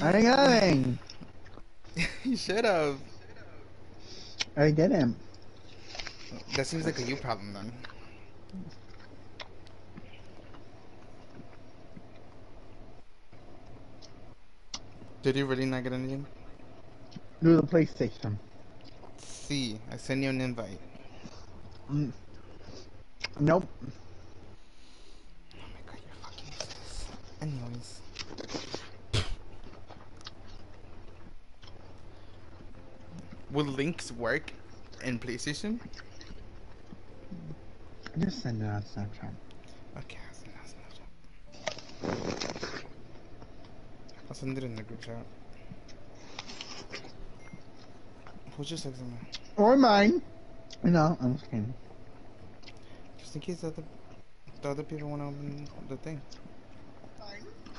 I ain't got anything. you should have. I didn't. That seems like a you problem then. Did you really not get anything? Do the PlayStation. See, I sent you an invite. Mm. Nope. Oh my god, you're fucking useless. Anyways. Will links work in PlayStation? Just send it on Snapchat. Okay, I'll send, I'll send it. I'll send it in the group chat. Who's just texting me? Or mine. No, I'm just kidding. Just in case the other, the other people want to open the thing.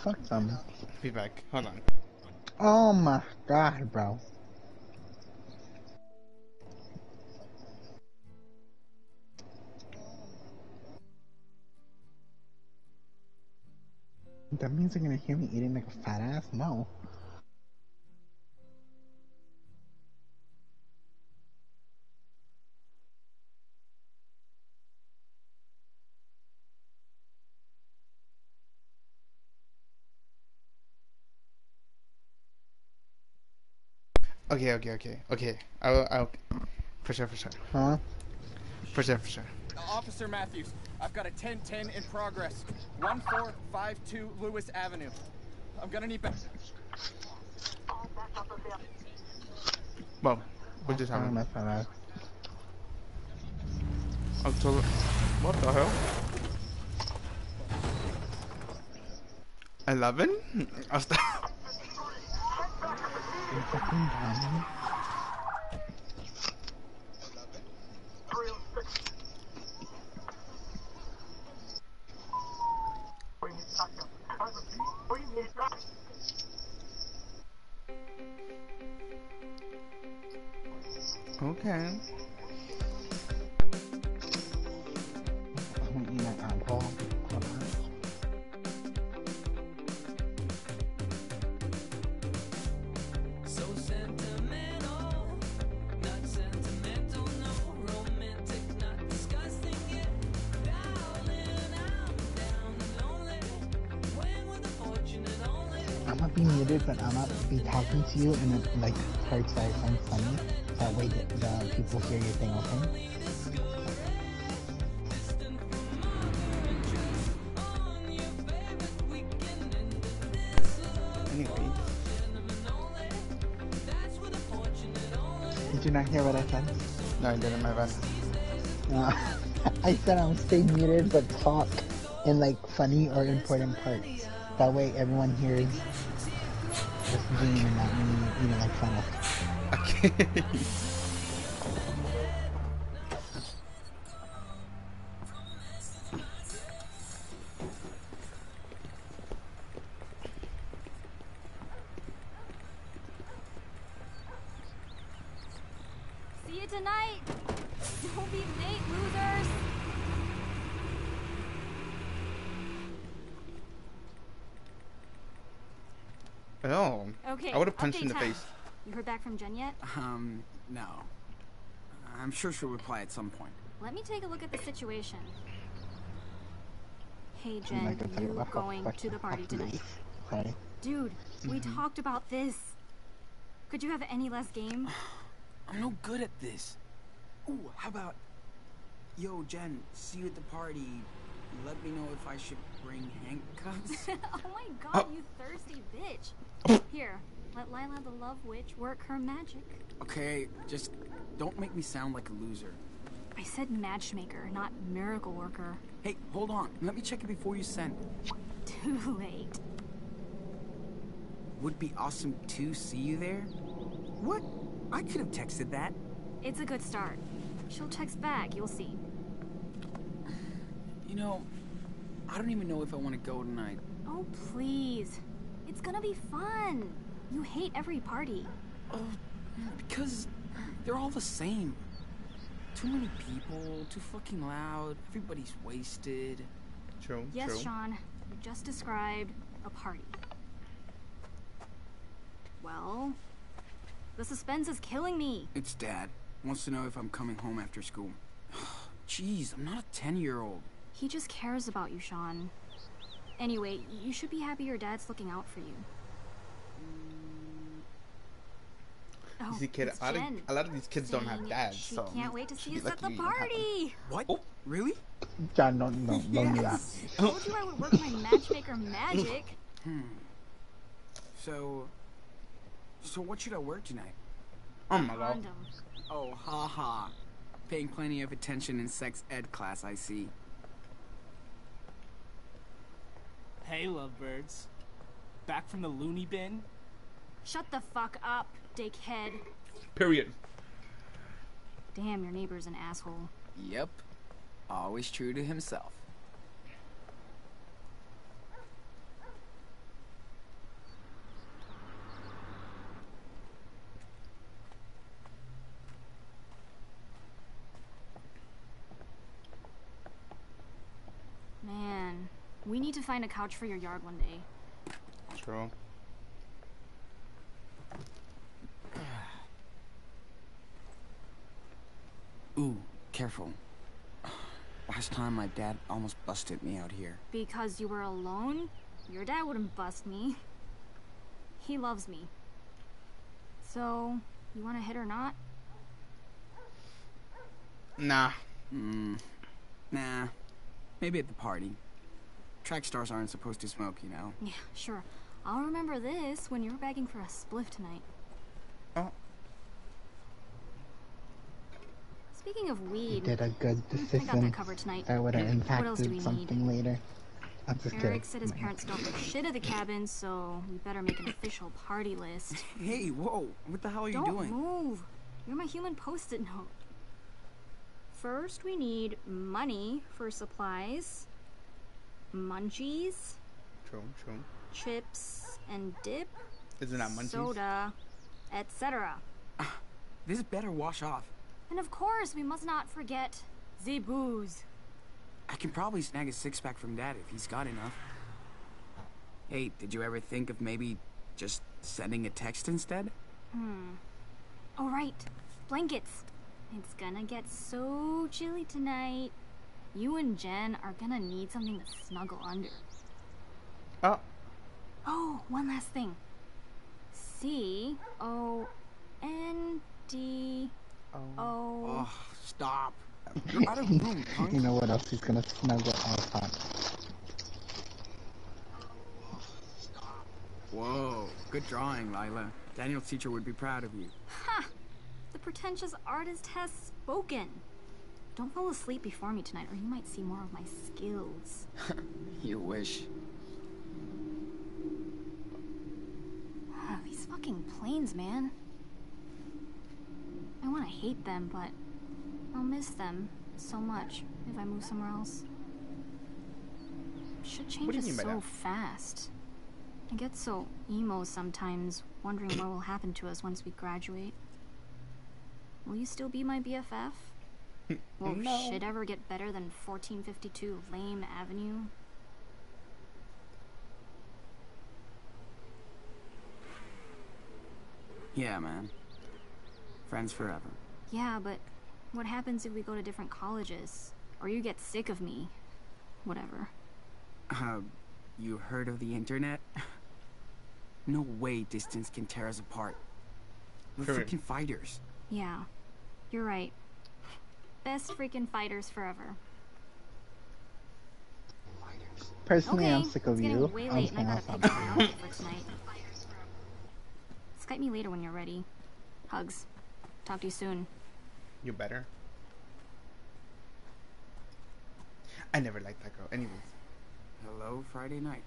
Fuck them. Be back. Hold on. Oh my god, bro. That means they're gonna hear me eating like a fat ass? No. Okay, okay, okay, okay. I'll, I'll, for sure, for sure, Huh? for sure, for sure. Officer Matthews, I've got a 1010 in progress. 1452 Lewis Avenue. I'm gonna need back. Well, what just happened? my fat ass. October. What the hell? Eleven? Hasta. You and a, like parts that sound funny. That way the, the people hear your thing, okay? Anyway. Did you not hear what I said? No, I didn't, my bad. Uh, I said I'm stay muted, but talk in like funny or important parts. That way everyone hears just me and not me eating like funnel. Okay. Punched in the time. face. You heard back from Jen yet? Um, no. I'm sure she'll reply at some point. Let me take a look at the situation. Hey Jen, Like you you about how going to the party tonight? is. Dude, we Mm-hmm. talked about this. Could you have any less game? I'm no good at this. Ooh, how about... Yo, Jen, see you at the party. Let me know if I should bring handcuffs. oh my god, you thirsty bitch. Here, let Lyla the Love Witch work her magic. okay, just don't make me sound like a loser. I said matchmaker, not miracle worker. Hey, hold on. Let me check it before you send. Too late. Would be awesome to see you there. What? I could have texted that. It's a good start. She'll text back, you'll see. You know, I don't even know if I want to go tonight. Oh, please. It's gonna be fun. You hate every party. Oh, because they're all the same. Too many people, too fucking loud, everybody's wasted. True, Yes, true. Sean. You just described a party. Well, the suspense is killing me. It's Dad. Wants to know if I'm coming home after school. Jeez, I'm not a 10 year old. He just cares about you, Sean. Anyway, you should be happy your dad's looking out for you. Oh, You see, kid, a lot, of, a lot of these kids don't have dads, She so can't wait to see be us at the lucky you have one. party. What? Oh. Really? John, don't, don't, don't. Told you I would work my matchmaker magic. So. So, what should I wear tonight? Oh my god. Condom. Oh, haha. Paying plenty of attention in sex ed class, I see. Hey, lovebirds. Back from the loony bin? Shut the fuck up, dickhead. Period. Damn, your neighbor's an asshole. Yep. Always true to himself. Man, we need to find a couch for your yard one day. True. Ooh, careful. Last time my dad almost busted me out here. Because you were alone? Your dad wouldn't bust me. He loves me. So, you wanna hit or not? Nah. Hmm. Nah. Maybe at the party. Track stars aren't supposed to smoke, you know. Yeah, sure. I'll remember this when you're begging for a spliff tonight. Speaking of You weed, did a good I got decision that covered tonight. that would have What else do we impacted need? later. I'm just kidding. Eric said his parents don't give shit at the cabin, so we better make an official party list. Hey, whoa. What the hell are you doing? Don't doing? move. You're my human post-it note. First, we need money for supplies, munchies, True, true. chips and dip, Isn't that munchies? soda, etc. Ah, this better wash off. And of course, we must not forget the booze. I can probably snag a six pack from Dad if he's got enough. Hey, did you ever think of maybe just sending a text instead? Oh, right. Blankets. It's gonna get so chilly tonight. You and Jen are gonna need something to snuggle under. Oh. Oh, one last thing. C O N D oh. Oh, stop. You're out of room. You know what else he's gonna snuggle on top? Whoa, good drawing, Lyla. Daniel's teacher would be proud of you. Ha! The pretentious artist has spoken. Don't fall asleep before me tonight, or you might see more of my skills. You wish. These fucking planes, man. I want to hate them, but I'll miss them so much if I move somewhere else. Should change do you us mean by so fast. I get so emo sometimes, wondering what will happen to us once we graduate. Will you still be my BFF? Will No. shit ever get better than 1452 Lame Avenue? Yeah, man. Friends forever. Yeah, but what happens if we go to different colleges? Or you get sick of me? Whatever. Uh, you heard of the internet? No way distance can tear us apart. We're Correct. freaking fighters. Yeah, you're right. Best freaking fighters forever. Personally, Okay, I'm sick of it's getting you. way I'm late and I gonna gotta have pick some- up an outfit for tonight. Skype me later when you're ready. Hugs. Talk to you soon. You better. I never liked that girl. Anyways. Hello, Friday night.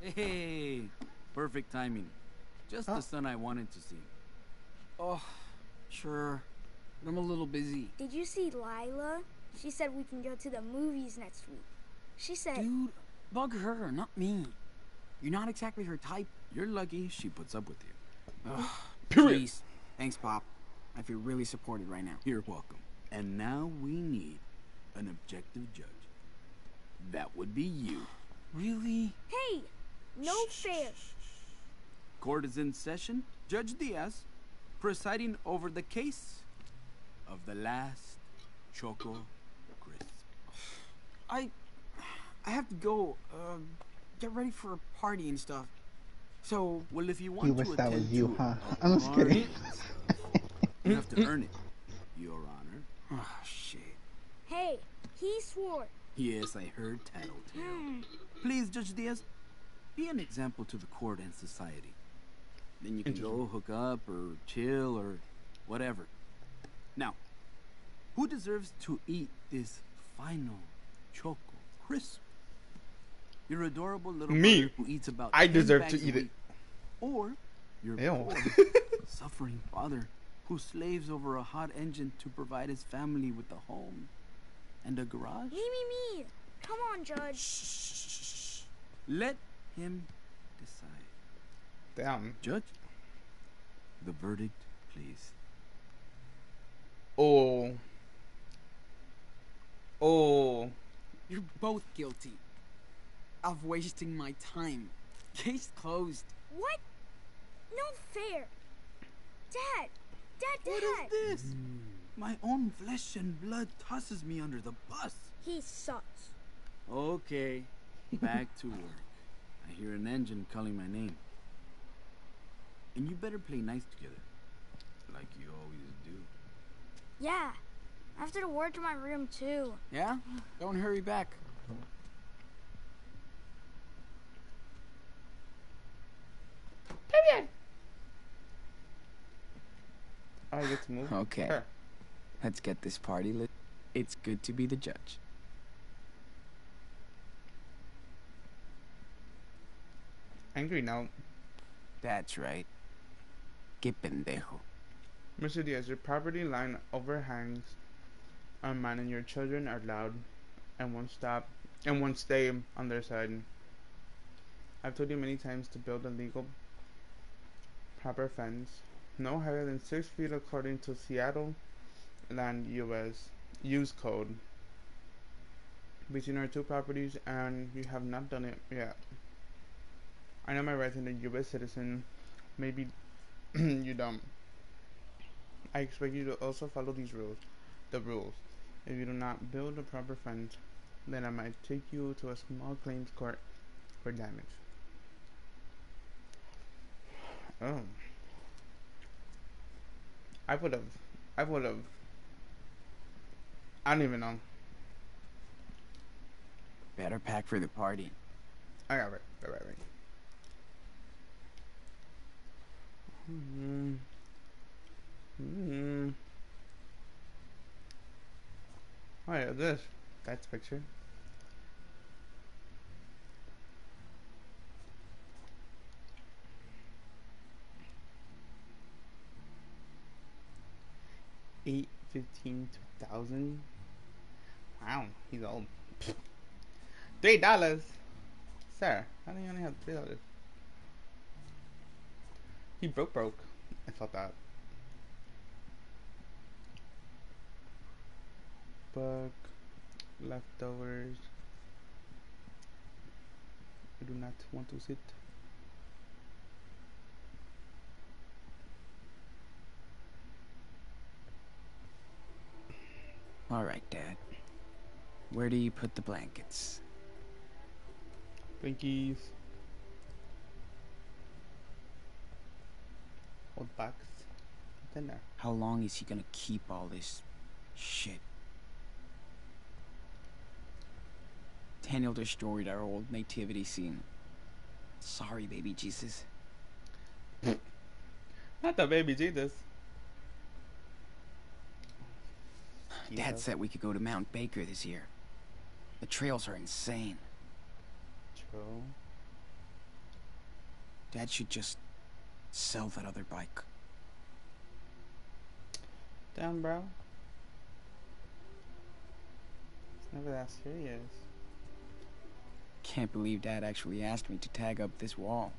Hey, perfect timing. Just Huh? the son I wanted to see. Oh, sure. But I'm a little busy. Did you see Lyla? She said we can go to the movies next week. She said, Dude, bug her, not me. You're not exactly her type. You're lucky she puts up with you. Period. Please. Thanks, Pop. I feel really supported right now. You're welcome. And now we need an objective judge. That would be you. Really? Hey, no fair. Court is in session. Judge Diaz, presiding over the case of the last Choco Crisp. I I have to go uh, get ready for a party and stuff. So, Well, if you want You to wish that was attend you, to huh? a I'm just party, kidding. You have to earn it, Your Honor. oh shit. Hey, he swore. Yes, I heard tattletale. Hmm. Please, Judge Diaz, be an example to the court and society. Then you can go hook up or chill or whatever. Now, who deserves to eat this final Choco Crisp? Your adorable little Me. who eats about I deserve to eat it. Or your Ew. poor, suffering father who slaves over a hot engine to provide his family with a home and a garage? Me, me, me. Come on, Judge. Let him decide. Damn. Judge, the verdict, please. Oh. Oh. You're both guilty of wasting my time. Case closed. What? No fair. Dad. Dad, Dad. What is this? My own flesh and blood tosses me under the bus. He sucks. Okay, back to work. I hear an engine calling my name. And you better play nice together, like you always do. Yeah. I have to go work in my room, too. Yeah? Don't hurry back. I get to move. Okay. Sure. Let's get this party lit. It's good to be the judge. Angry now. That's right. Que pendejo. Mr. Diaz, your property line overhangs on mine and your children are loud and won't stop and won't stay on their side. I've told you many times to build a legal proper fence, no higher than six feet according to Seattle Land US Use Code. Between our two properties and you have not done it yet. I know my rights as a US citizen. Maybe you don't. I expect you to also follow these rules. The rules. If you do not build a proper fence, then I might take you to a small claims court for damage. Oh. I would have. I would have. I don't even know. Better pack for the party. I got it. Right, right, right. Hmm. Hmm. Oh yeah, this. That's picture. Eight fifteen two thousand. Wow, he's old. Three dollars. Sir, how do you only have three dollars? He broke broke. I thought that. Leftovers. I do not want to sit. All right, Dad. Where do you put the blankets? Twinkies. Old box. There? How long is he gonna keep all this shit? Daniel destroyed our old nativity scene. Sorry, baby Jesus. Not the baby Jesus. Dad Jesus. said we could go to Mount Baker this year. The trails are insane. True. Dad should just sell that other bike. Damn, bro. It's never that serious. Can't believe Dad actually asked me to tag up this wall.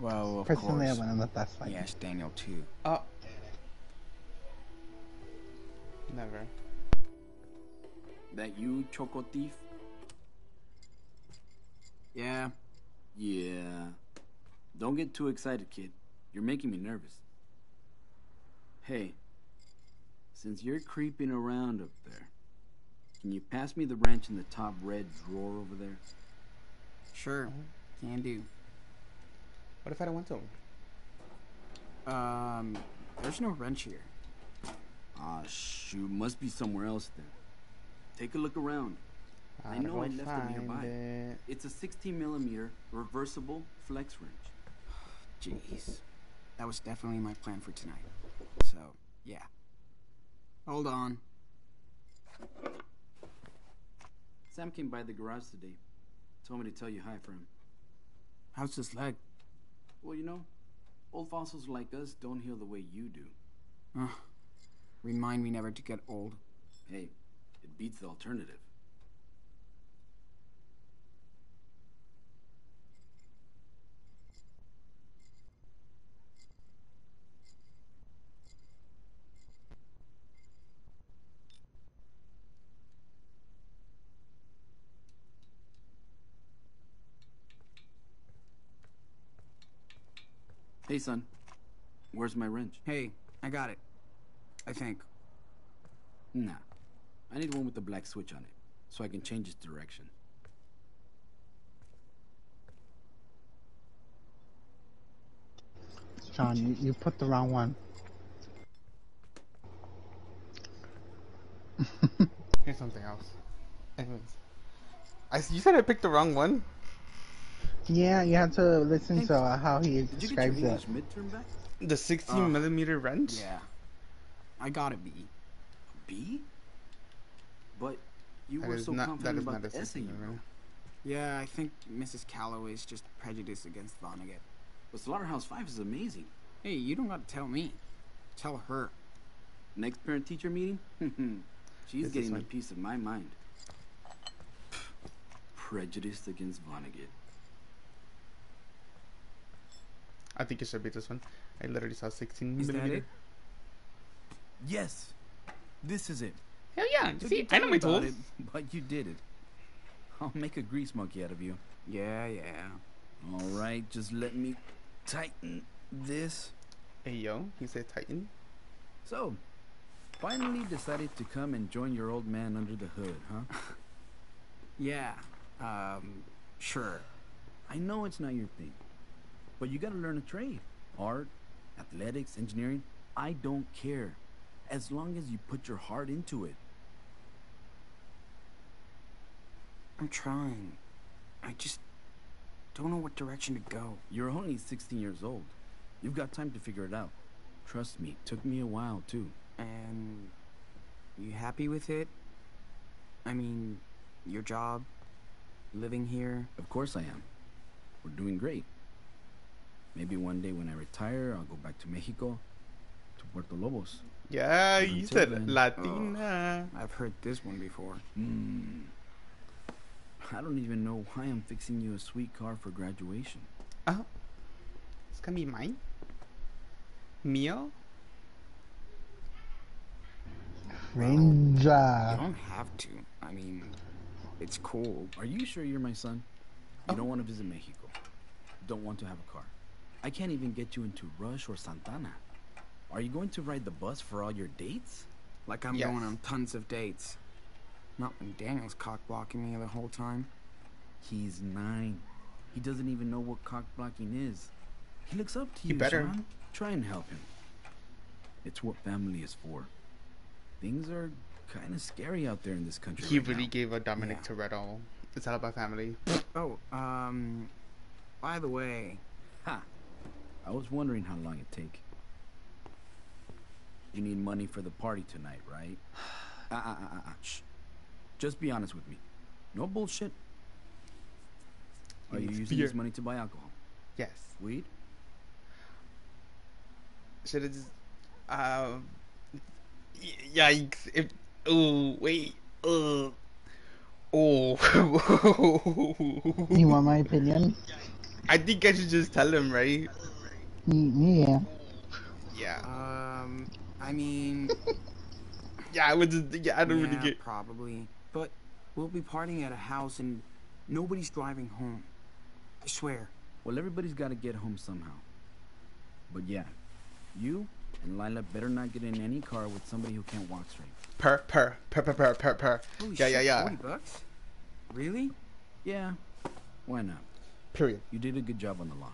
Well, of Personally, course. I went on the best fight. Yes, Daniel too. Oh. Never. That you, Choco Thief? Yeah. Yeah. Don't get too excited, kid. You're making me nervous. Hey, since you're creeping around up there, can you pass me the wrench in the top red drawer over there? Sure. Can do. What if I don't want to? Um, there's no wrench here. Ah, shoot. Must be somewhere else then. Take a look around. I Gotta know I left it nearby. it. It's a 16 millimeter reversible flex wrench. Jeez. That was definitely my plan for tonight. So, yeah. Hold on. Sam came by the garage today. Told me to tell you hi for him. How's this leg? Well, you know, old fossils like us don't heal the way you do. Ugh. Remind me never to get old. Hey, it beats the alternative. Hey, son. Where's my wrench? Hey, I got it. I think. Nah. I need one with the black switch on it, so I can change its direction. Sean, you, you put the wrong one. Here's something else. Anyways. I, s- you said I picked the wrong one? Yeah, you have to listen Hey, to uh, how he Did you get your describes it. Midterm back? The 16 Uh, millimeter wrench? Yeah. I got it, B. B? But you That were so not, confident is about not the essay you wrote. Yeah, I think Mrs. Calloway is just prejudiced against Vonnegut. But Slaughterhouse 5 is amazing. Hey, you don't got to tell me. Tell her. Next parent teacher meeting? She's This getting a piece of my mind. Prejudiced against Vonnegut. I think it should be this one. I literally saw 16 Is millimeter. Yes! This is it. Hell yeah. Took See, I know my tools. it, but you did it. I'll make a grease monkey out of you. Yeah, yeah. All right, just let me tighten this. Hey, yo. He said tighten. So, finally decided to come and join your old man under the hood, huh? Yeah. Um, sure. I know it's not your thing, but you gotta learn a trade. Art, athletics, engineering. I don't care. As long as you put your heart into it. I'm trying. I just don't know what direction to go. You're only 16 years old. You've got time to figure it out. Trust me, took me a while too. And you happy with it? I mean, your job, living here. Of course I am. We're doing great. Maybe one day when I retire, I'll go back to Mexico, to Puerto Lobos. Yeah, you said then- Latina. I've heard this one before. Hmm. I don't even know why I'm fixing you a sweet car for graduation. Oh. It's gonna be mine? Mio? Ranger. You Ranger. don't have to. I mean, it's cool. Are you sure you're my son? You don't want to visit Mexico. Don't want to have a car. I can't even get you into Rush or Santana. Are you going to ride the bus for all your dates? Like I'm Yes. going on tons of dates. Not when Daniel's cock blocking me the whole time. He's nine. He doesn't even know what cock blocking is. He looks up to He you, better. Sean. Try and help him. It's what family is for. Things are kind of scary out there in this country. He right really now. gave a Dominic Yeah. Toretto. It's all about family. Oh, um, by the way, Ha! I was wondering how long it'd take. You need money for the party tonight, right? Ah, ah, ah, ah, ah, shh. Just be honest with me. No bullshit. Are you using beer. this money to buy alcohol? Yes. Weed? Should have just. Uh, y- yikes. If. Oh, wait. Uh, oh. You want my opinion? I think I should just tell him, right? Y- Yeah. Yeah. um, I mean, yeah, I would just, yeah, I don't really get. probably. But we'll be partying at a house and nobody's driving home. I swear. Well, everybody's got to get home somehow. But yeah, you and Lyla better not get in any car with somebody who can't walk straight. Per, per, per, per, per, per, per. Holy Yeah, shit, yeah, yeah. 40 bucks? Really? Yeah, why not? Period. You did a good job on the lawn.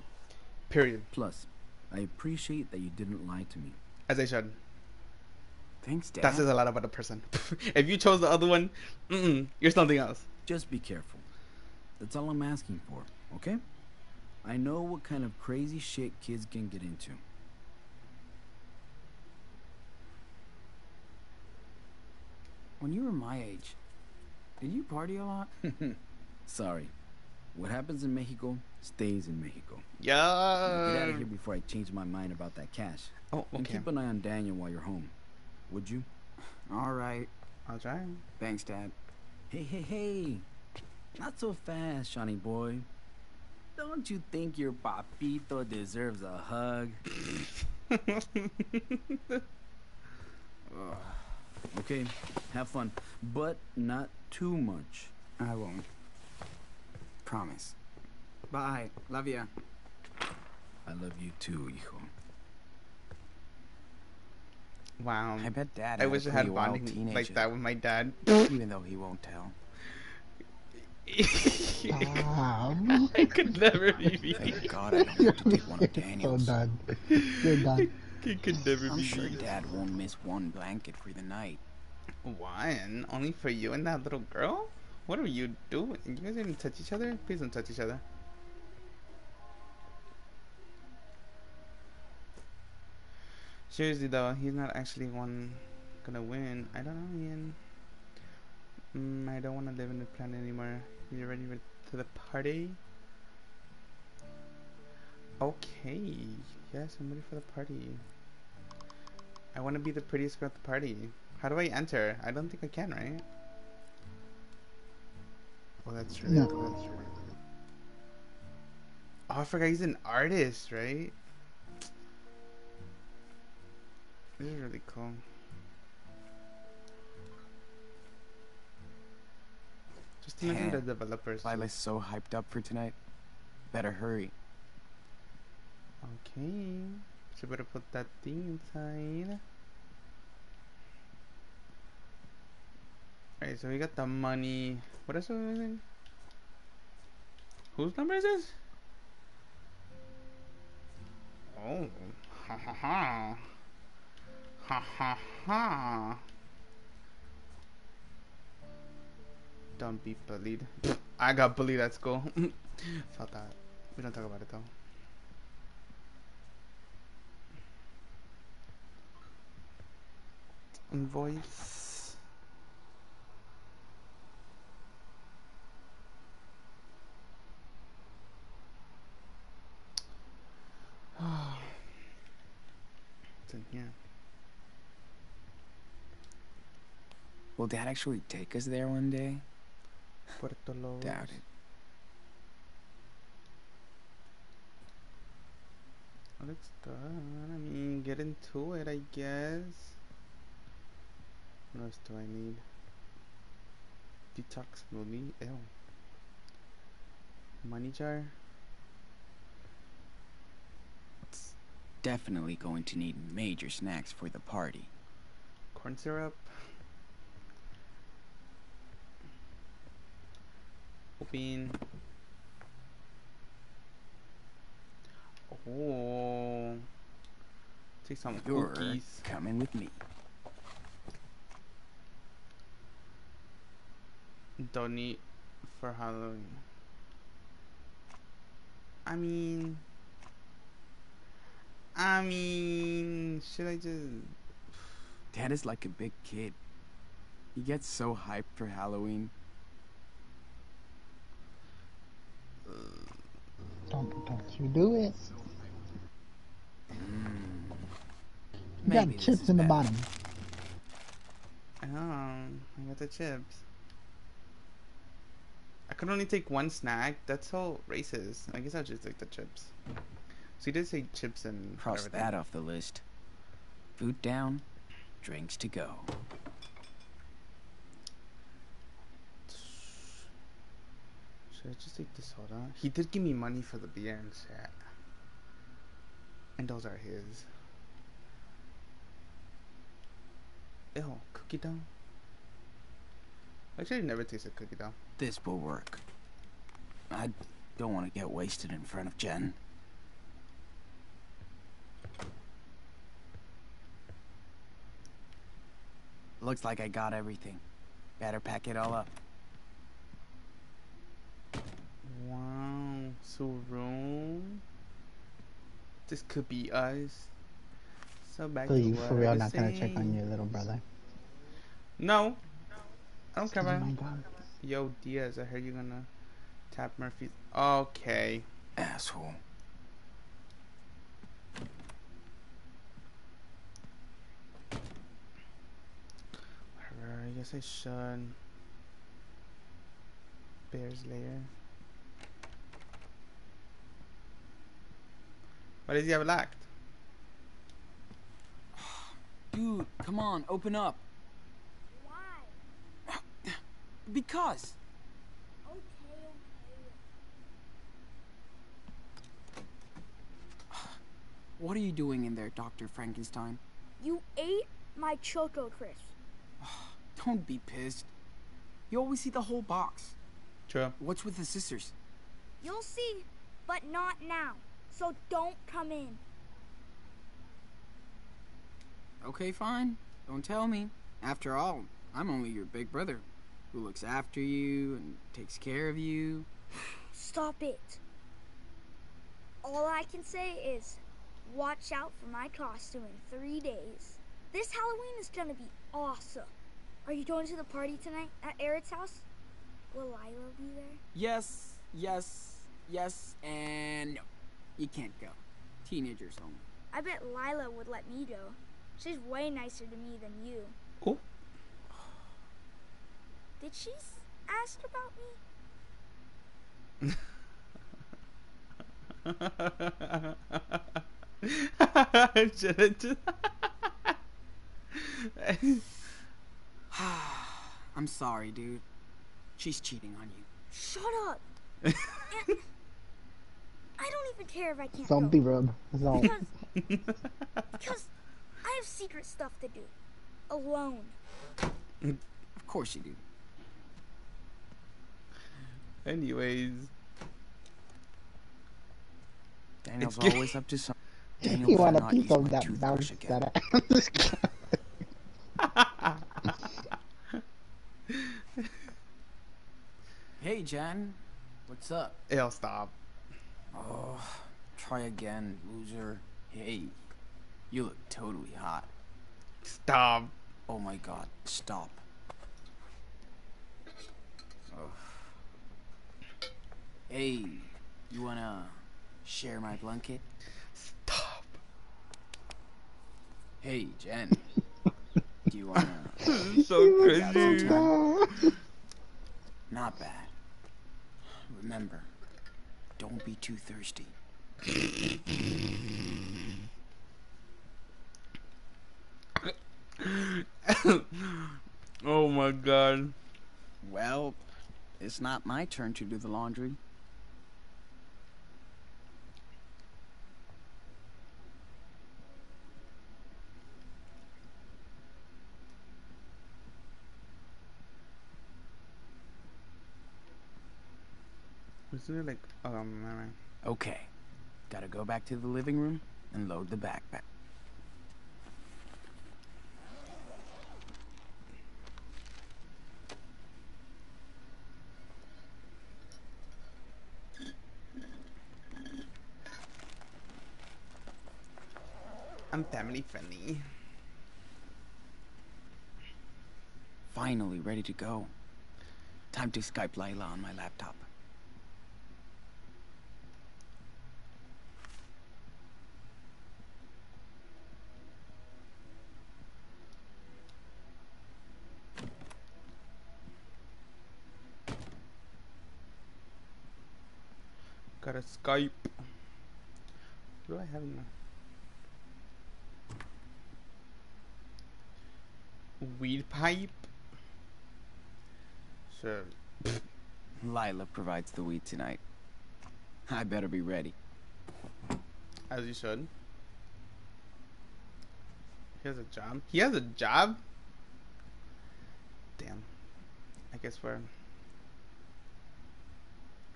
Period. Plus, I appreciate that you didn't lie to me. As I should. Thanks, Dad. That says a lot about a person. if you chose the other one, you're something else. Just be careful. That's all I'm asking for, okay? I know what kind of crazy shit kids can get into. When you were my age, did you party a lot? Sorry. What happens in Mexico stays in Mexico. Yeah. Get out of here before I change my mind about that cash. Oh, And keep an eye on Daniel while you're home. Would you? All right. I'll try. Thanks, Dad. Hey, hey, hey. Not so fast, Shawnee boy. Don't you think your papito deserves a hug? Okay, have fun, but not too much. I won't. Promise. Bye. Love ya. I love you too, hijo. wow. I bet Dad. I wish I had wild bonding teenager, like that with my dad. even though he won't tell. Stop. I could never be me. Thank God I don't have to take one of so Daniel's. done. You're done. It could never I'm be sure me. Dad won't miss one blanket for the night. One? Only for you and that little girl? What are you doing? You guys didn't touch each other? Please don't touch each other. Seriously though, he's not actually one gonna win. I don't know, Ian. Mm, I don't want to live in the planet anymore. You ready for, to the party? Okay. Yes, I'm ready for the party. I want to be the prettiest girl at the party. How do I enter? I don't think I can, right? Oh, that's really No. That's cool. Oh, I forgot he's an artist, right? This is really cool. Just imagine the developers. Lyla's so hyped up for tonight. Better hurry. Okay. So better put that thing inside. Alright, so we got the money. What is else was I? Whose number is this? Oh, ha ha ha. Ha ha ha. Don't be bullied. I got bullied at school. Felt that. We don't talk about it though. Invoice. What's in Will Dad actually take us there one day? Puerto Los. Doubt it. Looks done. I mean, get into it, I guess. What else do I need? Detox smoothie. Ew. Money jar. Definitely going to need major snacks for the party. Corn syrup. Open. Oh. Take some You're cookies. coming with me. Don't Donate for Halloween. I mean, I mean, should I just? Dad is like a big kid. He gets so hyped for Halloween. Don't, don't you do it. You got Maybe this chips in the better. bottom. Oh, I got the chips. I could only take one snack. That's so racist. I guess I'll just take the chips. So you did say chips and Cross whatever that off the list. Food down, drinks to go. Should I just take the soda? He did give me money for the beer and shit. And those are his. Ew, cookie dough? Actually, I never tasted cookie dough. This will work. I don't want to get wasted in front of Jen. Looks like I got everything. Better pack it all up. Wow, so room. This could be us. So back So to you what for I real was not gonna check on your little brother? No, I don't care Oh about my him. god. Yo, Diaz, I heard you're gonna tap Murphy. Okay. Asshole. Whatever, I guess I should. Bears layer. Why does he have it locked? Dude, come on, open up. Why? Because. Okay, okay. What are you doing in there, Dr. Frankenstein? You ate my Choco Crisp. Don't be pissed. You always see the whole box. True. What's with the sisters? You'll see, but not now. So don't come in. Okay, fine. Don't tell me. After all, I'm only your big brother who looks after you and takes care of you. Stop it. All I can say is, watch out for my costume in three days. This Halloween is gonna be awesome. Are you going to the party tonight at Eric's house? Will Lyla be there? Yes, yes, yes, and no. You can't go. Teenagers only. I bet Lyla would let me go. She's way nicer to me than you. Oh. Did she s- ask about me? I'm sorry, dude. She's cheating on you. Shut up. And I don't even care if I can't Zombie go. rub. Zomb. Because, because I have secret stuff to do. Alone. Of course you do. Anyways, Daniel's good. always up to something. you want better a piece use of my that toothbrush bounce again. that Hey, Jen. What's up? it'll stop. Oh, try again, loser. Hey, you look totally hot. Stop. Oh my god, stop. Ugh. Hey, you wanna share my blanket? Stop. Hey, Jen. Do you wanna? so Yeah, crazy. Not bad. Remember, don't be too thirsty. oh my god. Well, it's not my turn to do the laundry. Wasn't it like um. Okay, gotta go back to the living room and load the backpack. I'm family friendly. Finally ready to go. Time to Skype Layla on my laptop. Got a Skype. Do I have in my weed pipe? Sure. Lyla provides the weed tonight. I better be ready. As you should. He has a job. He has a job. Damn. I guess we're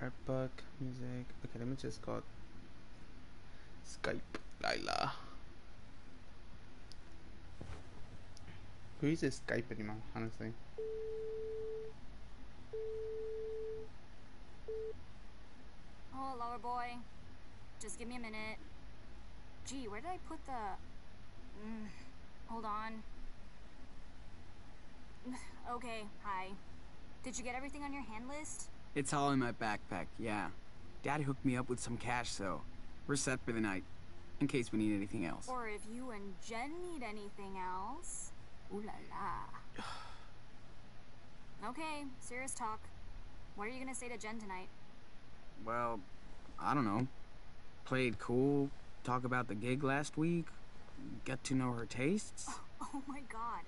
art book, music. Okay, let me just go Skype Lyla. Who uses Skype anymore, honestly? Oh, lower boy. Just give me a minute. Gee, where did I put the. Mm, hold on. okay, hi. Did you get everything on your hand list? It's all in my backpack, yeah. Dad hooked me up with some cash, so we're set for the night. In case we need anything else. Or if you and Jen need anything else. Ooh la la. okay, serious talk. What are you gonna say to Jen tonight? Well, I don't know. Play it cool, talk about the gig last week, get to know her tastes. Oh, oh my god.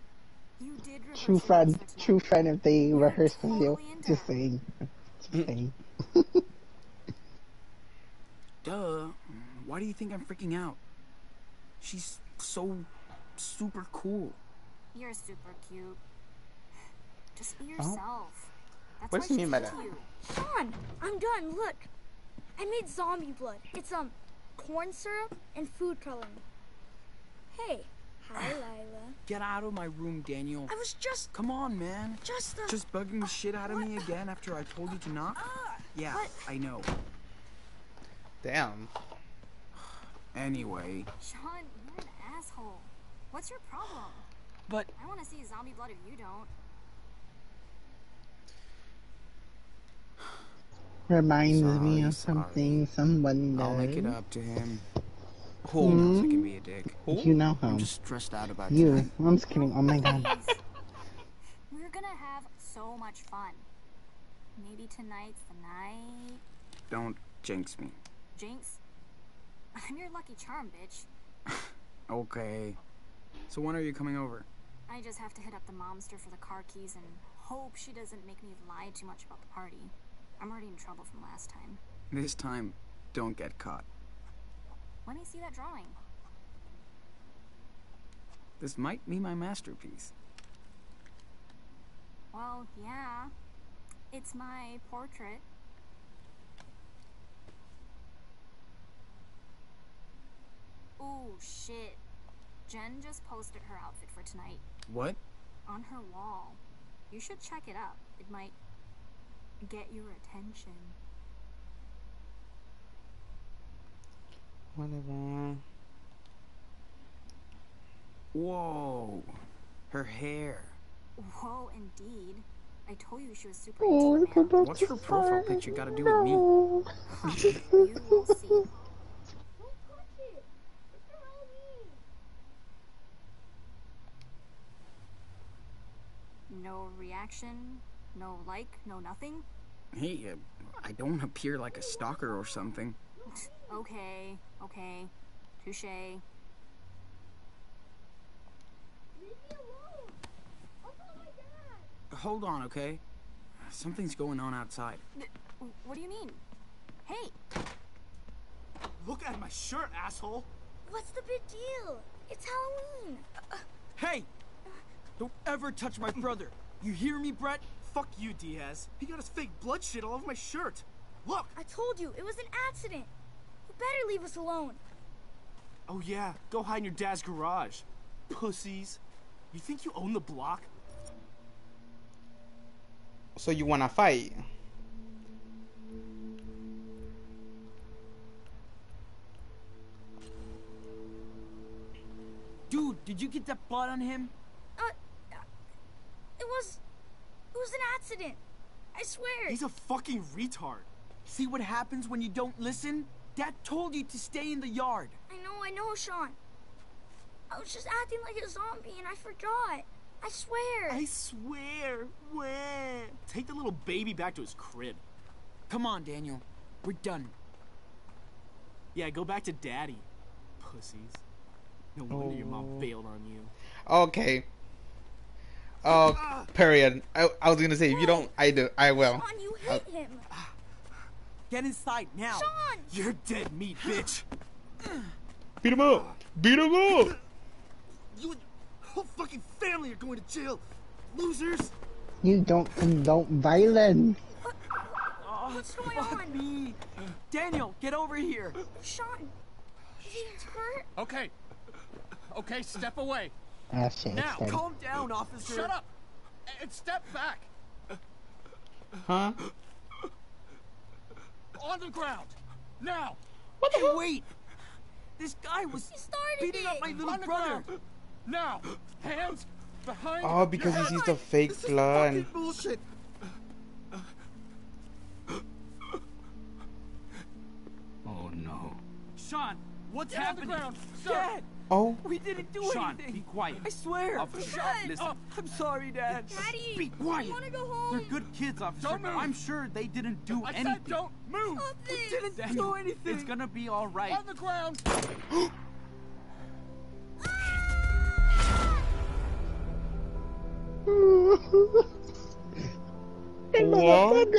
You did rehearse True friend, notes for tonight. true friend if they rehearse with you. totally Just her. saying. Just. Duh. Why do you think I'm freaking out? She's so super cool. You're super cute. Just be Oh. yourself. That's What why does she she's mean by that? you. Sean, I'm done. Look, I made zombie blood. It's um corn syrup and food coloring. Hey, hi Lyla. Get out of my room, Daniel. I was just Come on, man. just uh, Just bugging the shit out of me again after I told you to not? Yeah, What? I know. Damn. Anyway, Sean, you're an asshole. What's your problem? but I want to see zombie blood if you don't. Reminds Sorry, me of sorry. something someone does. I'll make it up to him. Who? Hmm? He knows I can be a dick. Who? You know who. I'm just stressed out about You. tonight. I'm just kidding. Oh my god. We're gonna have so much fun. Maybe tonight's the night. Don't jinx me. Jinx, I'm your lucky charm, bitch. Okay. So when are you coming over? I just have to hit up the momster for the car keys and hope she doesn't make me lie too much about the party. I'm already in trouble from last time. This time, don't get caught. Let me see that drawing. This might be my masterpiece. Well, yeah. It's my portrait. Oh, shit. Jen just posted her outfit for tonight What? on her wall. You should check it up. It might get your attention. Whatever. Whoa. Her hair. Whoa, indeed. I told you she was super Oh, into look you, at that. What's her profile picture got to do with me? No. You will see. Don't touch it. It's for Halloween. No reaction, no like, no nothing. Hey, uh, I don't appear like a stalker or something. Okay, okay. Touche. Leave me alone. I'll my dad. Hold on, okay? Something's going on outside. What do you mean? Hey, Look at my shirt, asshole. What's the big deal? It's Halloween. Hey! Don't ever touch my brother. You hear me, Brett? Fuck you, Diaz. He got his fake blood shit all over my shirt. Look. I told you it was an accident. You better leave us alone. Oh yeah, go hide in your dad's garage. Pussies. You think you own the block? So you wanna fight? Dude, did you get that blood on him? Uh, uh, it was, it was an accident. I swear. He's a fucking retard. See what happens when you don't listen? Dad told you to stay in the yard. I know, I know, Sean. I was just acting like a zombie and I forgot. I swear. I swear. Where? Take the little baby back to his crib. Come on, Daniel. We're done. Yeah, go back to daddy. Pussies. No wonder your mom Oh. bailed on you. Okay. Oh, ah. period. I, I was gonna say if you don't, I do. I will. Sean, you uh, hit him. Get inside now. Sean! You're dead meat, bitch. Beat him up. Beat him up. You and your whole fucking family are going to jail. Losers. You don't condone violence. What's going Fuck on? me. Daniel, get over here. Sean, is he hurt? Okay. Okay, step away. Ah, shit, Now, it's started. Calm down, officer. Shut up. And step back. Huh? On the ground. Now. what Hey, wait. This guy was He started beating up my little On brother. Now. Hands behind. Oh, because your he sees the fake This blood. fucking bullshit. Oh no. Sean, what's Get on the happening? ground, sir. Dad, Oh, we didn't do Sean, anything. be quiet. I swear. Officer, Dad, listen. oh, I'm sorry, Dad. Daddy, Be quiet. I want to go home. They're good kids, officer. Don't move. I'm sure they didn't do I anything. said don't move. Stop We didn't Daniel, do anything. It's gonna be all right. On the ground. what?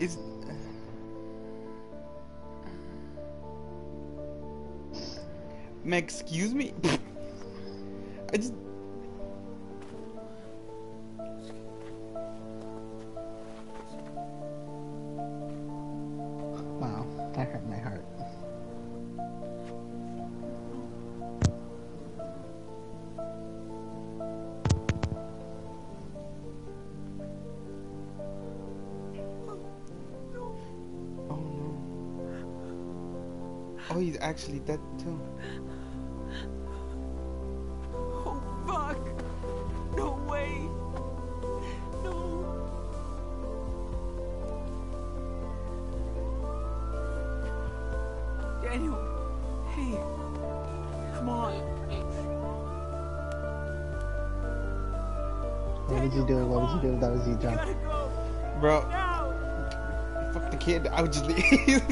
Is excuse me? I just. Wow, that hurt my heart. Oh no. Oh, he's actually dead too. Daniel. Hey. Come on. What would you do? What would you do if that was you, We John? go. Bro, Now. fuck the kid. I would just leave.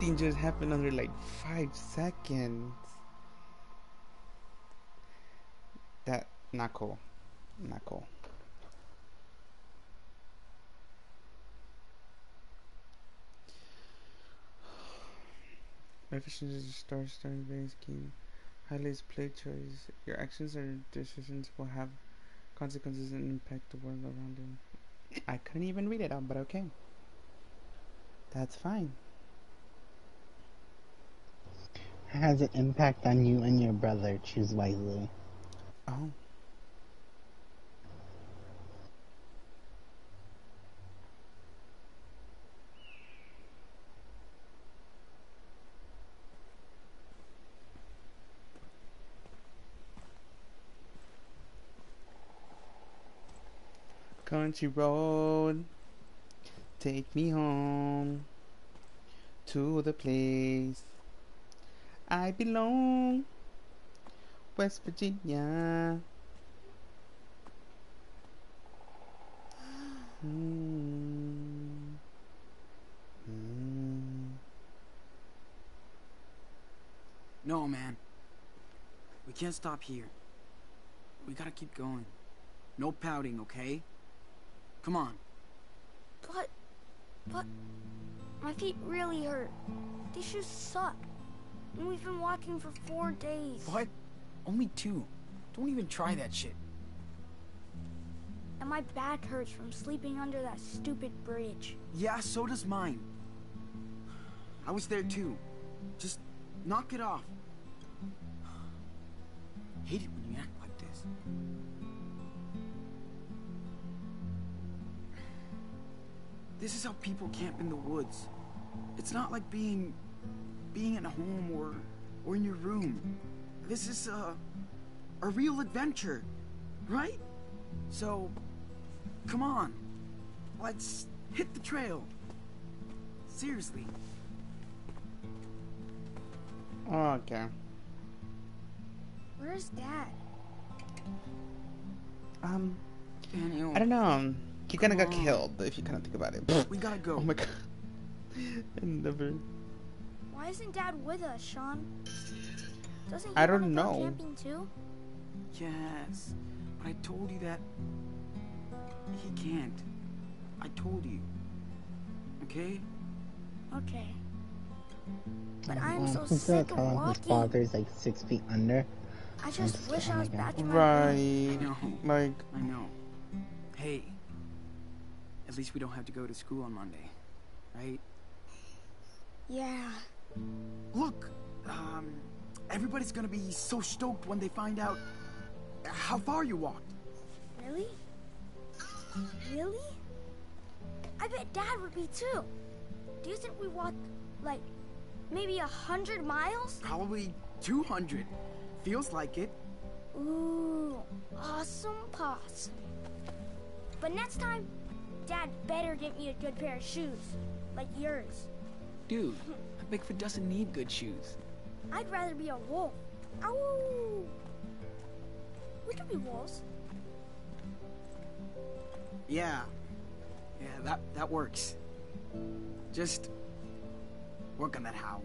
Everything just happened under like five seconds. That not cool. Not cool. Efficiency is a star starting base game. Highlights play choice. Your actions or decisions will have consequences and impact the world around you. I couldn't even read it out, but okay. That's fine. Has an impact on you and your brother. Choose wisely. Oh. Country road, take me home to the place I belong. West Virginia. Mm. Mm. No, man. We can't stop here. We gotta keep going. No pouting, okay? Come on. But, but, my feet really hurt. These shoes suck. And we've been walking for four days. What? Only two. Don't even try that shit. And my back hurts from sleeping under that stupid bridge. Yeah, so does mine. I was there too. Just knock it off. Hate it when you act like this. This is how people camp in the woods. It's not like being being at home or or in your room. This is a a real adventure, right? So come on. Let's hit the trail. Seriously. Okay. Where's Dad? Um, Daniel, I don't know. He kind of got on. killed, if you kind of think about it. we gotta go. Oh my god. I never. Why isn't Dad with us, Sean? Doesn't he I don't wanna go know. camping too? Yes, but I told you that he can't. I told you. Okay? Okay. But I'm wow. so Who's sick that of telling his walking. father's like six feet under? I just just- wish I was back in my room. Right. No. Like, I know. Hey, at least we don't have to go to school on Monday, right? Yeah. Look, um, everybody's gonna be so stoked when they find out how far you walked. Really? Really? I bet Dad would be too. Do you think we walked like maybe a hundred miles? Probably 200. Feels like it. Ooh, awesome possum. But next time, Dad better get me a good pair of shoes, like yours. Dude, Bigfoot doesn't need good shoes. I'd rather be a wolf. Ow! We could be wolves. Yeah. Yeah, that that works. Just work on that how.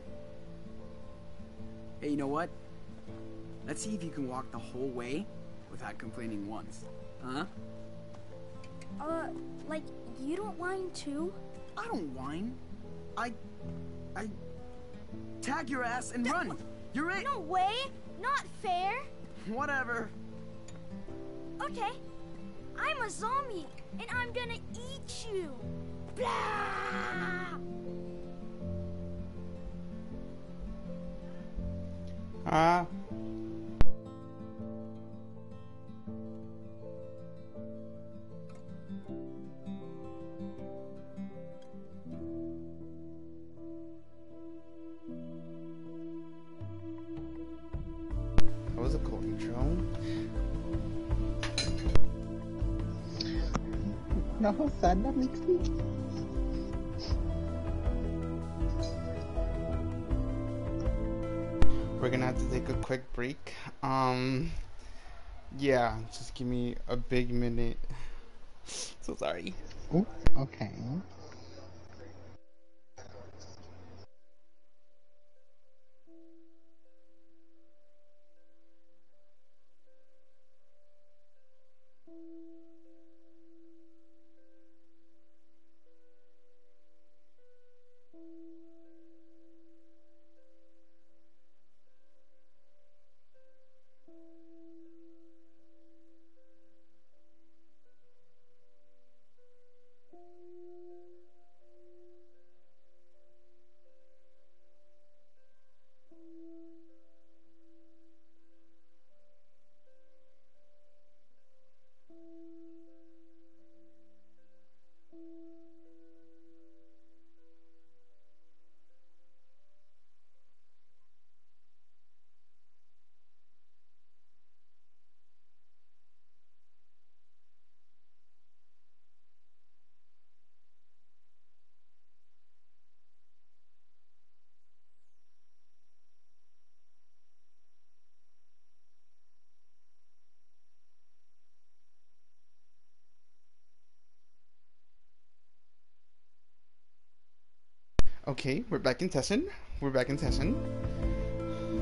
Hey, you know what? Let's see if you can walk the whole way without complaining once. Huh? Uh, like you don't whine too? I don't whine. I I tag your ass and run. You're it. No way! Not fair! Whatever. Okay. I'm a zombie, and I'm gonna eat you! Blah! ah. That No, how sad that makes me. We're gonna have to take a quick break. Um, yeah, just give me a big minute. So sorry. Ooh, okay. Okay, we're back in session. We're back in session.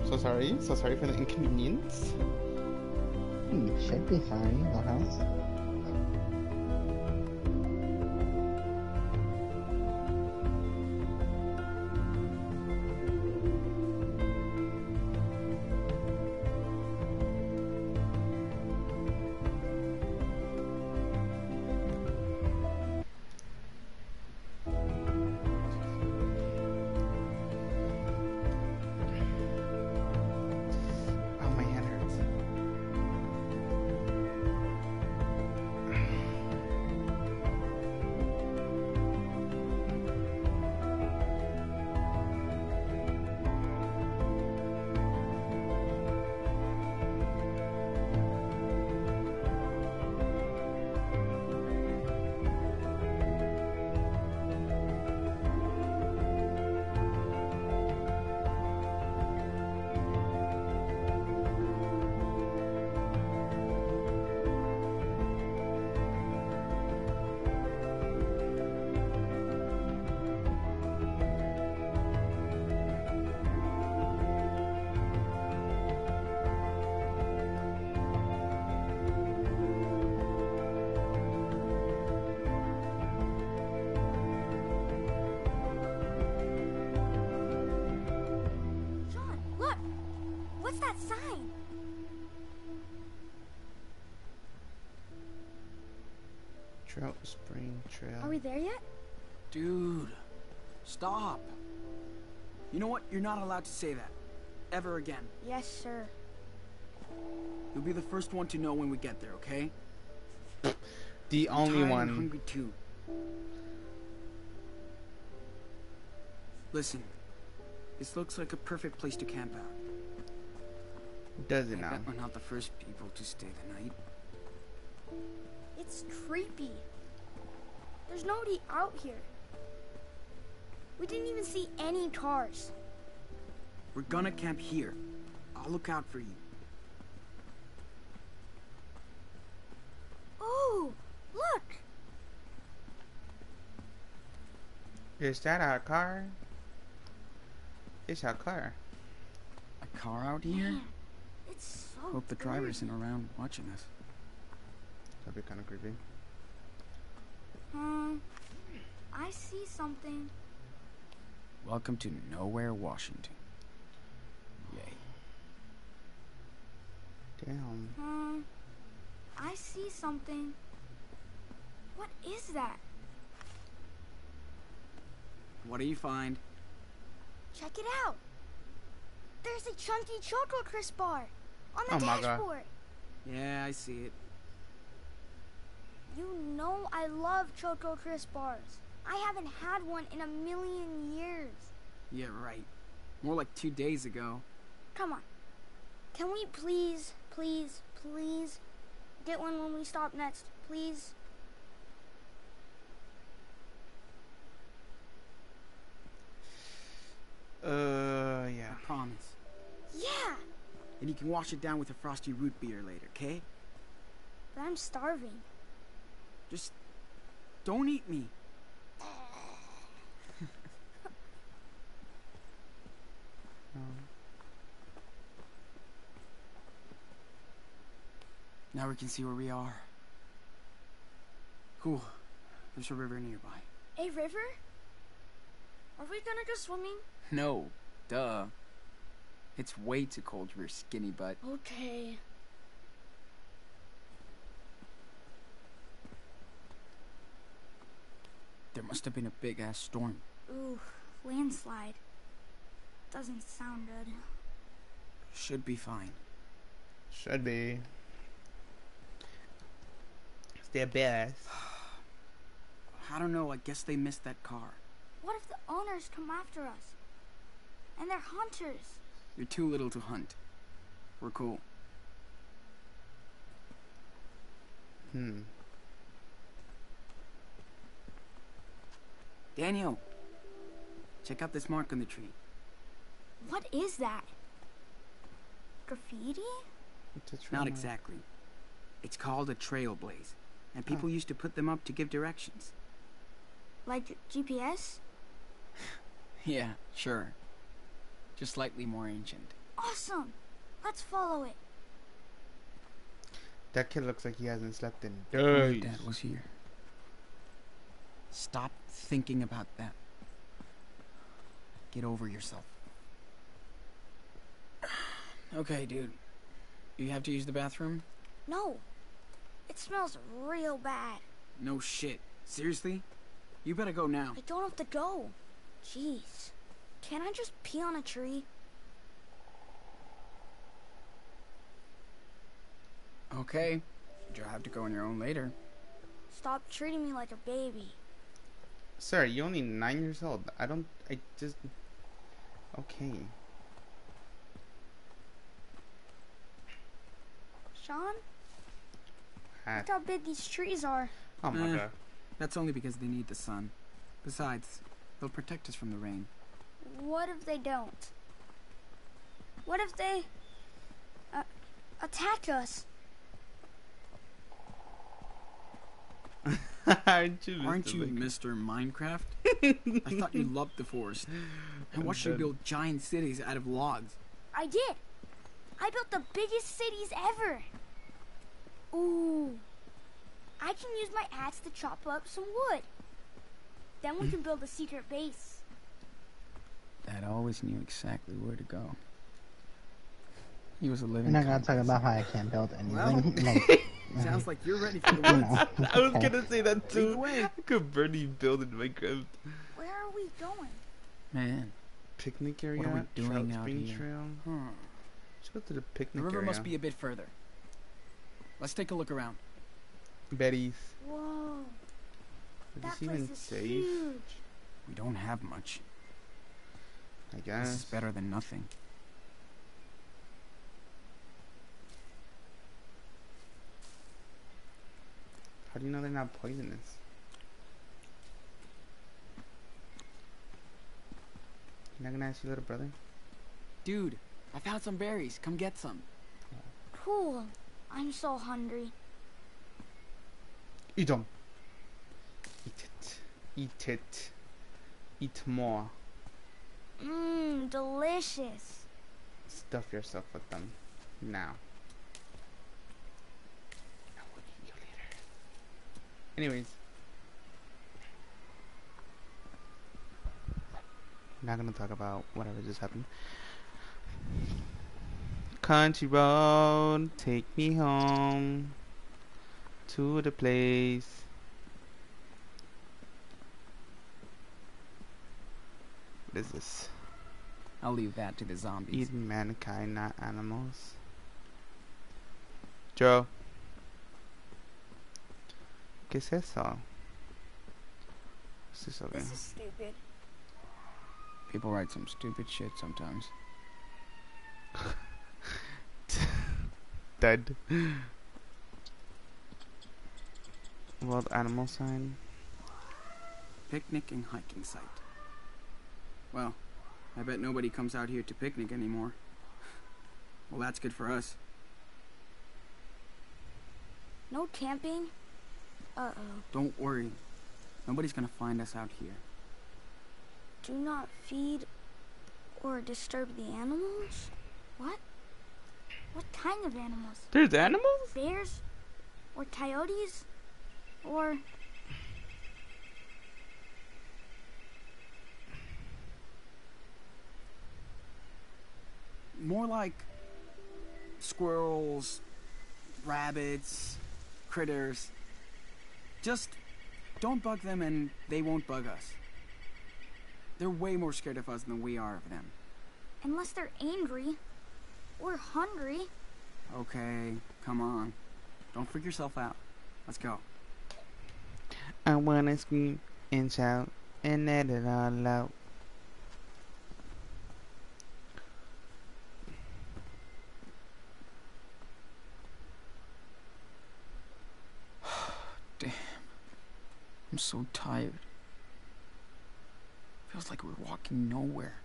So sorry. So sorry for the inconvenience. Hmm, should be fine, no house. Allowed to say that. Ever again. Yes, sir. You'll be the first one to know when we get there, okay? the I'm only tired and one. hungry too. Listen, this looks like a perfect place to camp out. Does it I now? bet we're not the first people to stay the night. It's creepy. There's nobody out here. We didn't even see any cars. We're gonna camp here. I'll look out for you. Oh, look! Is that our car? It's our car. A car out here? Man, it's so Hope the driver isn't around watching us. That'd be kind of creepy. Hmm. I see something. Welcome to Nowhere, Washington. Damn. Hmm. I see something. What is that? What do you find? Check it out. There's a chunky Choco Crisp bar on the Oh dashboard. Yeah, I see it. You know I love Choco Crisp bars. I haven't had one in a million years. Yeah, right. More like two days ago. Come on. Can we please, please, please get one when we stop next? Please? Uh, yeah. I promise. Yeah, And you can wash it down with a frosty root beer later, okay? but I'm starving. Just don't eat me. Now we can see where we are. Cool. There's a river nearby. A river? Are we gonna go swimming? No, duh. It's way too cold for your skinny butt. Okay. There must have been a big ass storm. Ooh, landslide. Doesn't sound good. Should be fine. Should be. It's their best. I don't know, I guess they missed that car. What if the owners come after us? And they're hunters. You're too little to hunt. We're cool. Hmm. Daniel, check out this mark on the tree. What is that? Graffiti? It's a Not trauma. exactly. It's called a trailblaze, and people used to put them up to give directions. Like GPS? Yeah, sure. Just slightly more ancient. Awesome! Let's follow it. That kid looks like he hasn't slept in Only days. Dad was here. Stop thinking about that. Get over yourself. Okay, dude. You have to use the bathroom? No. It smells real bad. No shit. Seriously? You better go now. I don't have to go. Jeez. Can't I just pee on a tree? Okay. You'll have to go on your own later. Stop treating me like a baby. Sir, you're only nine years old. I don't. I just. Okay. Sean, look how big these trees are. oh my Eh. god. That's only because they need the sun. Besides, they'll protect us from the rain. What if they don't? What if they uh, attack us? Aren't you? Aren't Mr. you Mr. Minecraft? I thought you loved the forest. And watched you build giant cities out of logs. I did. I built the biggest cities ever. Ooh. I can use my axe to chop up some wood. Then we can build a secret base. Dad always knew exactly where to go. He was a We're living. not gonna talk about how I can't build Well, anything. like, Sounds like you're ready for the you woods. know. I was okay. gonna say that too. way. Could Bernie build in Minecraft? Where are we going? Man, Picnic area. What are we doing Trout out Spring here? Trail. huh. Let's go to the picnic. The picnic river area. must be a bit further. Let's take a look around. Betty's. Whoa, Is that this place even is safe? huge. We don't have much. I guess. This is better than nothing. How do you know they're not poisonous? You're not gonna ask your little brother? Dude, I found some berries. Come get some. Cool. I'm so hungry. Eat them. Eat it. Eat it. Eat more. Mmm, delicious. Stuff yourself with them. Now. I will eat you later. Anyways. Not gonna talk about whatever just happened. Country road, take me home to the place. What is this? I'll leave that to the zombies. Eat mankind, not animals. Joe. ¿Qué es eso? ¿Es eso qué? This is stupid. People write some stupid shit sometimes. Dead. Wild animal sign. Picnic and hiking site. Well, I bet nobody comes out here to picnic anymore. Well, that's good for us. No camping? Uh-oh. Don't worry. Nobody's gonna find us out here. Do not feed or disturb the animals? What? What kind of animals? There's animals? Bears? Or coyotes? Or More like squirrels, rabbits, critters. Just don't bug them and they won't bug us. They're way more scared of us than we are of them. unless they're angry or hungry. Okay, come on. Don't freak yourself out. Let's go. I wanna scream and shout and let it all out. I'm so tired. Feels like we're walking nowhere.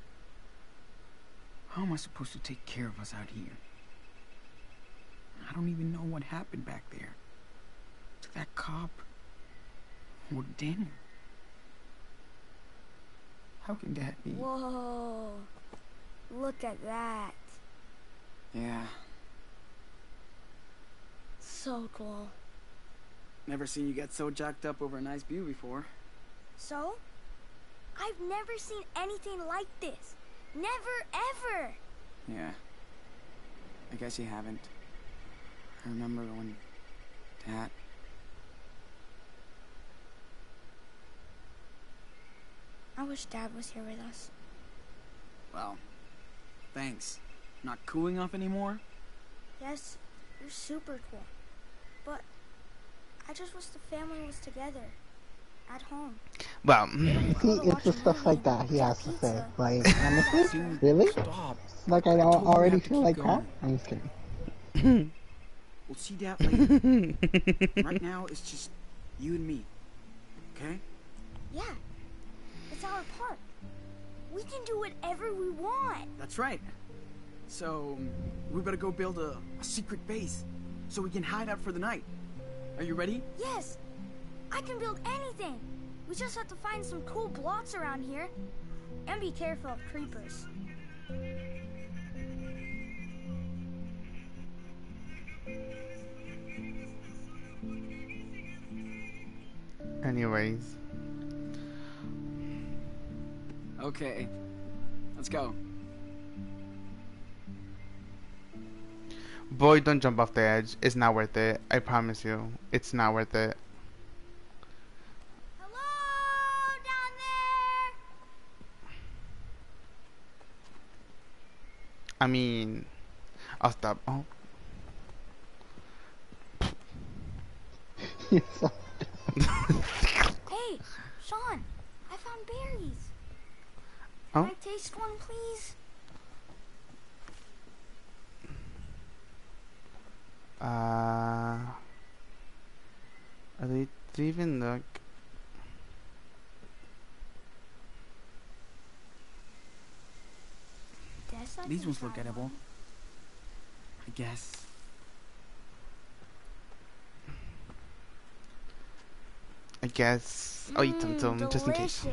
How am I supposed to take care of us out here? I don't even know what happened back there. To that cop. Or Daniel. How can that be? Whoa. Look at that. Yeah, So cool. never seen you get so jacked up over a nice view before. So? I've never seen anything like this. Never ever. Yeah. I guess you haven't. I remember when Dad. I wish Dad was here with us. Well, thanks. Not cooling off anymore? Yes, you're super cool. But I just wish the family was together. At home. Well, See, it's the stuff like that he has to say. Like, honestly, really? Stop. Like, I I al- told already feel like crap? going. I'm just kidding. We'll see that later. right now, it's just you and me. Okay? Yeah. It's our park. We can do whatever we want. That's right. So, we better go build a, a secret base so we can hide out for the night. Are you ready? Yes. I can build anything. We just have to find some cool blocks around here. And be careful of creepers. anyways. Okay. Let's go. Boy, don't jump off the edge. It's not worth it. I promise you. It's not worth it. Hello down there. I mean, I'll stop. Oh, Hey, Sean, I found berries. Oh. Can I taste one, please? uh, are they, they even look? Guess I These ones look edible. one. I guess. I guess I'll eat them Mm, some just in case.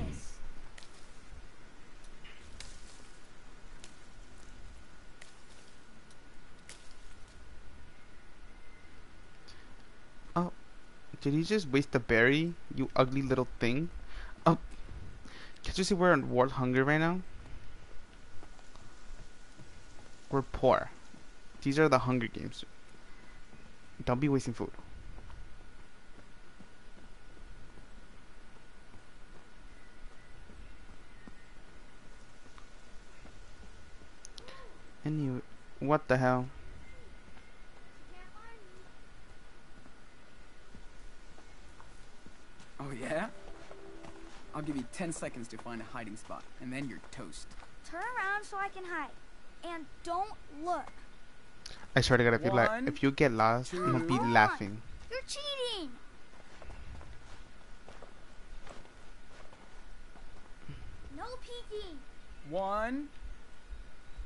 Oh, Did you just waste a berry, you ugly little thing? Oh, can't you see we're in world hunger right now? We're poor. These are the Hunger Games. Don't be wasting food. Anyway, what the hell? Oh, yeah? I'll give you 10 seconds to find a hiding spot, and then you're toast. Turn around so I can hide. And don't look. I swear to God, if you like, if you get lost, I'm gonna be laughing. You're cheating. No peeking. One,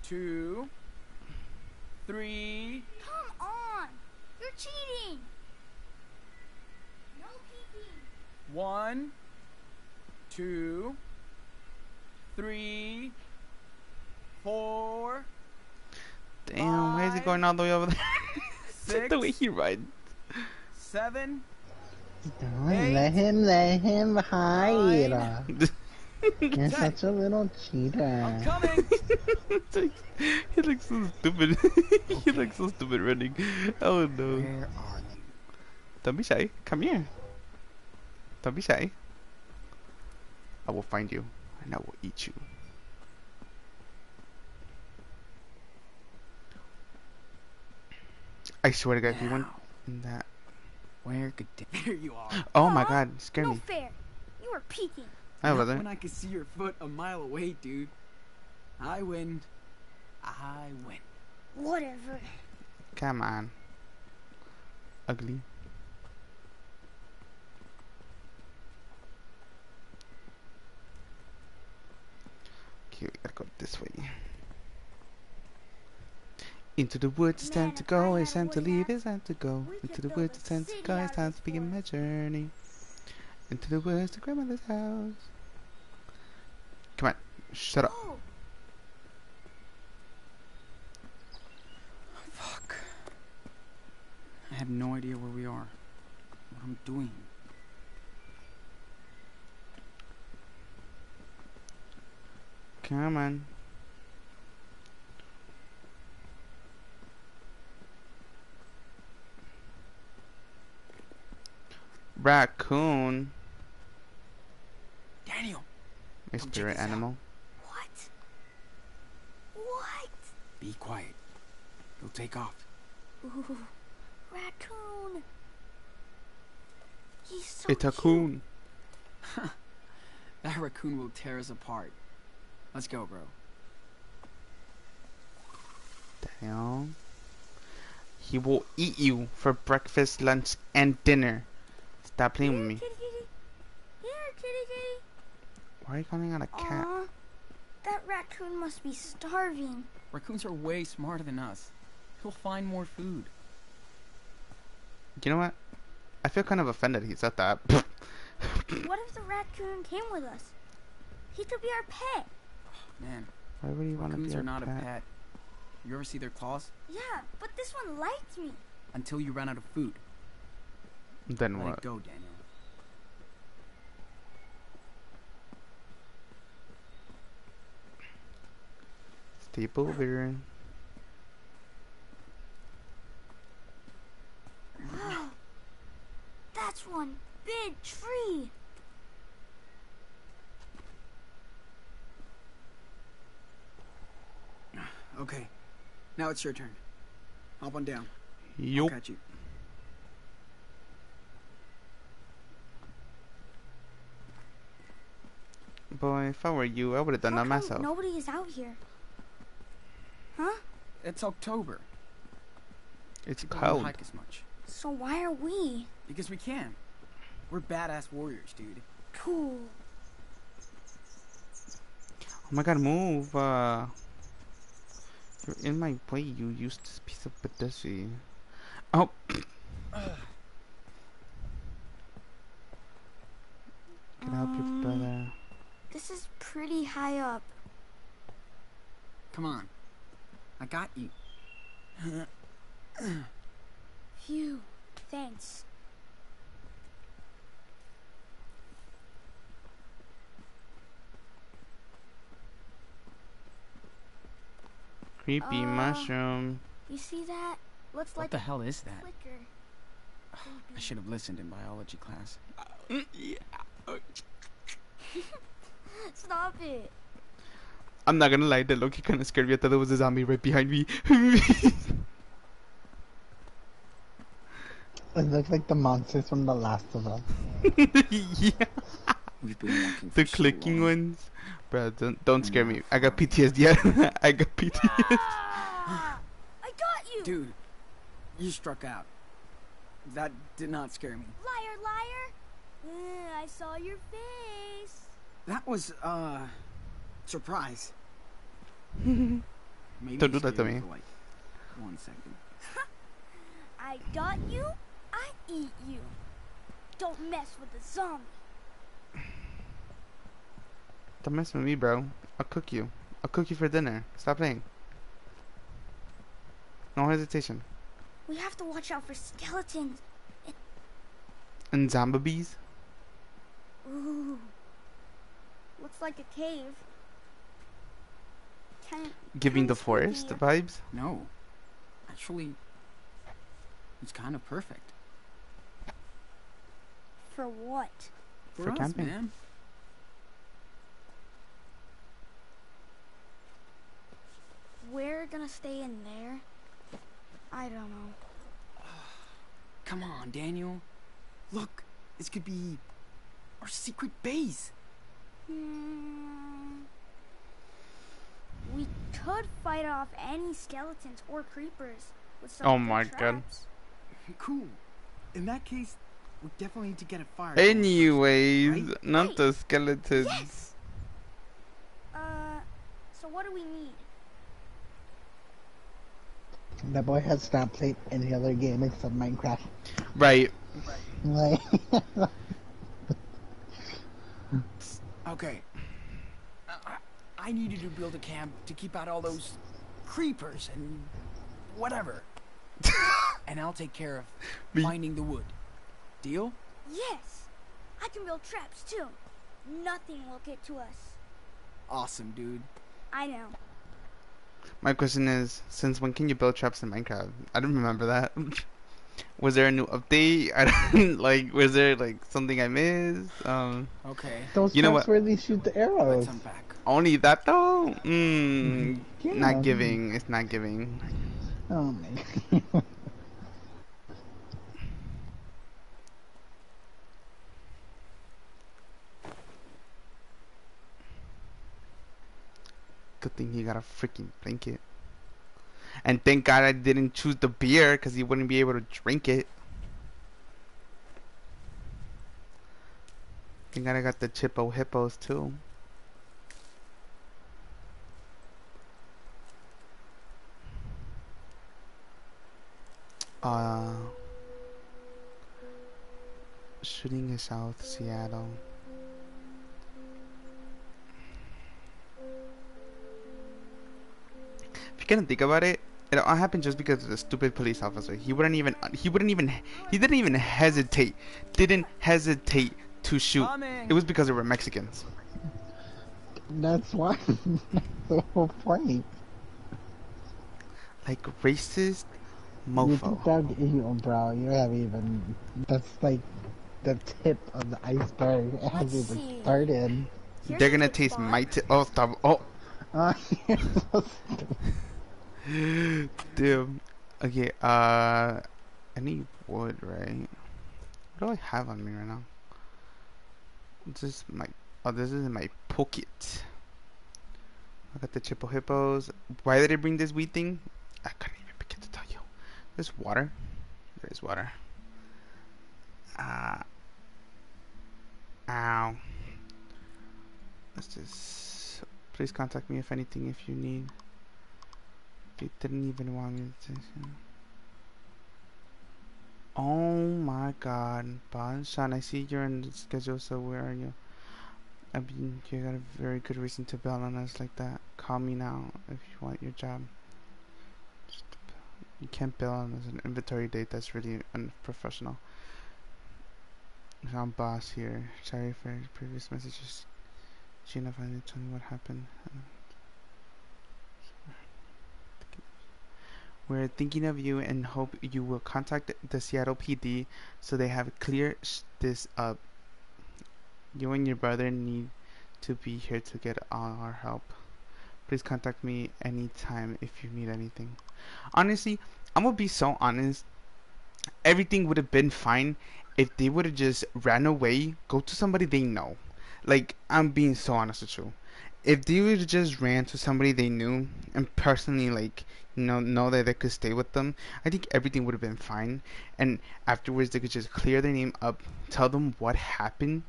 two, three. Come on. You're cheating. No peeking. One, two, three, four, Damn, why is he going all the way over there? six, the way he rides. seven. Don't Eight, let him let him hide. nine, You're ten. such a little cheater. I'm coming. Like- he looks so stupid. he looks so stupid running. Oh no. Where are you? Don't be shy. Come here. Don't be shy. I will find you and I will eat you. I swear to God, if you went in that. Where could there you are? Oh my God, you scared no me. fair. You were peeking. I Not wasn't. When I could see your foot a mile away, dude. I win. I win. Whatever. Come on. Ugly. Okay, we gotta go this way. Into the woods, it's time to go, it's time to leave, it's time to go. Into the woods, it's time to go, it's time to begin my journey. Into the woods to grandmother's house. Come on, shut up. Oh, Fuck. I have no idea where we are. What I'm doing. Come on. Raccoon, Daniel, my Come spirit this out. animal. what? What? be quiet. He'll take off. Ooh, raccoon. He's so It's a cute. coon. That raccoon will tear us apart. Let's go, bro. Damn. He will eat you for breakfast, lunch, and dinner. Stop playing with me. kitty, kitty. Here, kitty, kitty. Why are you calling out a cat? Aw, that raccoon must be starving. Raccoons are way smarter than us. He'll find more food. You know what? I feel kind of offended he said that. What if the raccoon came with us? He could be our pet. Man, Why would he want to raccoons be are not pet? a pet. You ever see their claws? Yeah, but this one liked me. Until you ran out of food. Then Let what? go, Daniel. Staple over Wow, oh, that's one big tree. Okay, now it's your turn. Hop on down. Yup. I'll catch you. Boy, if I were you, I would have done How that myself. Nobody is out here. Huh? It's October. It's People don't cold. hike as much. So why are we? Because we can. We're badass warriors, dude. Cool. Oh my god, move. Uh, you're in my way, you useless piece of pedestrian. Oh. Can I help you, Um, brother? This is pretty high up. Come on. I got you. Phew. Thanks. Creepy uh, mushroom. You see that? Looks What like the hell is that? flicker. I should have listened in biology class. Stop it. I'm not gonna lie, that lowkey kinda scared me. I thought there was a zombie right behind me. It looks like the monsters from The Last of Us. yeah. We've been walking The for so clicking long. ones. Bro, don't, don't scare me. I got PTSD. I got PTSD. Ah, I got you. Dude, you struck out. That did not scare me. Liar, liar. Uh, I saw your face. That was, uh, surprise. Maybe Don't do that to me. Like one second. I got you. I eat you. Don't mess with the zombie. Don't mess with me, bro. I'll cook you. I'll cook you for dinner. Stop playing. No hesitation. We have to watch out for skeletons. And zombies? Ooh. Looks like a cave. Can, Giving the forest spooky. vibes? No. Actually, it's kind of perfect. For what? For, For us, camping. man. We're gonna stay in there? I don't know. Come on, Daniel. Look, this could be our secret base. Hmm. We could fight off any skeletons or creepers with some Oh good my God. Cool. In that case, we definitely need to get a fire. Anyways, Right? not Wait. the skeletons. Yes. Uh, so what do we need? That boy has not played any other game except Minecraft. Right. Like, Okay. Uh, I, I need you to build a camp to keep out all those creepers and whatever. and I'll take care of Me. finding the wood. Deal? Yes. I can build traps too. Nothing will get to us. Awesome, dude. I know. My question is, since when can you build traps in Minecraft? I don't remember that. was there a new update? I don't like. Was there like something I missed? Um, Okay. those You know what? where they shoot the arrows. Let's unpack. only that though. Mm, Yeah. not giving. It's not giving. Oh my. Good thing he got a freaking blanket. And thank God I didn't choose the beer because he wouldn't be able to drink it. Thank God I got the Chippo Hippos too. Uh, shooting in South Seattle. If you can think about it, it all happened just because of the stupid police officer. He wouldn't even. He wouldn't even. He didn't even hesitate. Didn't hesitate to shoot. It was because they were Mexicans. That's why. That's the whole point. Like racist You mofo. think that you, bro? You haven't even. That's like the tip of the iceberg. It hasn't even see. started. Here's They're gonna taste spot. my. T- oh stop! Oh, Uh, you're so stupid. Damn. Okay, uh, I need wood, right? What do I have on me right now? This is my, oh, this is in my pocket. I got the Chippo Hippos. Why did I bring this weed thing? I couldn't even begin to tell you. There's water. There is water. Uh, ow. Let's just, please contact me if anything if you need. They didn't even want me to. Oh my god, Bon Sean, I see you're in the schedule, so where are you? I mean, you got a very good reason to bail on us like that. Call me now if you want your job. You can't bail on us an inventory date, that's really unprofessional. I'm boss here. Sorry for previous messages. Gina finally told me what happened. We're thinking of you and hope you will contact the Seattle PD so they have cleared this up. You and your brother need to be here to get all our help. Please contact me anytime if you need anything. Honestly, I'm gonna be so honest. Everything would have been fine if they would have just ran away, go to somebody they know. Like, I'm being so honest with you. If they would have just ran to somebody they knew and personally, like, know, know that they could stay with them, I think everything would have been fine. And afterwards, they could just clear their name up, tell them what happened,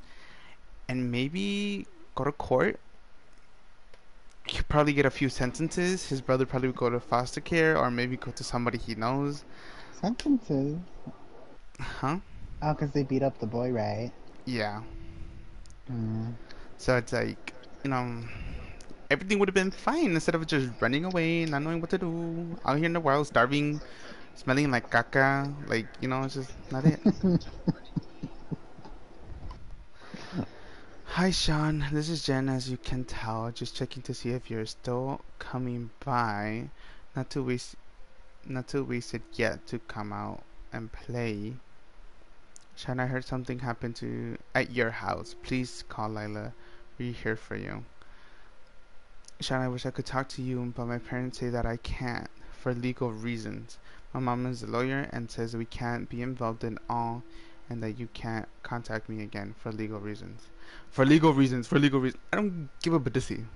and maybe go to court. He'd probably get a few sentences. His brother probably would go to foster care or maybe go to somebody he knows. Sentences. Huh? Oh, because they beat up the boy, right? Yeah. Mm. So it's like, you know, everything would have been fine instead of just running away, not knowing what to do, out here in the wild, starving, smelling like caca. Like, you know, it's just not it. Hi, Sean. This is Jen, as you can tell. Just checking to see if you're still coming by. Not to waste, not to waste it yet to come out and play. Sean, I heard something happened to at your house. Please call Lyla. We're here for you. Sean, I wish I could talk to you, but my parents say that I can't for legal reasons. My mom is a lawyer and says we can't be involved in all and that you can't contact me again for legal reasons. For legal reasons, for legal reasons. I don't give a badissy.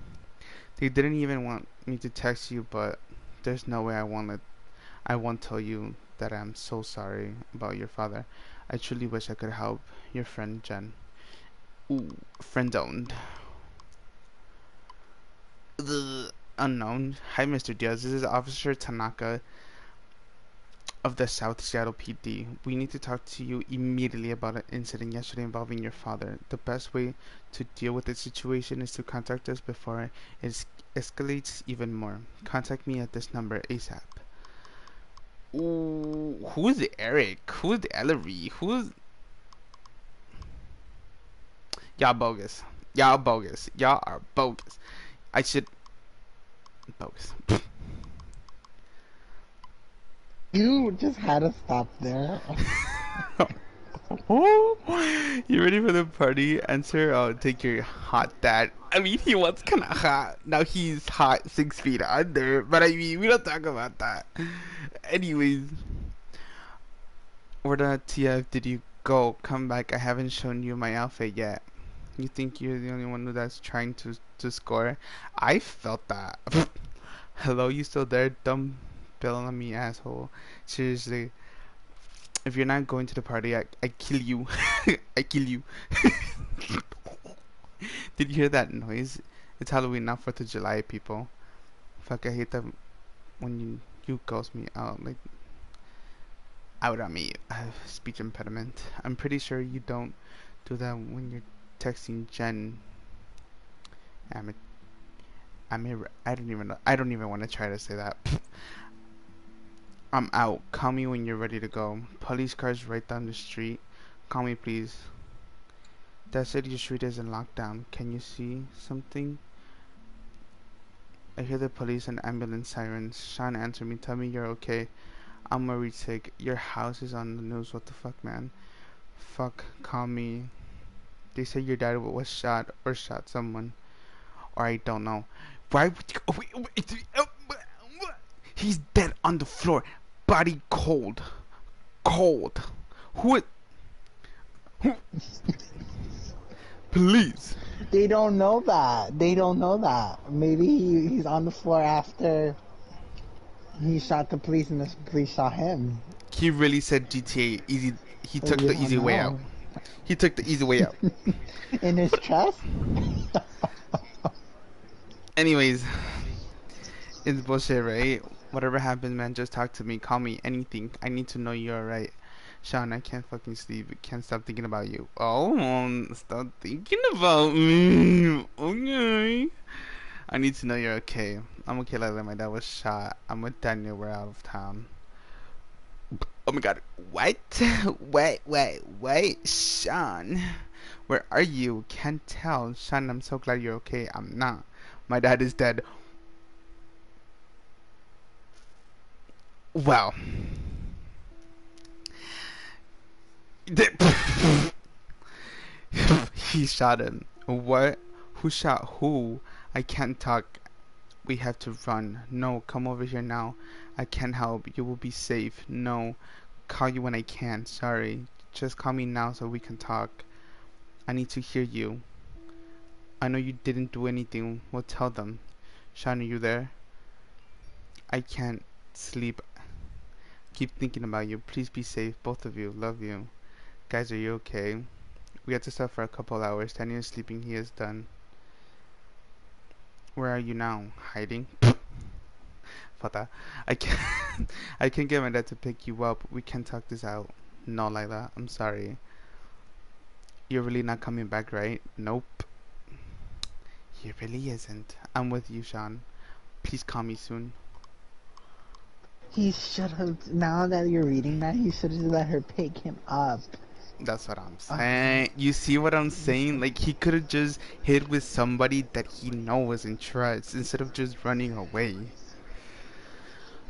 They didn't even want me to text you, but there's no way I won't let, I won't tell you that I'm so sorry about your father. I truly wish I could help your friend Jen. Ooh, friend owned. The unknown. Hi, Mr. Diaz. This is Officer Tanaka of the South Seattle PD. We need to talk to you immediately about an incident yesterday involving your father. The best way to deal with the situation is to contact us before it es- escalates even more. Contact me at this number ASAP. Ooh, who's Eric? Who's Ellery? Who's Y'all bogus. Y'all bogus. Y'all are bogus. I should bogus. You just had to stop there. Oh, you ready for the party? Answer. I'll take your hot dad. I mean, he was kind of hot. Now he's hot six feet under. But I mean, we don't talk about that. Anyways, where the TF did you go? Come back. I haven't shown you my outfit yet. You think you're the only one that's trying to to score? I felt that. Hello, you still there? Dumb bell on me, asshole. Seriously. If you're not going to the party, I, I kill you. I kill you. Did you hear that noise? It's Halloween, not 4th of July, people. Fuck, I hate that when you, you ghost me out. Like, out on me. I have speech impediment. I'm pretty sure you don't do that when you're texting Jen. I'm a, I'm a, I don't even know. I don't even want to try to say that. I'm out. Call me when you're ready to go. Police cars right down the street. Call me, please. That said, your street is in lockdown. Can you see something? I hear the police and ambulance sirens. Sean, answer me. Tell me you're okay. I'm worried sick. Your house is on the news. What the fuck, man? Fuck. Call me. They say your dad was shot or shot someone. Or I don't know. Why would you... Oh, wait, oh, wait, oh, oh, oh He's dead on the floor, body cold, cold. Who? Who? Please. They don't know that. They don't know that. Maybe he, he's on the floor after he shot the police and the police shot him. He really said GTA easy. He Oh, took the easy way out. He took the easy way out. In his chest? Anyways, it's bullshit, right? Whatever happens, man, just talk to me. Call me anything. I need to know you're alright. Sean, I can't fucking sleep. Can't stop thinking about you. Oh, stop thinking about me. Okay. I need to know you're okay. I'm okay like that. My dad was shot. I'm with Daniel. We're out of town. Oh my god. What? Wait, wait, wait. Sean. Where are you? Can't tell. Sean, I'm so glad you're okay. I'm not. My dad is dead. Well. He shot him. What? Who shot who? I can't talk. We have to run. No, come over here now. I can't help. You will be safe. No. Call you when I can. Sorry. Just call me now so we can talk. I need to hear you. I know you didn't do anything. Well, tell them. Sean, are you there? I can't sleep. Keep thinking about you. Please be safe, both of you. Love you. Guys, are you okay? We had to stop for a couple hours. Daniel is sleeping. He is done. Where are you now? Hiding? That. I can't. I can't get my dad to pick you up. We can't talk this out. Not like that. I'm sorry. You're really not coming back, right? Nope. He really isn't. I'm with you, Sean. Please call me soon. He should have. Now that you're reading that, he should have let her pick him up. That's what I'm saying. You see what I'm saying? Like he could have just hid with somebody that he knows and trusts instead of just running away.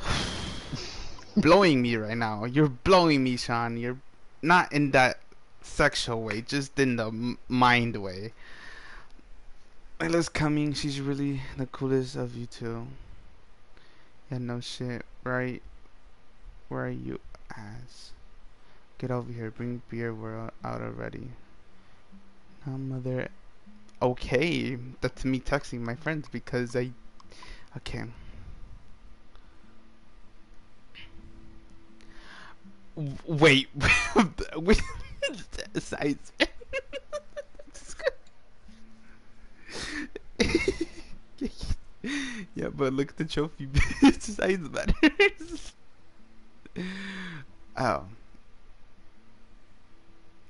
blowing me right now. You're blowing me, Sean. You're not in that sexual way, just in the mind way. Lyla's coming. She's really the coolest of you two. Yeah, no shit, right? Where are you, ass? Get over here. Bring beer. We're out already. Now, mother. Okay, that's me texting my friends because I. Okay. Wait. Size. yeah, but look at the trophy. Size matters. oh.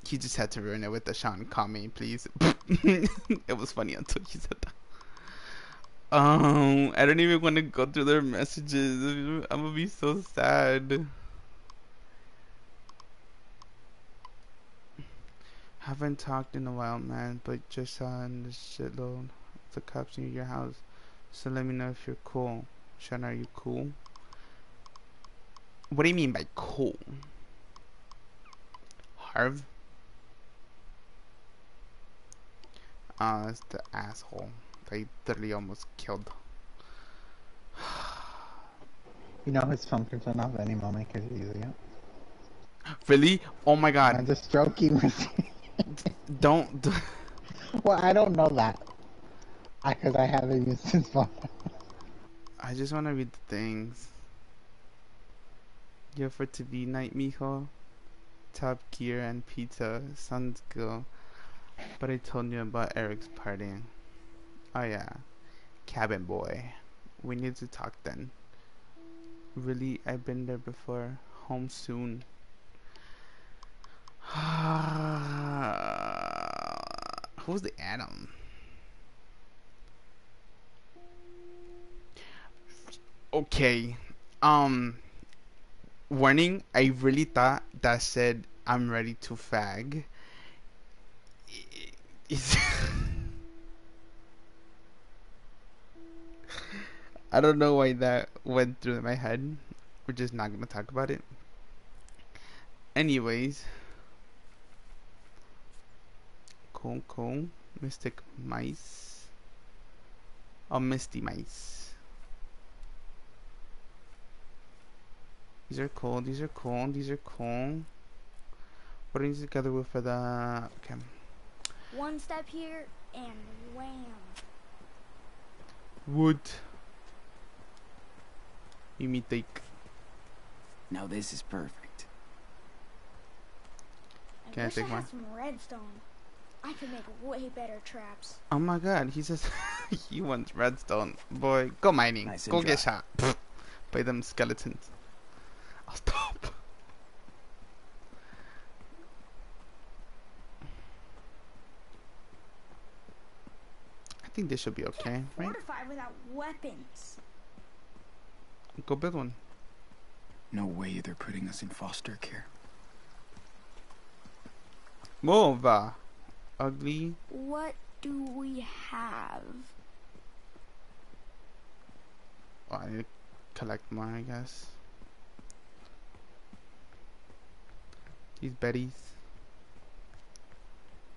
He just had to ruin it with the Sean, me, please. it was funny until he said that. Um, I don't even want to go through their messages. I'm gonna be so sad. Haven't talked in a while, man, but just saw in the shitload the cops near your house. So let me know if you're cool. Sean, are you cool? What do you mean by cool? Harv? Uh, it's the asshole. They literally almost killed. You know his phone could turn off any moment because he's using it. Really? Oh my god. I'm just stroking with Don't. Well, I don't know that. Because I, haven't used his phone. I just want to read the things. Yo for TV night, mijo. Top Gear and pizza. Sounds good. But I told you about Eric's partying. Oh yeah. Cabin boy. We need to talk then. Really? I've been there before. Home soon. Who's the Adam? Okay. Um warning, I really thought that said I'm ready to fag. I- Is I don't know why that went through my head. We're just not gonna talk about it. Anyways. Cool, cool. Mystic Mice. Oh, Misty Mice. These are cool. These are cool. These are cool. Putting these together with the okay. One step here and wham. Wood. You mean take. Now this is perfect. I Can I wish take I mine? had some redstone. I could make way better traps. Oh my god, he says he wants redstone. Boy, go mining. Nice go get shot. By them skeletons. I'll stop. I think this should be okay, right? Fortify without weapons. Go build one. No way they're putting us in foster care. Move, uh, ugly. What do we have? Oh, I need to collect more, I guess. These betties.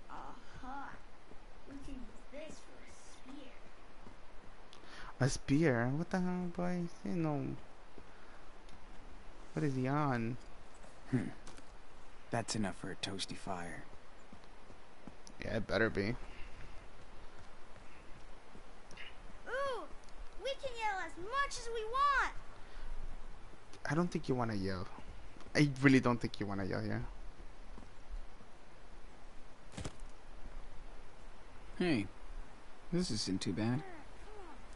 Uh-huh. We can use this for a spear. A spear? What the hell, boy? You know. What is he on? Hmm. That's enough for a toasty fire. Yeah, it better be. Ooh! We can yell as much as we want! I don't think you want to yell. I really don't think you want to yell here. Hey, this isn't too bad.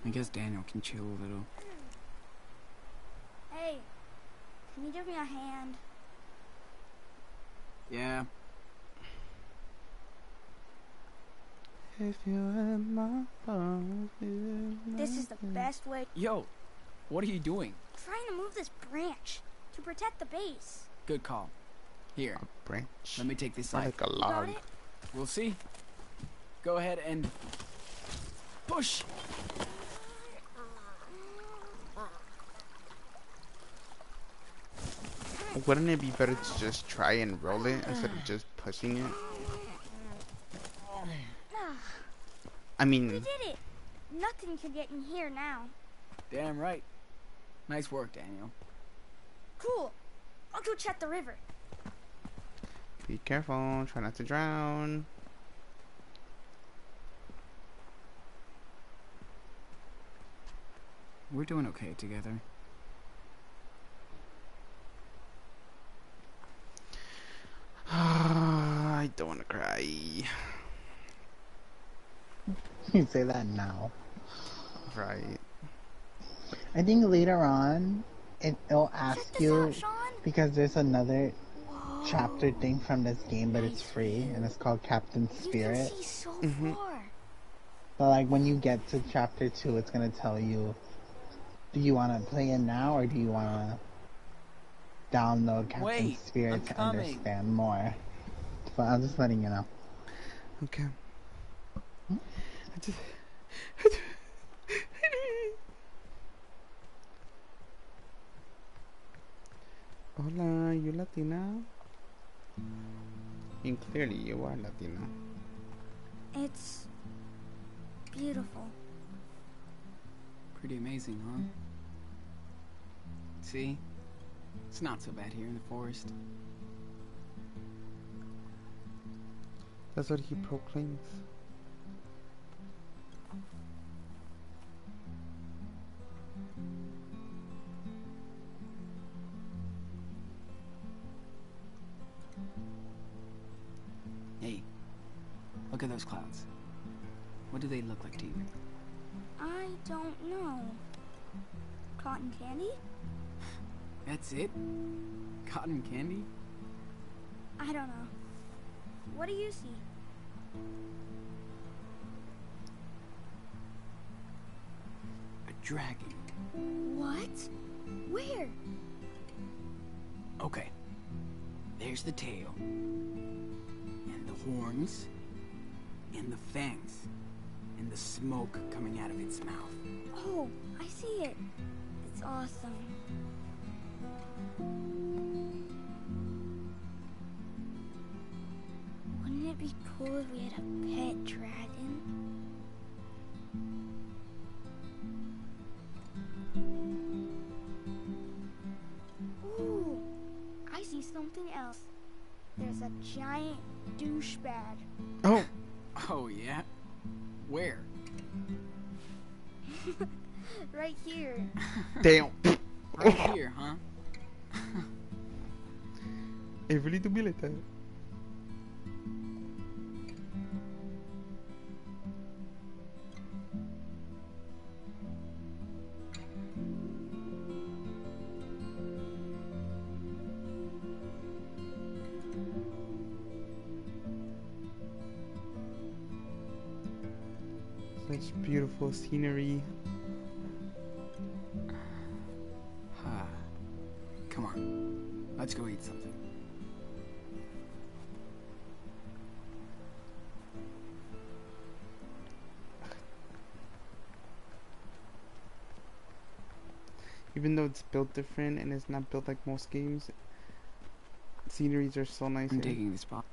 I guess Daniel can chill a little. Hey, can you give me a hand? Yeah, If you had my phone, This is the best way. Yo, what are you doing? Trying to move this branch to protect the base. Good call. Here, a branch. let me take this side. like a You got log. it? We'll see. Go ahead and push. Wouldn't it be better to just try and roll it instead of just pushing it? Ah, I mean... we did it! Nothing could get in here now. Damn right. Nice work, Daniel. Cool. I'll go check the river. be careful. Try not to drown. we're doing okay together. I don't want to cry. You say that now. Right. I think later on, it, it'll ask you out, because there's another Whoa. chapter thing from this game, but it's free and it's called Captain You Spirit. can see so Mhm. far. But like when you get to chapter two, it's gonna tell you, do you want to play it now or do you want to download Captain Wait, Spirit I'm to coming. understand more? But I'm just letting you know. Okay. I just. Hola, you Latina? And clearly you are Latina. It's beautiful. Pretty amazing, huh? See? It's not so bad here in the forest. That's what he proclaims. Hey, look at those clouds. What do they look like to you? I don't know. Cotton candy? That's it? Cotton candy? I don't know. What do you see? Dragon. What? Where? Okay. There's the tail. And the horns. And the fangs. And the smoke coming out of its mouth. Oh, I see it. It's awesome. Wouldn't it be cool if we had a pet dragon? Giant douchebag. Oh, Oh, yeah? Where? Right here. damn. Right here, huh? It really do beautiful scenery. Ah. Come on. Let's go eat something. Even though it's built different and it's not built like most games, sceneries are so nice. I'm here. digging this spot.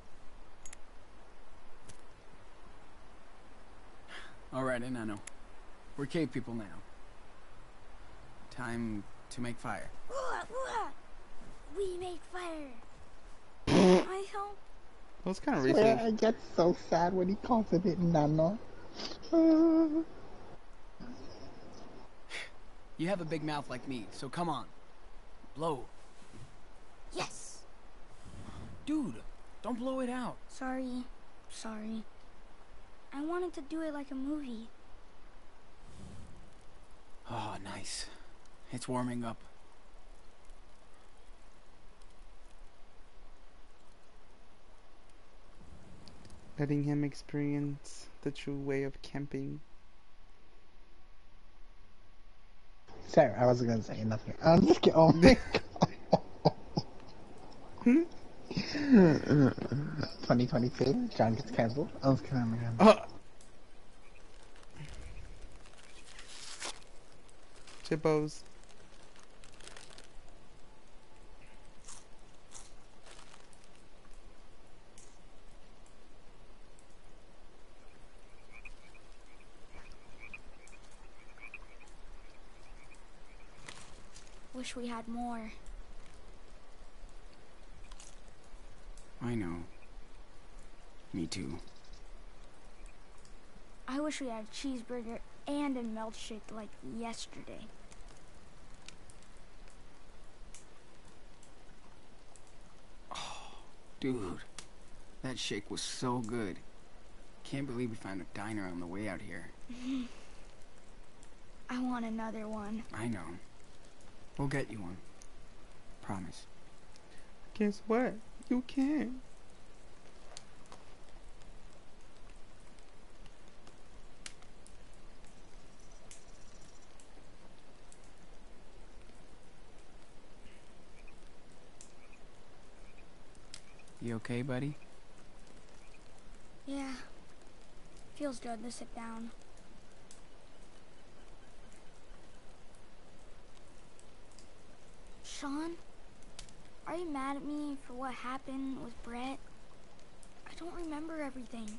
Alright, and I know. We're cave people now. Time to make fire. Whoa, whoa. We make fire. I hope. That was kind of Swear, racist. I get so sad when he calls it Nano. You have a big mouth like me, so come on. Blow. Yes. Dude, don't blow it out. Sorry. Sorry. I wanted to do it like a movie. Oh, nice. It's warming up. Letting him experience the true way of camping. Sorry, I wasn't gonna say nothing. I'm just kidding. Oh my god. 2022, John gets cancelled. I was kidding. Oh uh, my god. Oh. Chippos. Wish we had more. I know. Me too. I wish we had a cheeseburger and a milkshake like yesterday. Dude, that shake was so good. Can't believe we found a diner on the way out here. I want another one. I know. We'll get you one. Promise. Guess what? You can't. You okay, buddy? Yeah. Feels good to sit down. Sean, are you mad at me for what happened with Brett? I don't remember everything.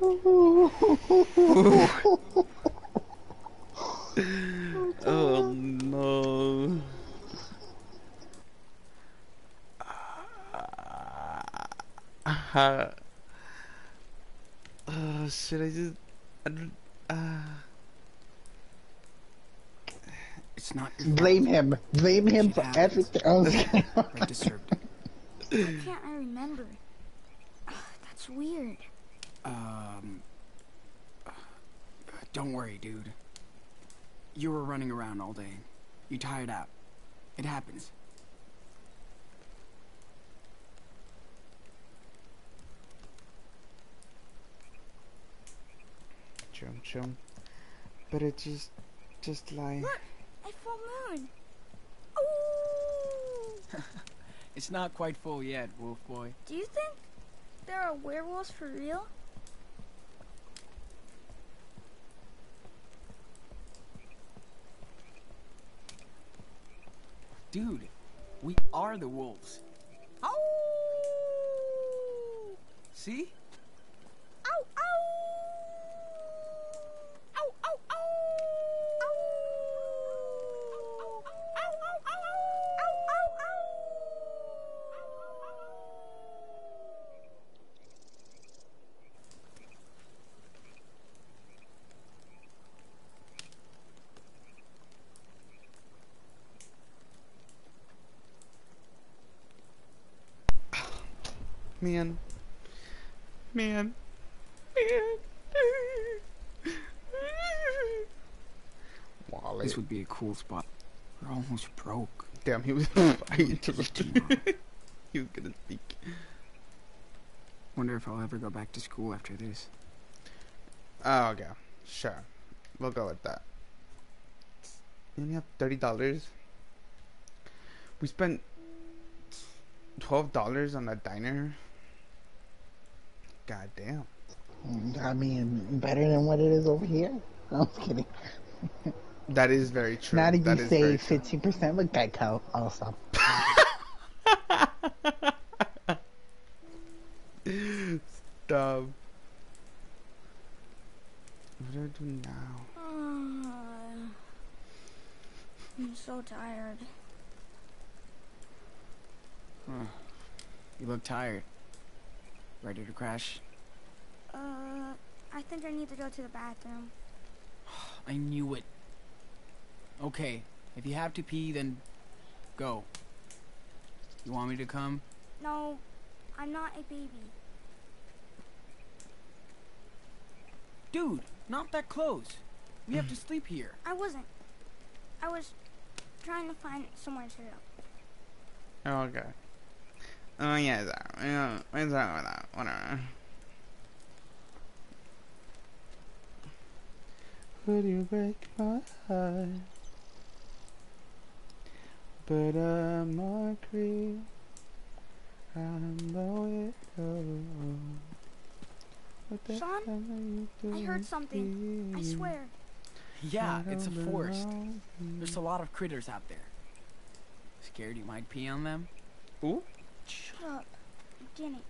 Oh no. Uh, oh shit! I just. I don't, uh, It's not your fault. Blame him. Blame him for Shit happens. everything. I was kidding. Brett deserved it. Why can't I remember? Ugh, that's weird. Um. uh, Don't worry, dude. You were running around all day. You tired out. It happens. chum chum. But it just, just like. Look, a full moon. Ooh! It's not quite full yet, Wolf Boy. Do you think there are werewolves for real? Dude, we are the wolves. Ow! See? Ow, ow! Ow, ow, ow! Ow, ow, ow, ow, ow! Man. Man. Man. Wally. This would be a cool spot. We're almost broke. Damn, he was. I interrupted. he was gonna speak. Wonder if I'll ever go back to school after this. Oh, okay. Sure. We'll go with that. You only have thirty dollars. We spent twelve dollars on a diner. God damn. I mean, better than what it is over here. I'm kidding. That is very true. Not if That you is very say true. fifteen percent with Geico. Also, Stop. What do I do now? Ah, I'm so tired. You look tired. Ready to crash? Uh, I think I need to go to the bathroom. I knew it. Okay, if you have to pee, then go. You want me to come? No, I'm not a baby. Dude, not that close. We have to sleep here. I wasn't. I was trying to find somewhere to go. Oh, okay. Oh yeah, that. Yeah, what's wrong with that? Whatever. Would you break my heart? But I'm a creep. I'm the widow. What the Sean, hell are you I heard doing something. I swear. Yeah, I it's a forest. There's a lot of critters out there. Scared you might pee on them? Ooh. Shut up. I didn't.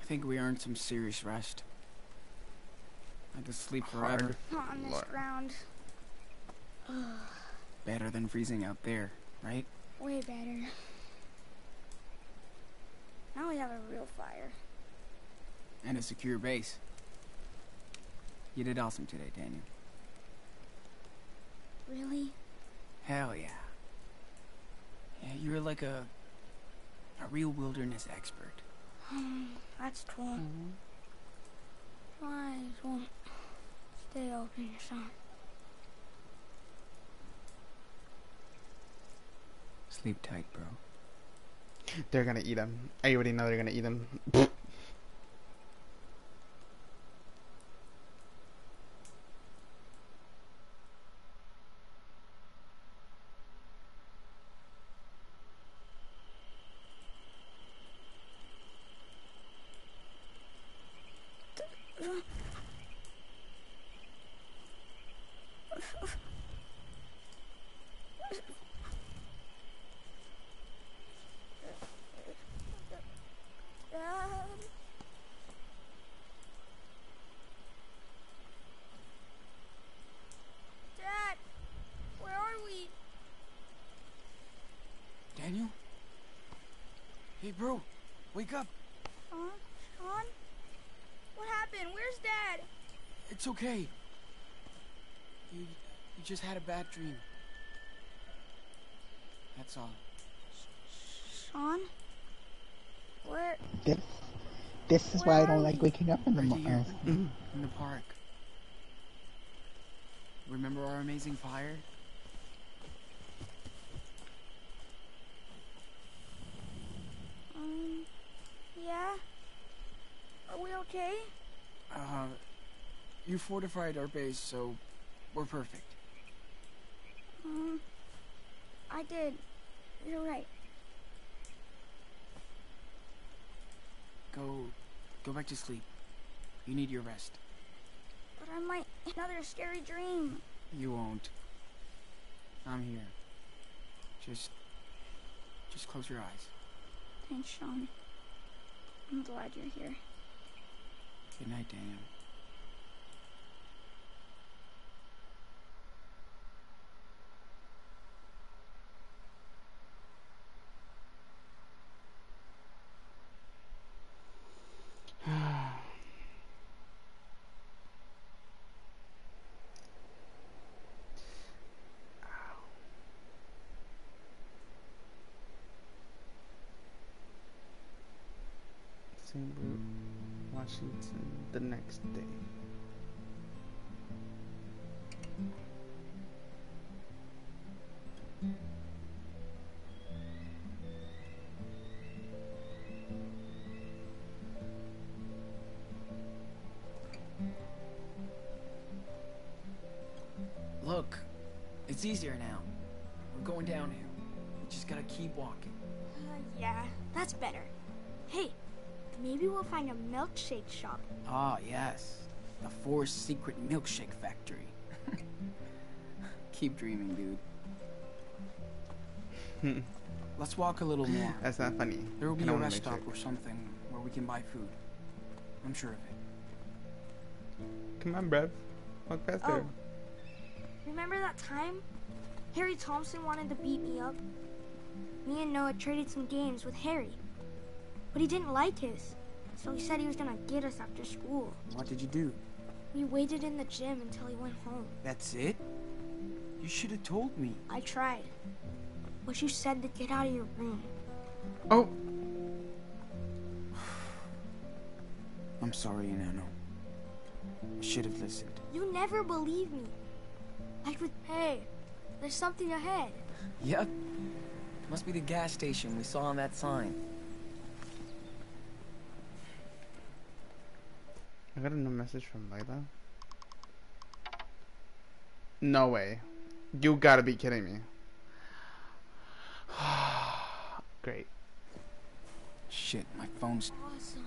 I think we earned some serious rest. I could sleep forever. Not on this Lord. ground. Better than freezing out there, right? Way better. Now we have a real fire. And a secure base. You did awesome today, Daniel. Really? Hell yeah. Yeah, you're like a a real wilderness expert. That's cool. My eyes won't stay open, Sean. Sleep tight, bro. They're gonna eat him. I already know they're gonna eat him. Dad. Dad, where are we? Daniel? Hey, bro. Wake up. Sean? Sean? What happened? Where's Dad? It's okay. You, you just had a bad dream. That's all. Sean? Where? this this is why I don't like waking up in the Right morning. In the park. Remember our amazing fire? Um, yeah? Are we okay? Uh, you fortified our base, so we're perfect. Um, I did. You're right. Go, go back to sleep. You need your rest. But I might another scary dream. You won't. I'm here. Just, just close your eyes. Thanks, Sean. I'm glad you're here. Good night, Daniel. The next day. Look, it's easier now. We're going down here. We just gotta keep walking. Uh, yeah, that's better. Hey, maybe we'll find a milkshake shop. Ah, yes. The Forest Secret Milkshake Factory. keep dreaming, dude. Let's walk a little more. That's not funny. There will be a wanna rest make stop or something where we can buy food. I'm sure of it. Come on, bruv. Walk faster. Oh. Remember that time? Harry Thompson wanted to beat me up. Me and Noah traded some games with Harry. But he didn't like his. So he said he was gonna get us after school. What did you do? We waited in the gym until he went home. That's it? You should have told me. I tried. But you said to get out of your room. Oh, I'm sorry, Enano. I should have listened. You never believe me. Like with, hey, there's something ahead. Yep. Must be the gas station we saw on that sign. Got a new message from Lyla. No way. You gotta be kidding me. Great. Shit, my phone's. Awesome.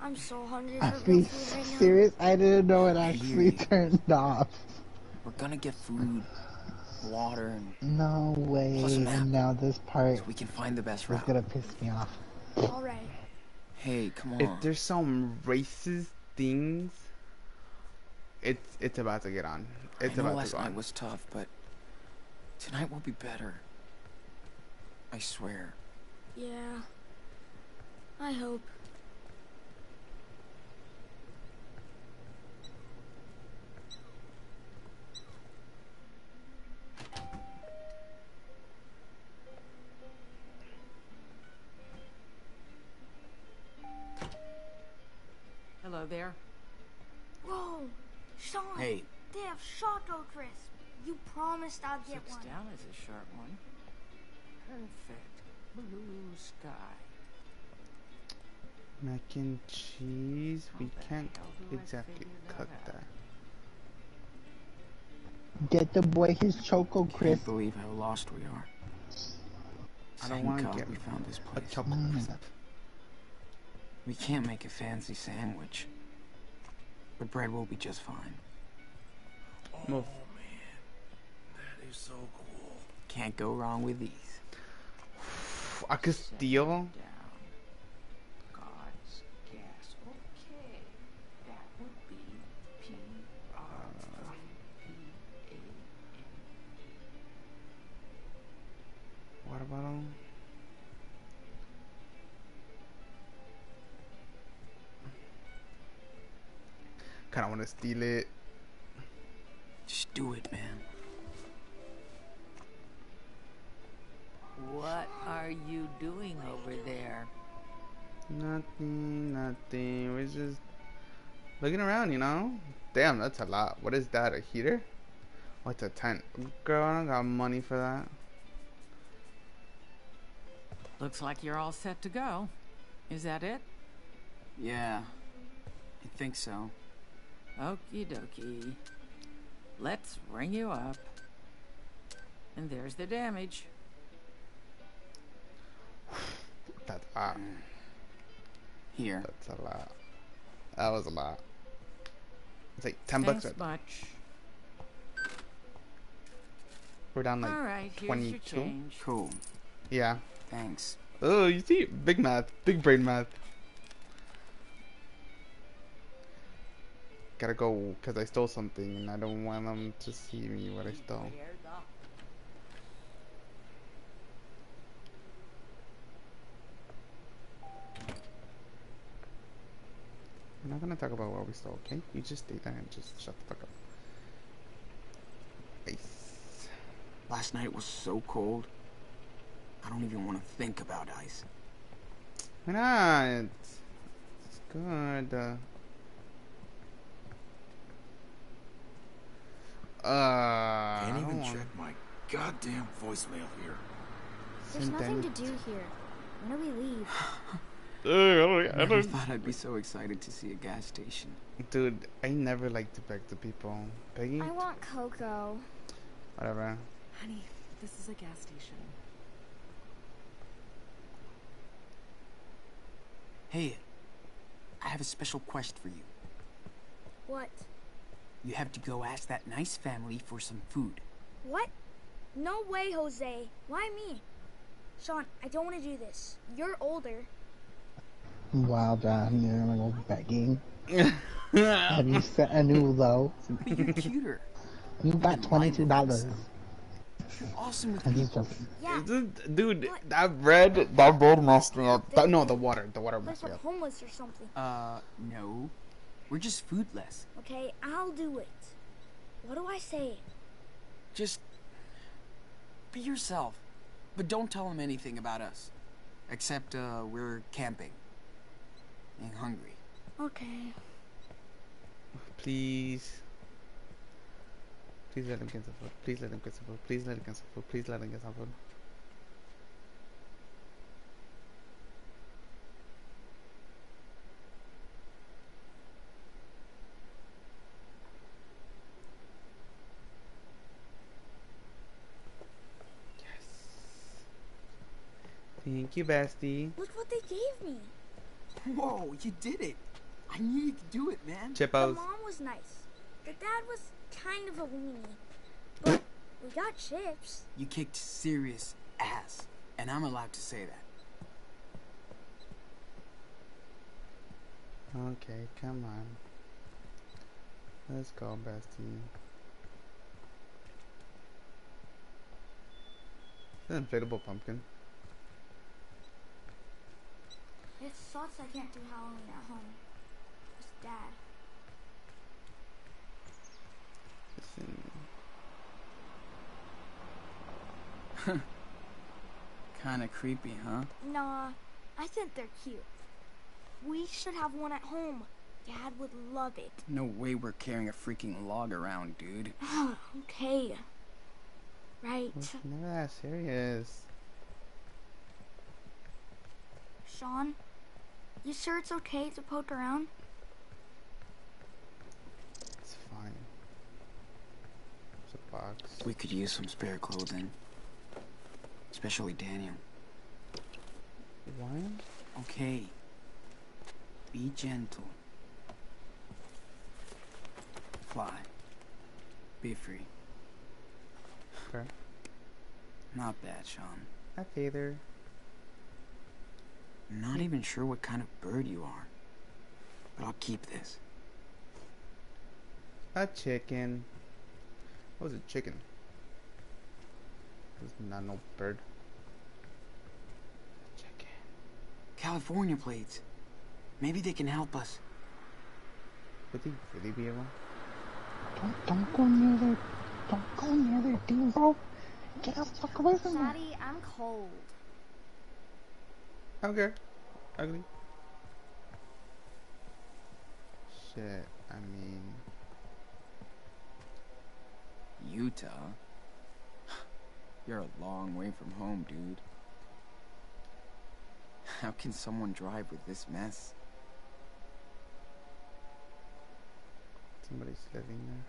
I'm so hungry Are for food right now. serious? I didn't know it actually you. turned off. We're gonna get food, water, and No way. Plus a map. And now this part so we can find the best is route. gonna piss me off. All right. Hey, come on. If there's some racist things, it's it's about to get on. It's I know about to last go night on. was tough, but tonight will be better. I swear. Yeah. I hope. There. Whoa, Sean. Hey, They have Choco Crisp. You promised I'd get Six one. down is a sharp one. Perfect. Blue sky. Mac and cheese. We How the can't hell do I exactly figure that that. Get the boy his choco can't believe how lost we are. I don't wanna get we found this place. A place. chocolate Mm. We can't make a fancy sandwich, but bread will be just fine. Oh, Move. Man. That is so cool. Can't go wrong with these. I could steal. Down. God's gas. Kind of want to steal it. Just do it, man. What are you doing over there? Nothing, nothing. We're just looking around, you know? Damn, that's a lot. What is that? A heater? What's a tent? Girl, I don't got money for that. Looks like you're all set to go. Is that it? Yeah, I think so. Okie dokie. Let's ring you up. And there's the damage. That's a lot. Here. That's a lot. That was a lot. It's like 10 Thanks bucks. much. We're down like all right, here's your 22. change. Cool. Yeah. Thanks. Oh, you see? Big math. Big brain math. Gotta go because I stole something and I don't want them to see me what I stole. We're not gonna talk about what we stole, okay? You just stay there and just shut the fuck up. Ice. Last night was so cold. I don't even want to think about ice. Why not? god. Uh, Uh, I Can't even want- check my goddamn voicemail here. There's nothing to do here. When do we leave? Ugh, I Never don't, thought I'd be so excited to see a gas station. dude, I never like to beg the people. Peggy? I want Coco. Whatever. Honey, this is a gas station. Hey, I have a special quest for you. What? You have to go ask that nice family for some food. What? No way, Jose. Why me? Sean, I don't want to do this. You're older. Wow, John, you're gonna go begging. Have you set a new low? But you're cuter. You got twenty-two dollars. You're awesome with And he's just Yeah. Dude, dude, that bread, that bread messed me up. That- no, the water, the water Like messed me we're up. homeless or something. Uh, no. We're just foodless. Okay, I'll do it. What do I say? Just be yourself. But don't tell them anything about us. Except, uh, we're camping. And hungry. Okay. Please. Please let him get some food. Please let him get some food. Please let him get some food. Please let him get some food. Thank you, bestie. Look what they gave me. Whoa, you did it. I knew you could do it, man. The Chippos. mom was nice. The dad was kind of a weenie. But we got chips. You kicked serious ass. And I'm allowed to say that. Okay, come on. Let's go, bestie. It's an inflatable pumpkin. It sucks I can't do Halloween at home. It's dad. Listen. Kinda creepy, huh? Nah, I think they're cute. We should have one at home. Dad would love it. No way we're carrying a freaking log around, dude. okay. Right. It's never that serious. Sean, you sure it's okay to poke around? It's fine. It's a box. We could use some spare clothing. Especially Daniel. Why? Okay. Be gentle. Fly. Be free. Okay. Not bad, Sean. Hi, Father. Not even sure what kind of bird you are. But I'll keep this. A chicken. What was a chicken? It's not no bird. Chicken. California plates. Maybe they can help us. Would they really be able? don't don't go near there. Don't go near there, Dean, bro. Get the fuck away from me. Daddy, I'm cold. Okay. Ugly. Shit. I mean, Utah? You're a long way from home, dude. How can someone drive with this mess? somebody's living there.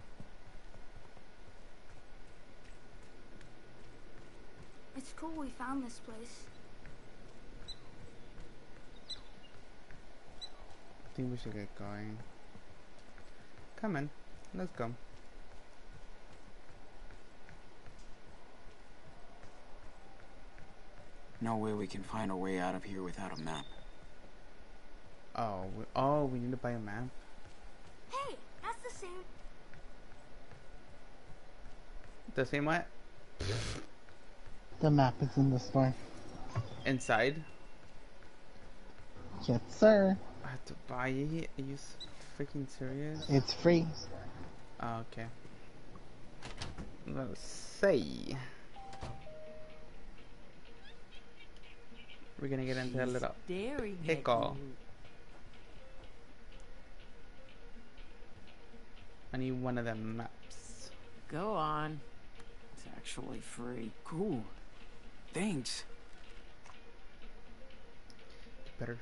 It's cool we found this place. I think we should get going. Come in. Let's go. No way we can find a way out of here without a map. Oh, we, oh, we need to buy a map. Hey, that's the same. The same what? The map is in the store. Inside? Yes, sir have to buy it? Are you freaking serious? It's free. Oh, okay. Let's see. We're gonna get into She's a little pickle. I need one of the maps. Go on. It's actually free. Cool. Thanks. Better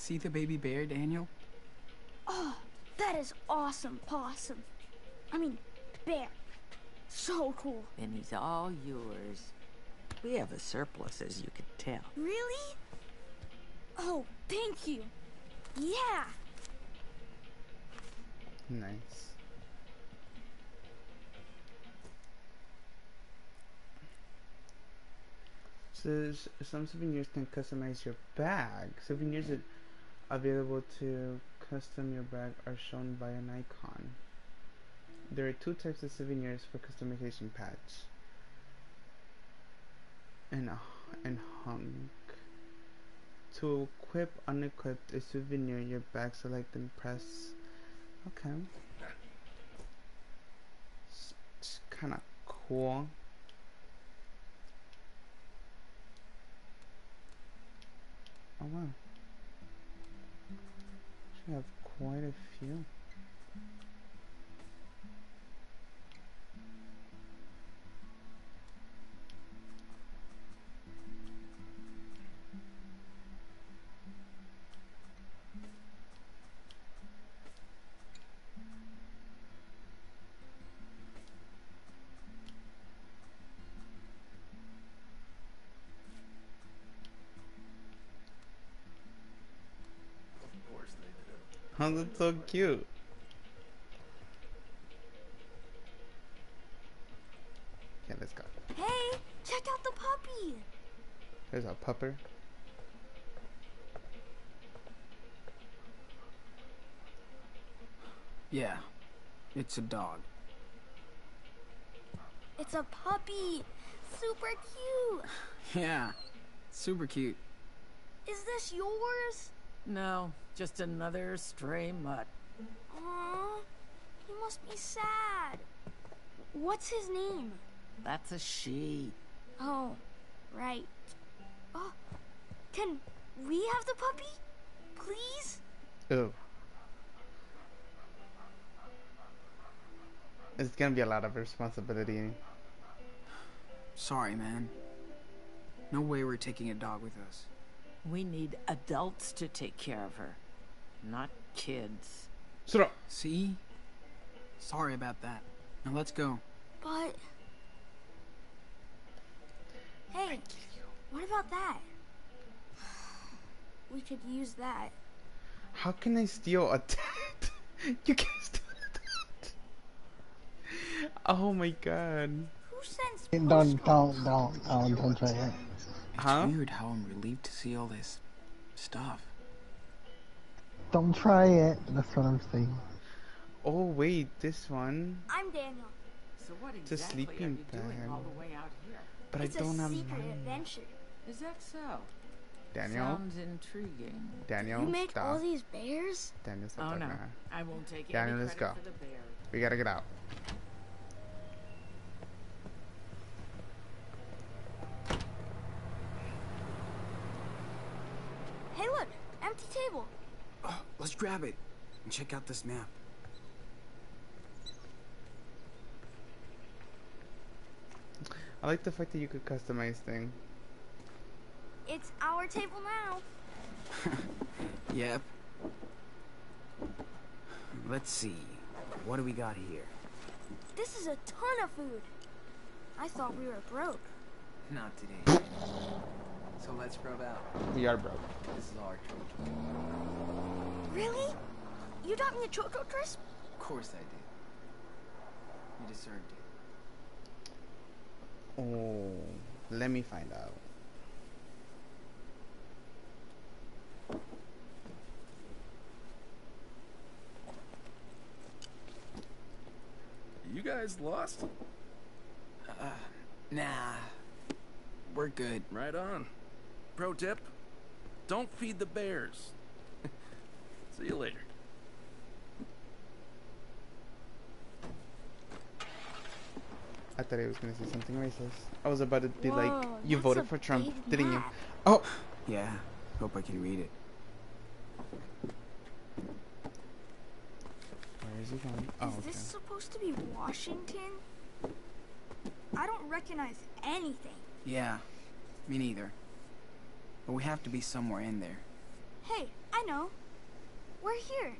See the baby bear, Daniel? Oh, that is awesome, possum. I mean, bear. So cool. Then he's all yours. We have a surplus, as you can tell. Really? Oh, thank you. Yeah. Nice. So some souvenirs can customize your bag. Souvenirs are available to custom your bag are shown by an icon. There are two types of souvenirs for customization patch. And and hunk. To equip unequipped a souvenir, in your bag select and press. Okay. It's kind of cool. Oh wow. Have quite a few. Oh, that's so cute. Okay, let's go. Hey, check out the puppy. There's a pupper. Yeah. It's a dog. It's a puppy. Super cute. Yeah. Super cute. Is this yours? No, just another stray mutt. Aww, he must be sad. What's his name? That's a she. Oh, right. Oh, can we have the puppy? Please? Ooh. It's gonna be a lot of responsibility. Sorry, man. No way we're taking a dog with us. We need adults to take care of her, not kids. Shut up. See? Sorry about that. Now let's go. But. Hey, what about that? We could use that. How can I steal a tent? you can't steal a tent. Oh my god. Who sends Don't, don't, don't, don't, don't try it. It's weird how I'm relieved to see all this stuff. Don't try it. That's what I'm saying. Oh wait, this one. I'm Daniel. So what It's a exactly are sleeping you doing bag. all the way out here? But it's I don't a have secret money. adventure. Is that so? Daniel. Sounds intriguing. Daniel, You make stop. all these bears? Daniel, stop Oh no. I won't take Daniel, any let's credit go. for the bear. We gotta get out. Hey, look, empty table. Oh, let's grab it and check out this map. I like the fact that you could customize things. It's our table now. Yep. Let's see. What do we got here? This is a ton of food. I thought we were broke. Not today. So let's grub out. We are broke. This is our treat. Really? You got me a Choco Crisp? Of course I did. You deserved it. Oh, let me find out. You guys lost? Uh, nah. We're good. Right on. Pro tip don't feed the bears. See you later. I thought I was gonna say something racist. I was about to be like, "You voted for Trump, didn't you?" Oh, Yeah. Hope I can read it. Where is he going? Oh, Is okay. this supposed to be Washington? I don't recognize anything. Yeah, me neither. But we have to be somewhere in there. Hey, I know. We're here.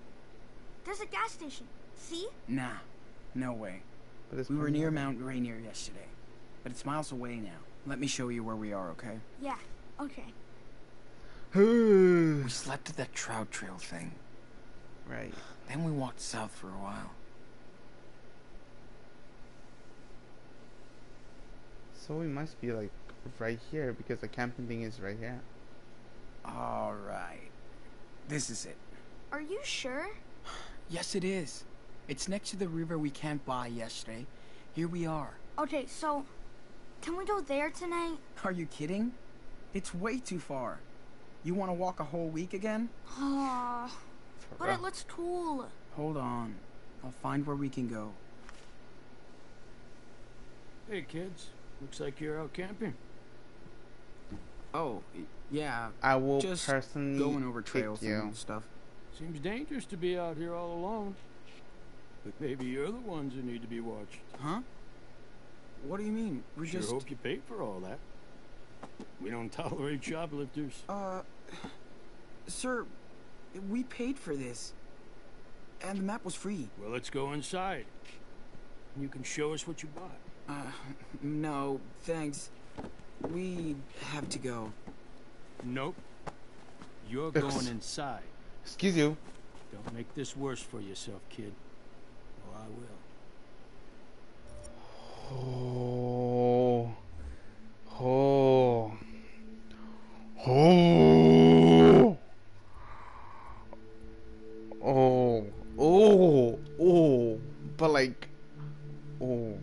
There's a gas station. See? Nah, no way. But We were near Mount Rainier yesterday, but it's miles away now. Let me show you where we are, okay? Yeah. Okay. we slept at that trout trail thing. Right. Then we walked south for a while. So we must be like right here because the camping thing is right here. All right. This is it. Are you sure? Yes, it is. It's next to the river we camped by yesterday. Here we are. Okay, so can we go there tonight? Are you kidding? It's way too far. You want to walk a whole week again? Oh, but it looks cool. Hold on. I'll find where we can go. Hey, kids. Looks like you're out camping. Oh, yeah. I will just personally going over take trails you. and stuff. Seems dangerous to be out here all alone. But maybe you're the ones who need to be watched. Huh? What do you mean? We sure just hope you paid for all that. We don't tolerate shoplifters. uh Sir, we paid for this. And the map was free. Well, let's go inside. You can show us what you bought. Uh no, thanks. We have to go. Nope. You're Ex- going inside. Excuse you. Don't make this worse for yourself, kid. Or I will. Oh. Oh. Oh. Oh. Oh. Oh. But like. Oh.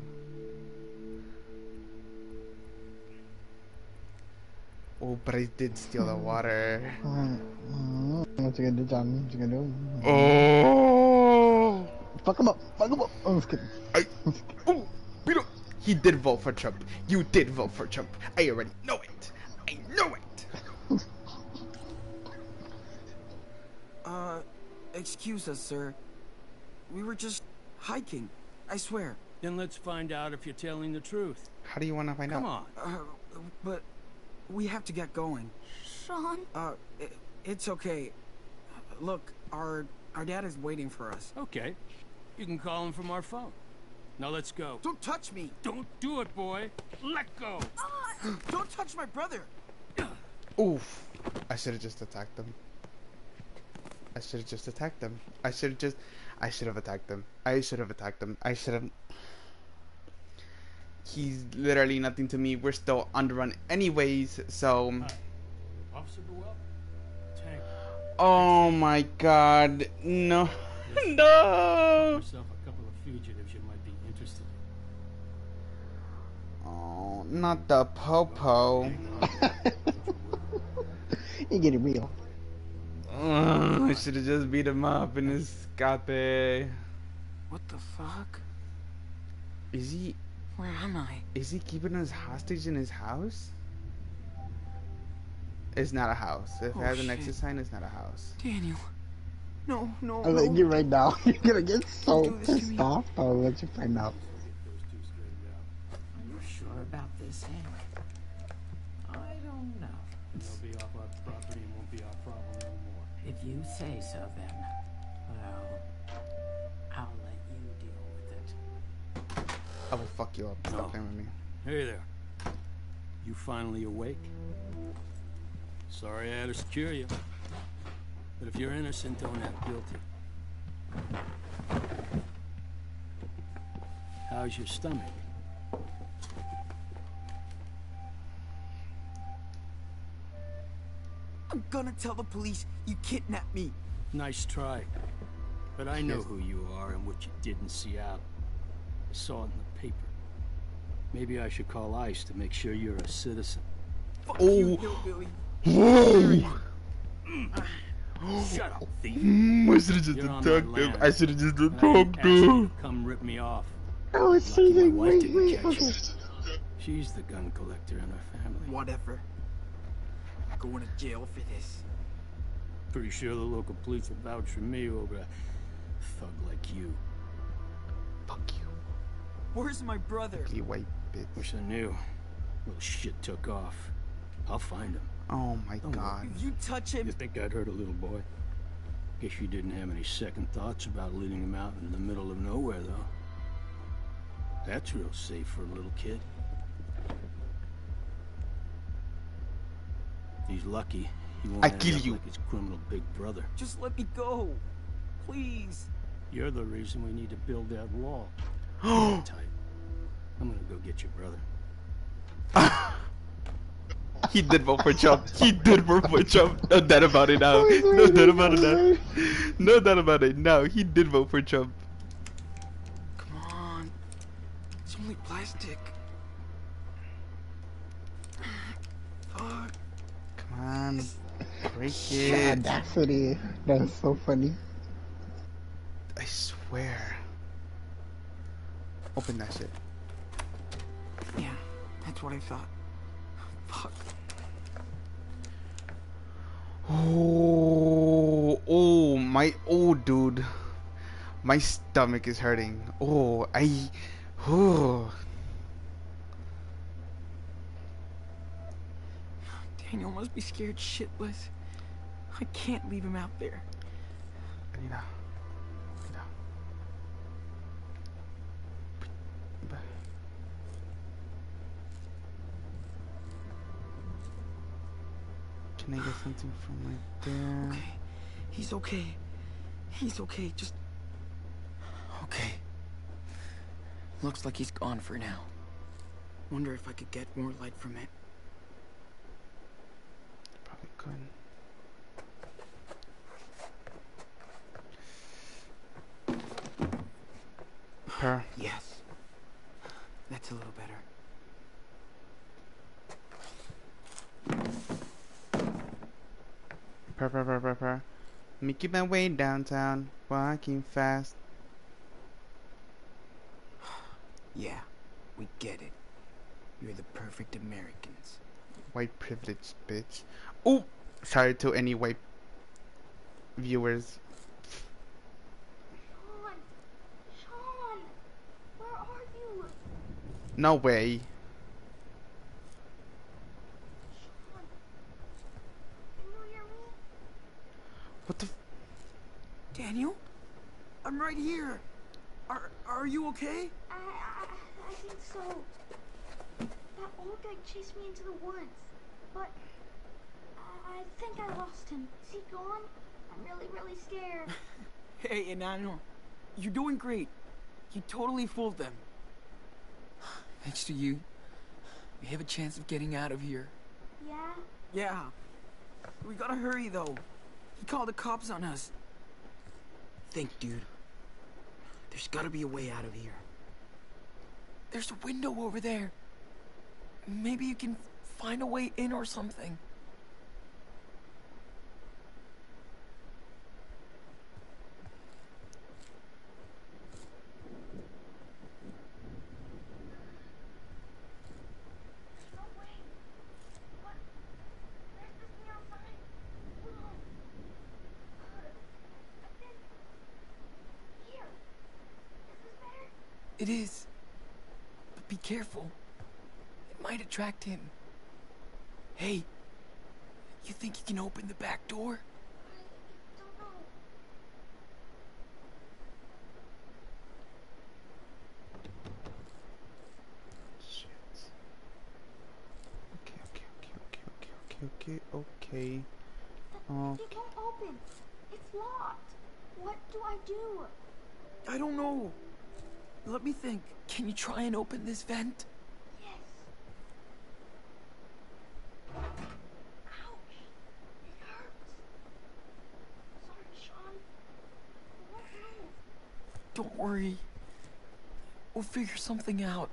Oh, but I did steal the water. What you gonna do, John? What you gonna do? Oh. Fuck him up. Fuck him up. I'm just kidding. Oh, Peter, he did vote for Trump. You did vote for Trump. I already know it. I know it. Uh excuse us, sir. We were just hiking. I swear. Then let's find out if you're telling the truth. How do you want to find Come out? Come on. Uh, but we have to get going. Sean? Uh, i it's okay. Look, our our dad is waiting for us. Okay. You can call him from our phone. Now let's go. Don't touch me! Don't do it, boy. Let go. Don't touch my brother! Oof. I should have just attacked them. I should have just attacked them. I should have just. I should have attacked them. I should have attacked them. I should have. He's literally nothing to me. We're still underrun anyways, so. Officer Burwell? Hank. Oh my god. No. No! Yourself a couple of fugitives you might be interested. Oh, not the popo. You get it real. Ugh, I should have just beat him up in his escape. What the fuck? Is he Where am I? is he keeping us hostage in his house? It's not a house. If Oh, it has an exit sign, it's not a house. Daniel. No, no, I'm no. you right now. You're gonna get so Don't do this to pissed off. I'll let you find out. Are you sure about this, Henry? I don't know. They'll be off our property and won't be our problem no more. If you say so, then, I will fuck you up. Stop oh. playing with me. Hey there. You finally awake? Sorry I had to secure you. But if you're innocent, don't act guilty. How's your stomach? I'm gonna tell the police you kidnapped me. Nice try. But I know who you are and what you did in Seattle. I saw it in the paper. Maybe I should call ICE to make sure you're a citizen. Fuck Oh. you, hillbilly. Whoa! Shut up, thief. Mm, I should have just You're attacked him. I should have just and I attacked him. Come rip me off. Oh, it's Lucky my Wait, wait. Okay. She's the gun collector in our family. Whatever. I'm Going to jail for this. Pretty sure the local police will vouch for me over a thug like you. Where's my brother? You white bitch. Wish I knew. Little shit took off. I'll find him. Oh my god. If you touch him, You think I'd hurt a little boy? Guess you didn't have any second thoughts about leading him out into the middle of nowhere, though. That's real safe for a little kid. He's lucky. He won't I end kill up you. like his criminal big brother. just let me go. Please. You're the reason we need to build that wall. Hold tight. I'm gonna go get your brother. He did vote for Trump. He did vote for Trump. No doubt about it now. Oh no doubt about it now. No doubt about it now. He did vote for Trump. Come on. It's only plastic. Fuck. Come on. Break The it. audacity. That is so funny. I swear. Open that shit. Yeah, that's what I thought. Fuck. Oh, oh, my, oh, dude. My stomach is hurting. Oh, I, oh. Daniel must be scared shitless. I can't leave him out there. Anita. Can I get something from right there? Okay. He's okay. He's okay. Just. Okay. Looks like he's gone for now. Wonder if I could get more light from it. Probably couldn't. Her. Yes. That's a little better. Purr, purr, purr, purr, purr. Making my way downtown, walking fast. Yeah, we get it. You're the perfect Americans. White privilege, bitch. Oh, sorry to any white viewers. Sean! Sean! Where are you? No way. Sean! Can you hear me? What the? F- Daniel? I'm right here. Are are you okay? I, I, I think so. That old guy chased me into the woods, but I, I think I lost him. Is he gone? I'm really, really scared. Hey, Enano. You're doing great. You totally fooled them. Thanks to you, we have a chance of getting out of here. yeah? Yeah. We gotta hurry, though. He called the cops on us. Think, dude. There's gotta be a way out of here. There's a window over there. Maybe you can find a way in or something. No way. What? There's this thing outside. Whoa. Uh, I think. Here. Is this better? It is. But be careful. It might attract him. Hey, you think you can open the back door? I don't know. Shit. Okay, okay, okay, okay, okay, okay, okay. Oh, It won't open. It's locked. What do I do? I don't know. Let me think. Can you try and open this vent? Yes. Ouch. It hurts. Sorry, Sean. I won't move. Don't worry. We'll figure something out.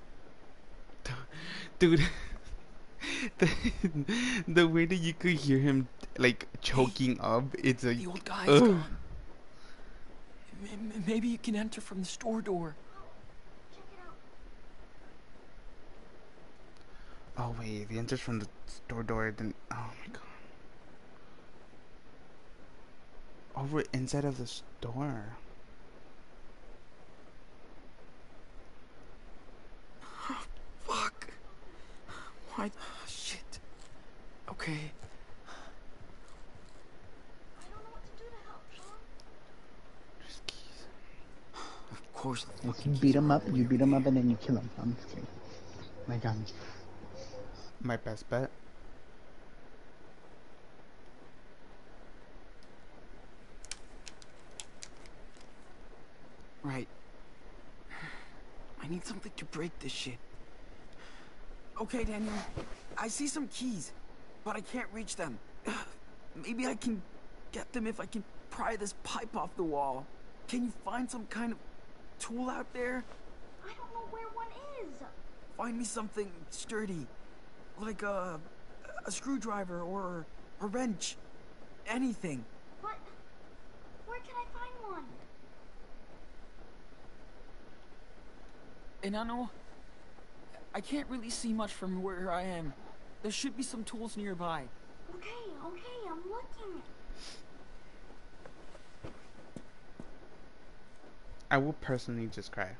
dude. the, the way that you could hear him like choking up, it's like. The old guy's ugh. gone. Maybe you can enter from the store door. Check it out. Oh wait, if he enters from the store door, then oh my god. We're inside of the store. I. Shit. Okay. Of course. You can beat him up, you beat him up, and then you kill him. I'm just kidding. My God. My best bet. Right. I need something to break this shit. Okay, Daniel. I see some keys, but I can't reach them. Maybe I can get them if I can pry this pipe off the wall. Can you find some kind of tool out there? I don't know where one is. Find me something sturdy, like a, a screwdriver or a wrench. Anything. But where can I find one? Enano, I can't really see much from where I am. There should be some tools nearby. Okay, okay, I'm looking. I will personally just cry.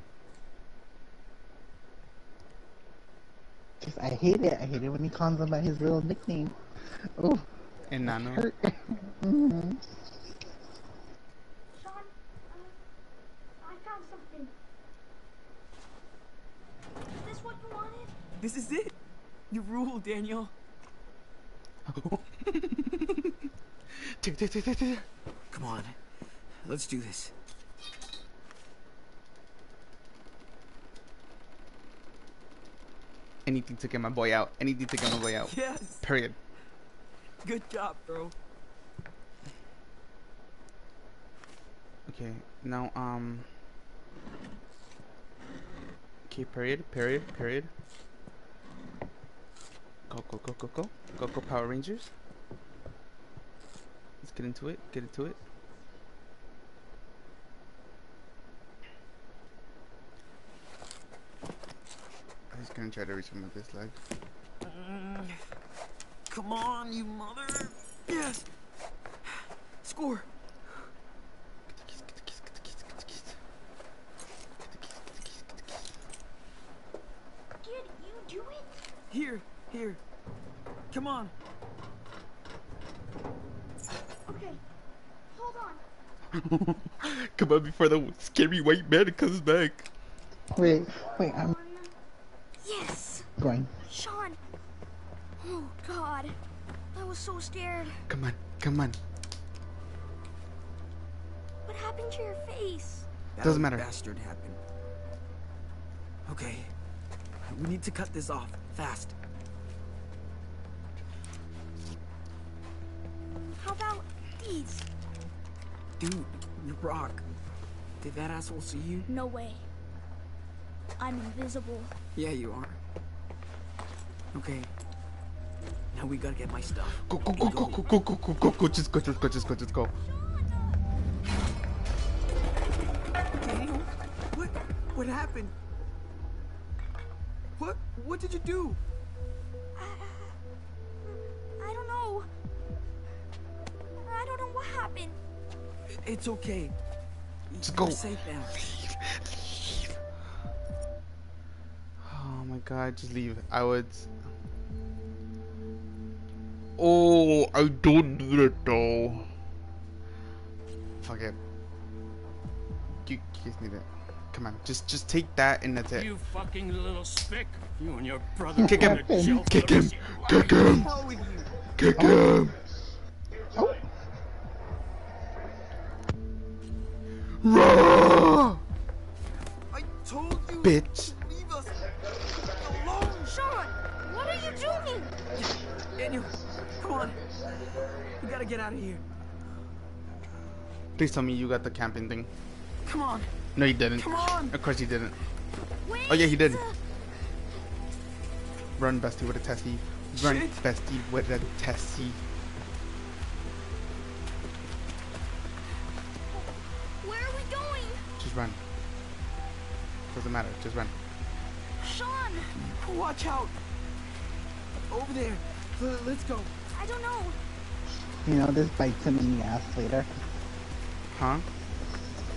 Just, I hate it. I hate it when he calls him by his real nickname. Oh. Enano. Hurt. Mhm. Sean, uh, I found something. Is this what you wanted? This is it. You rule, Daniel. Come on. Let's do this. Anything to get my boy out. Anything to get my boy out. Yes. Period. Good job, bro. Okay, now, um... Okay, period, period, period. Go, go, go, go, go. Go, go, Power Rangers. Let's get into it, get into it. i He's gonna try to reach him with this leg. Mm. Come on, you mother. Yes. Score. Did you do it? Here, here. Come on. Okay, hold on. Come on before the scary white man comes back. Wait, wait, I'm Yes! going. Sean! Oh, God. I was so scared. Come on, come on. What happened to your face? That Doesn't old matter. Bastard happened. Okay. We need to cut this off fast. About these? Dude, you rock. Did that asshole see you? No way. I'm invisible. Yeah, you are. Okay. Now we gotta get my stuff. Go, go, go, go, go, go, go, go, go, go, just go, just go, just go, just go. Daniel, what? What happened? What? What did you do? It's okay. Just You're go. safe now. Oh my god, just leave. I would. Oh, I don't need it though. Fuck it. You, you just need it. Come on, just just take that and that's it. You fucking little spick. You and your brother. Kick him. wanna chill for Kick him. rest of your Kick him. Hell with you. Kick him. Rah! I told you. Bitch. Leave us alone. Sean, what are you doing? Daniel, come on. We gotta get out of here. Please tell me you got the camping thing. Come on. No, you didn't. Come on. Of course you didn't. Wait. Oh yeah, he did. Run, bestie, with a tessie. Run, Shit. bestie, with a tessie. Just run. Doesn't matter. Just run. Sean, Watch out. Over there. L- let's go. I don't know. You know, this bites him in the ass later. Huh?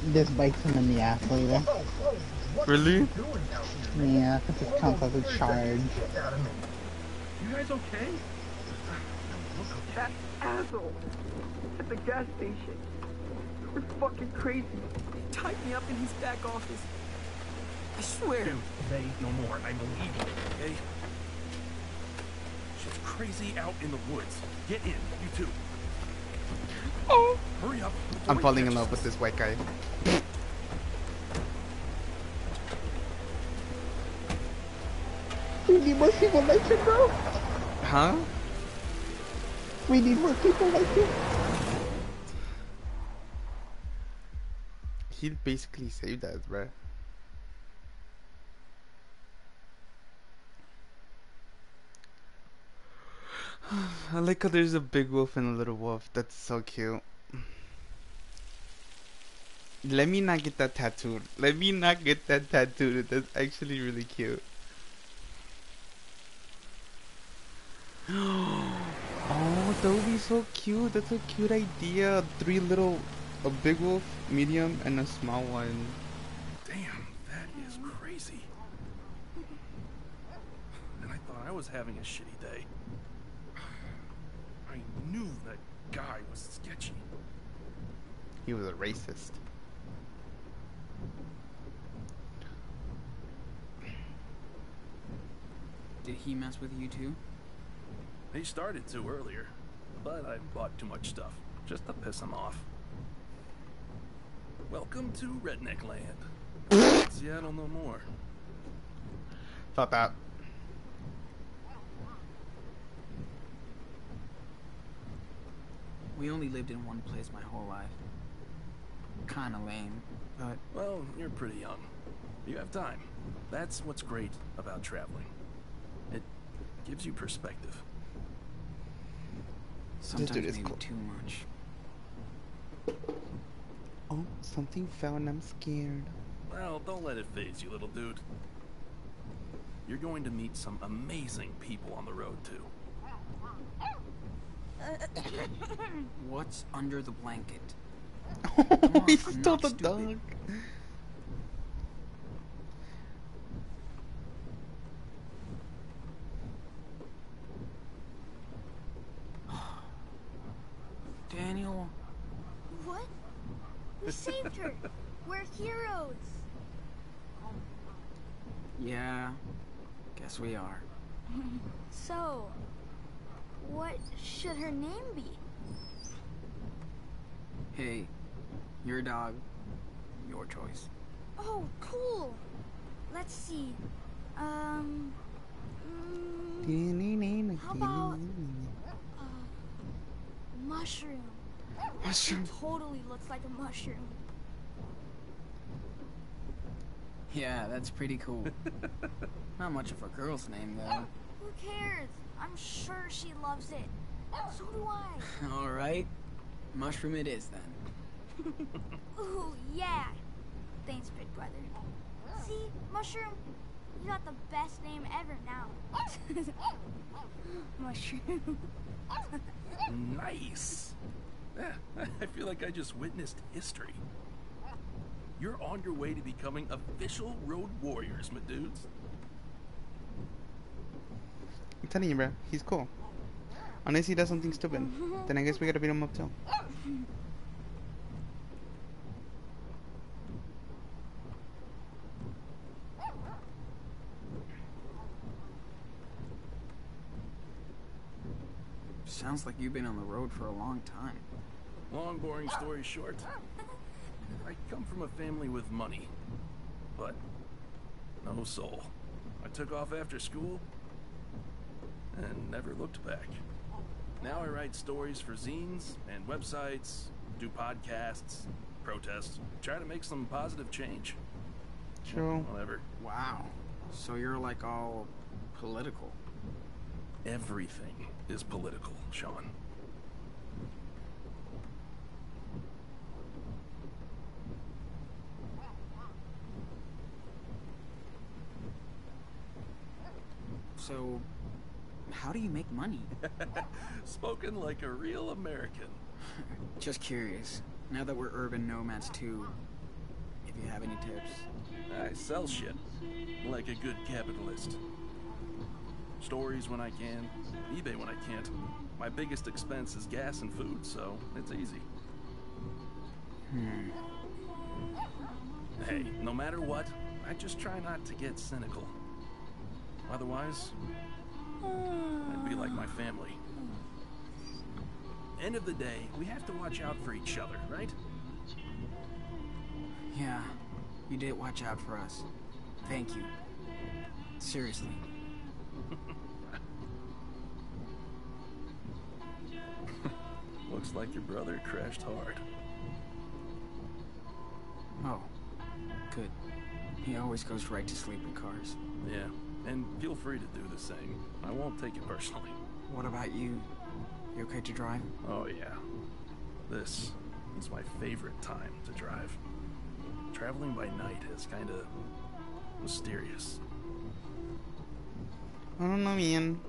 This bites him in the ass later. Really? Yeah, 'cause this counts as a charge. You guys okay? That asshole at the gas station. You're fucking crazy. Tied me up in his back office. I swear. Dude, say no more. I believe you, okay? She's crazy out in the woods. Get in, you two. Oh. Hurry up. I'm falling in love with this white guy. We need more people like him, bro. Huh? We need more people like him. He basically saved us, bruh. I like how there's a big wolf and a little wolf. That's so cute. Let me not get that tattooed. Let me not get that tattooed. That's actually really cute. Oh, that would be so cute. That's a cute idea. Three little, a big wolf, medium, and a small one. Damn, that is crazy. And I thought I was having a shitty day. I knew that guy was sketchy. He was a racist. Did he mess with you too? He started to earlier, but I bought too much stuff just to piss him off. Welcome to Redneck Land. Seattle no more. Thought that. We only lived in one place my whole life. Kinda lame, but Well, you're pretty young. You have time. That's what's great about traveling. It gives you perspective. sometimes dude is maybe cool. too much. Oh, something fell and I'm scared. Well, don't let it phase you, little dude. You're going to meet some amazing people on the road, too. What's under the blanket? Oh, he I'm stole not the stupid. dog. Daniel, What? We saved her. We're heroes. yeah, guess we are. So, what should her name be? Hey, your dog, your choice. Oh, cool. Let's see. Um. mm, how about uh, mushroom? Mushroom. Totally looks like a mushroom. Yeah, that's pretty cool. Not much of a girl's name, though. Who cares? I'm sure she loves it. So do I. All right, mushroom it is then. Ooh, yeah. Thanks, big brother. See, mushroom, you got the best name ever now. mushroom. Nice! Yeah, I feel like I just witnessed history. You're on your way to becoming official road warriors, my dudes. I'm telling you, bro. He's cool. Unless he does something stupid, then I guess we gotta beat him up too. Sounds like you've been on the road for a long time. Long, boring story short. I come from a family with money, but no soul. I took off after school and never looked back. Now I write stories for zines and websites, do podcasts, protest, try to make some positive change. True. Whatever. Wow. So you're like all political. Everything is political, Sean. So, how do you make money? Spoken like a real American. Just curious. Now that we're urban nomads too, if you have any tips. I sell shit. Like a good capitalist. Stories when I can, eBay when I can't. My biggest expense is gas and food, so it's easy. Hmm. Hey, no matter what, I just try not to get cynical. Otherwise, I'd be like my family. End of the day, we have to watch out for each other, right? Yeah, you did watch out for us. Thank you. Seriously. Looks like your brother crashed hard. Oh, good. He always goes right to sleep in cars. Yeah, and feel free to do the same. I won't take it personally. What about you? You okay to drive? Oh, yeah. This is my favorite time to drive. Traveling by night is kind of mysterious. I don't know, man.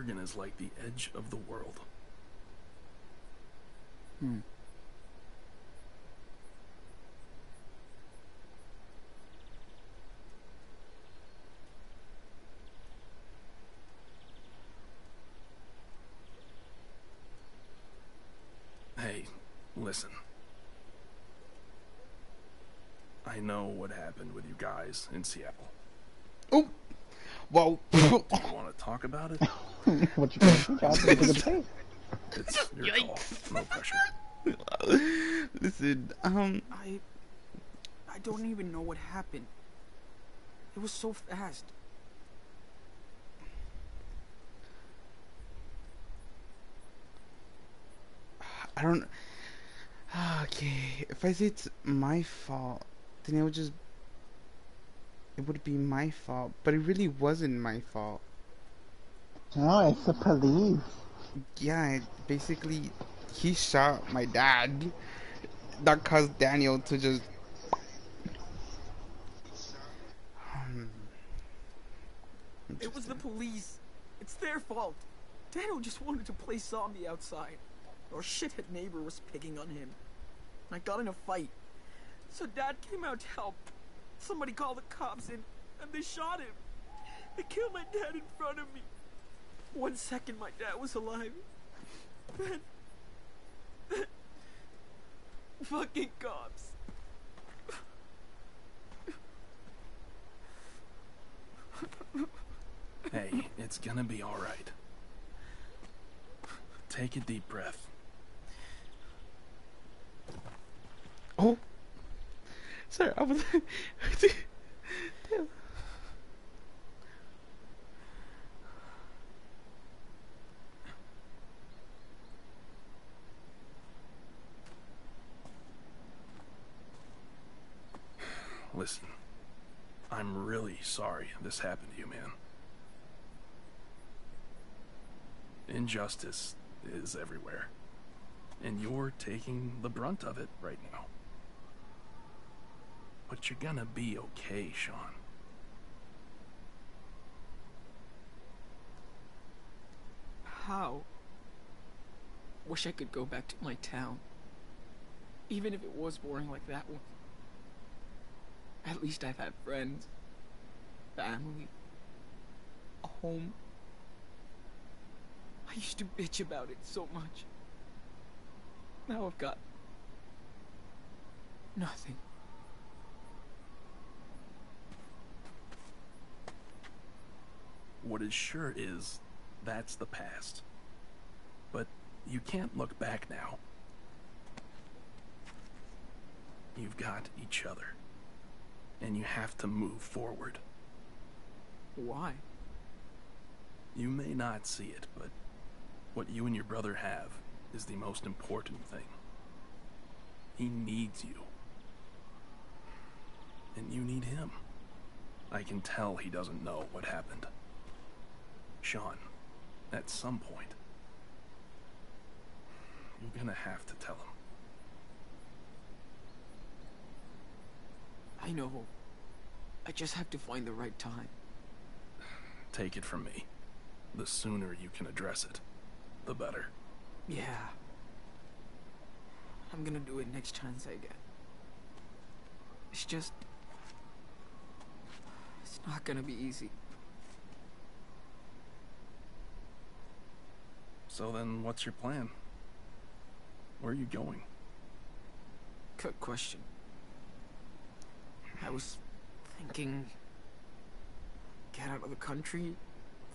Oregon is like the edge of the world. Hmm. Hey, listen. I know what happened with you guys in Seattle. Oh, whoa. Do you want to talk about it? what you think? I think it's okay. It's your call. No pressure. Listen, um, I. I don't even know what happened. It was so fast. I don't. Okay, if I say it's my fault, then it would just. It would be my fault, but it really wasn't my fault. No, it's the police. Yeah, basically, he shot my dad. That caused Daniel to just. Um, It was the police. It's their fault. Daniel just wanted to play zombie outside. Our shithead neighbor was picking on him. I got in a fight. So dad came out to help. Somebody called the cops in, and they shot him. They killed my dad in front of me. One second my dad was alive. Then... then fucking cops. Hey, it's gonna be alright. Take a deep breath. Oh. Sorry, I was. Listen, I'm really sorry this happened to you, man. Injustice is everywhere. And you're taking the brunt of it right now. But you're gonna be okay, Sean. How? Wish I could go back to my town. Even if it was boring like that one. At least I've had friends, family, a home. I used to bitch about it so much. Now I've got nothing. What is sure is that's the past. But you can't look back now. You've got each other. And you have to move forward. Why? You may not see it, but what you and your brother have is the most important thing. He needs you. And you need him. I can tell he doesn't know what happened. Sean, at some point, you're gonna have to tell him. I know. I just have to find the right time. Take it from me. The sooner you can address it, the better. Yeah. I'm gonna do it next chance I get. It's just. It's not gonna be easy. So then, what's your plan? Where are you going? Good question. I was thinking. Get out of the country.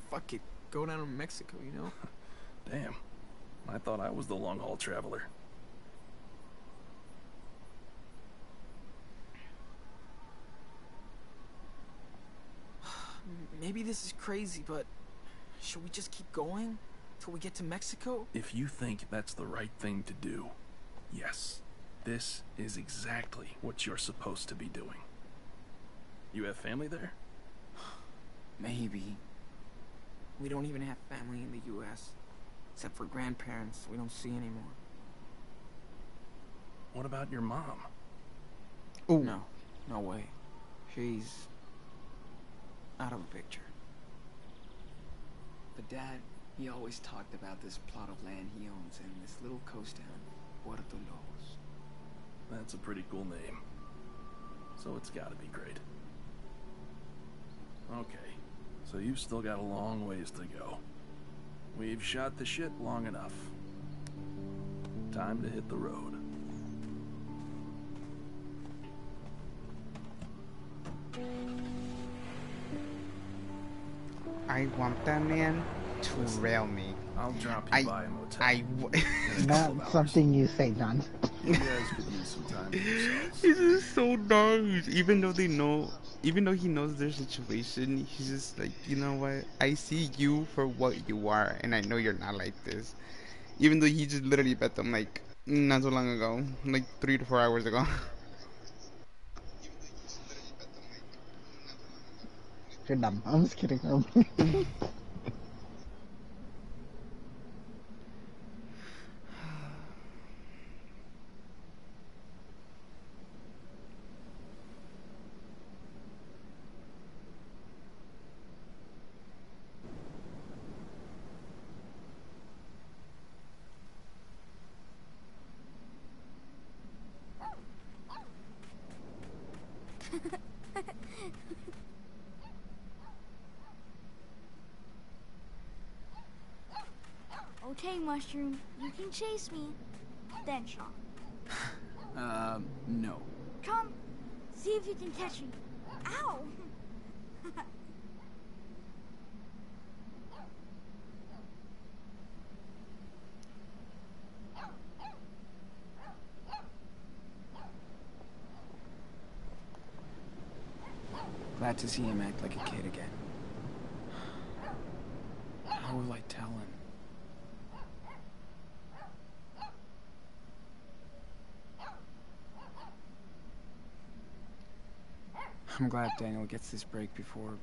Fuck it. Go down to Mexico, you know? Damn. I thought I was the long haul traveler. Maybe this is crazy, but. Should we just keep going? Till we get to Mexico? If you think that's the right thing to do, yes. This is exactly what you're supposed to be doing. You have family there? Maybe. We don't even have family in the U.S. Except for grandparents we don't see anymore. What about your mom? Oh. No. No way. She's out of the picture. But Dad, he always talked about this plot of land he owns in this little coast town, Puerto Lobos. That's a pretty cool name. So it's gotta be great. Okay, so you've still got a long ways to go. We've shot the shit long enough. Time to hit the road. I want that man to rail me. I'll drop I, you by a motel. I w- Not something you say, Don. You guys could use some time to yourselves. He's just so nice. Even though they know, even though he knows their situation, he's just like, you know what? I see you for what you are, and I know you're not like this. Even though he just literally bet them like not so long ago, like three to four hours ago. You're dumb. I'm just kidding. Okay, Mushroom, you can chase me. Then, Sean, Um, no. come, see if you can catch me. Ow! Glad to see him act like a kid again. glad Daniel gets this break before...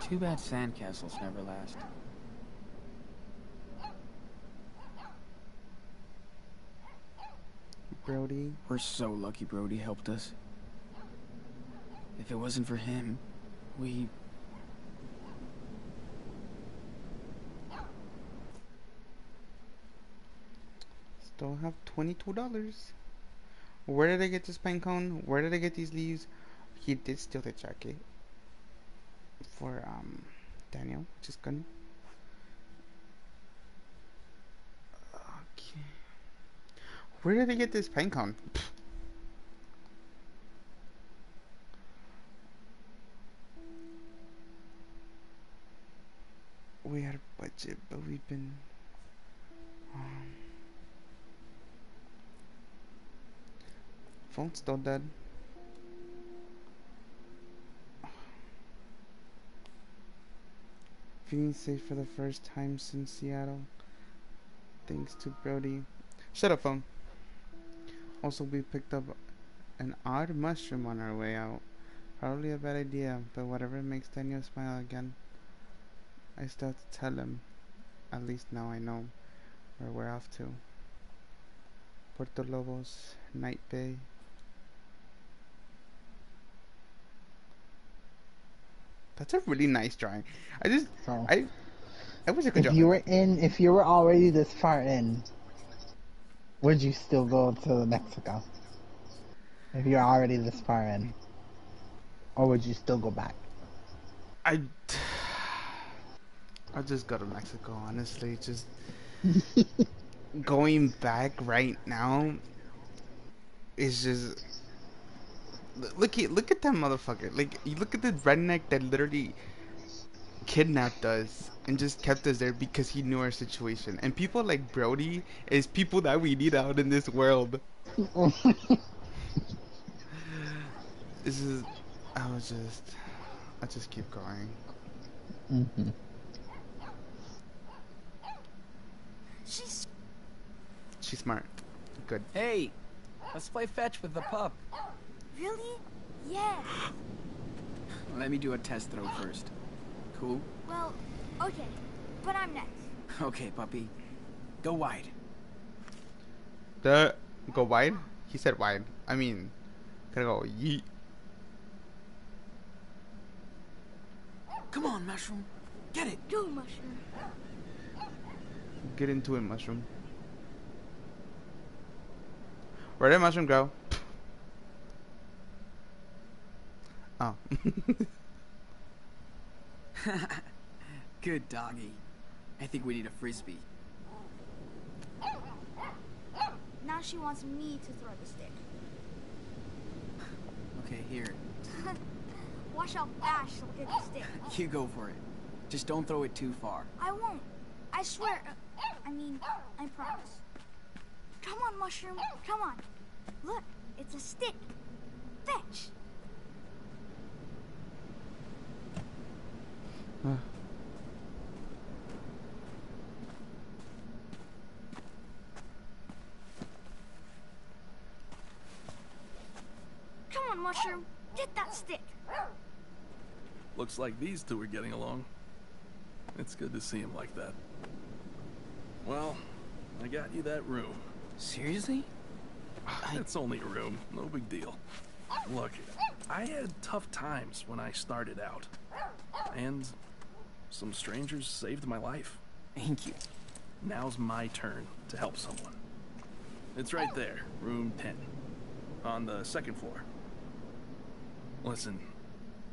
Too bad sandcastles never last. Brody? We're so lucky Brody helped us. If it wasn't for him, we Still have twenty-two dollars. Where did I get this pine cone? Where did I get these leaves? He did steal the jacket for um Daniel, which is good. Okay. Where did I get this pine cone? We had a budget, but we've been. Um, phone's still dead. Feeling safe for the first time since Seattle. Thanks to Brody. Shut up, phone. Also, we picked up an odd mushroom on our way out. Probably a bad idea, but whatever makes Daniel smile again. I still have to tell him. At least now I know where we're off to. Puerto Lobos, Night Bay. That's a really nice drawing. I just, So, I, I wish I could if draw. you were in, if you were already this far in, would you still go to Mexico? If you're already this far in, or would you still go back? I, I'll just go to Mexico. Honestly, just going back right now is just look at look at that motherfucker. Like you look at the redneck that literally kidnapped us and just kept us there because he knew our situation. And people like Brody is people that we need out in this world. this is I was just I just keep going. Mm-hmm. She's She's smart. Good. Hey, let's play fetch with the pup. Really? Yeah. Let me do a test throw first. Cool? Well, okay. But I'm next. Okay, puppy. Go wide. The go wide? He said wide. I mean, gotta go yeet. Come on, mushroom. Get it. Go, mushroom. Get into it, mushroom. Where did mushroom go? Oh. Good doggy. I think we need a frisbee. Now she wants me to throw the stick. Okay, here. Watch how fast she'll get the stick. You go for it. Just don't throw it too far. I won't. I swear. I mean, I promise. Come on, mushroom. Come on. Look, it's a stick. Fetch. Come on, mushroom. Get that stick. Looks like these two are getting along. It's good to see him like that. Well, I got you that room. Seriously? It's only a room, no big deal. Look, I had tough times when I started out. And some strangers saved my life. Thank you. Now's my turn to help someone. It's right there, room 10, on the second floor. Listen,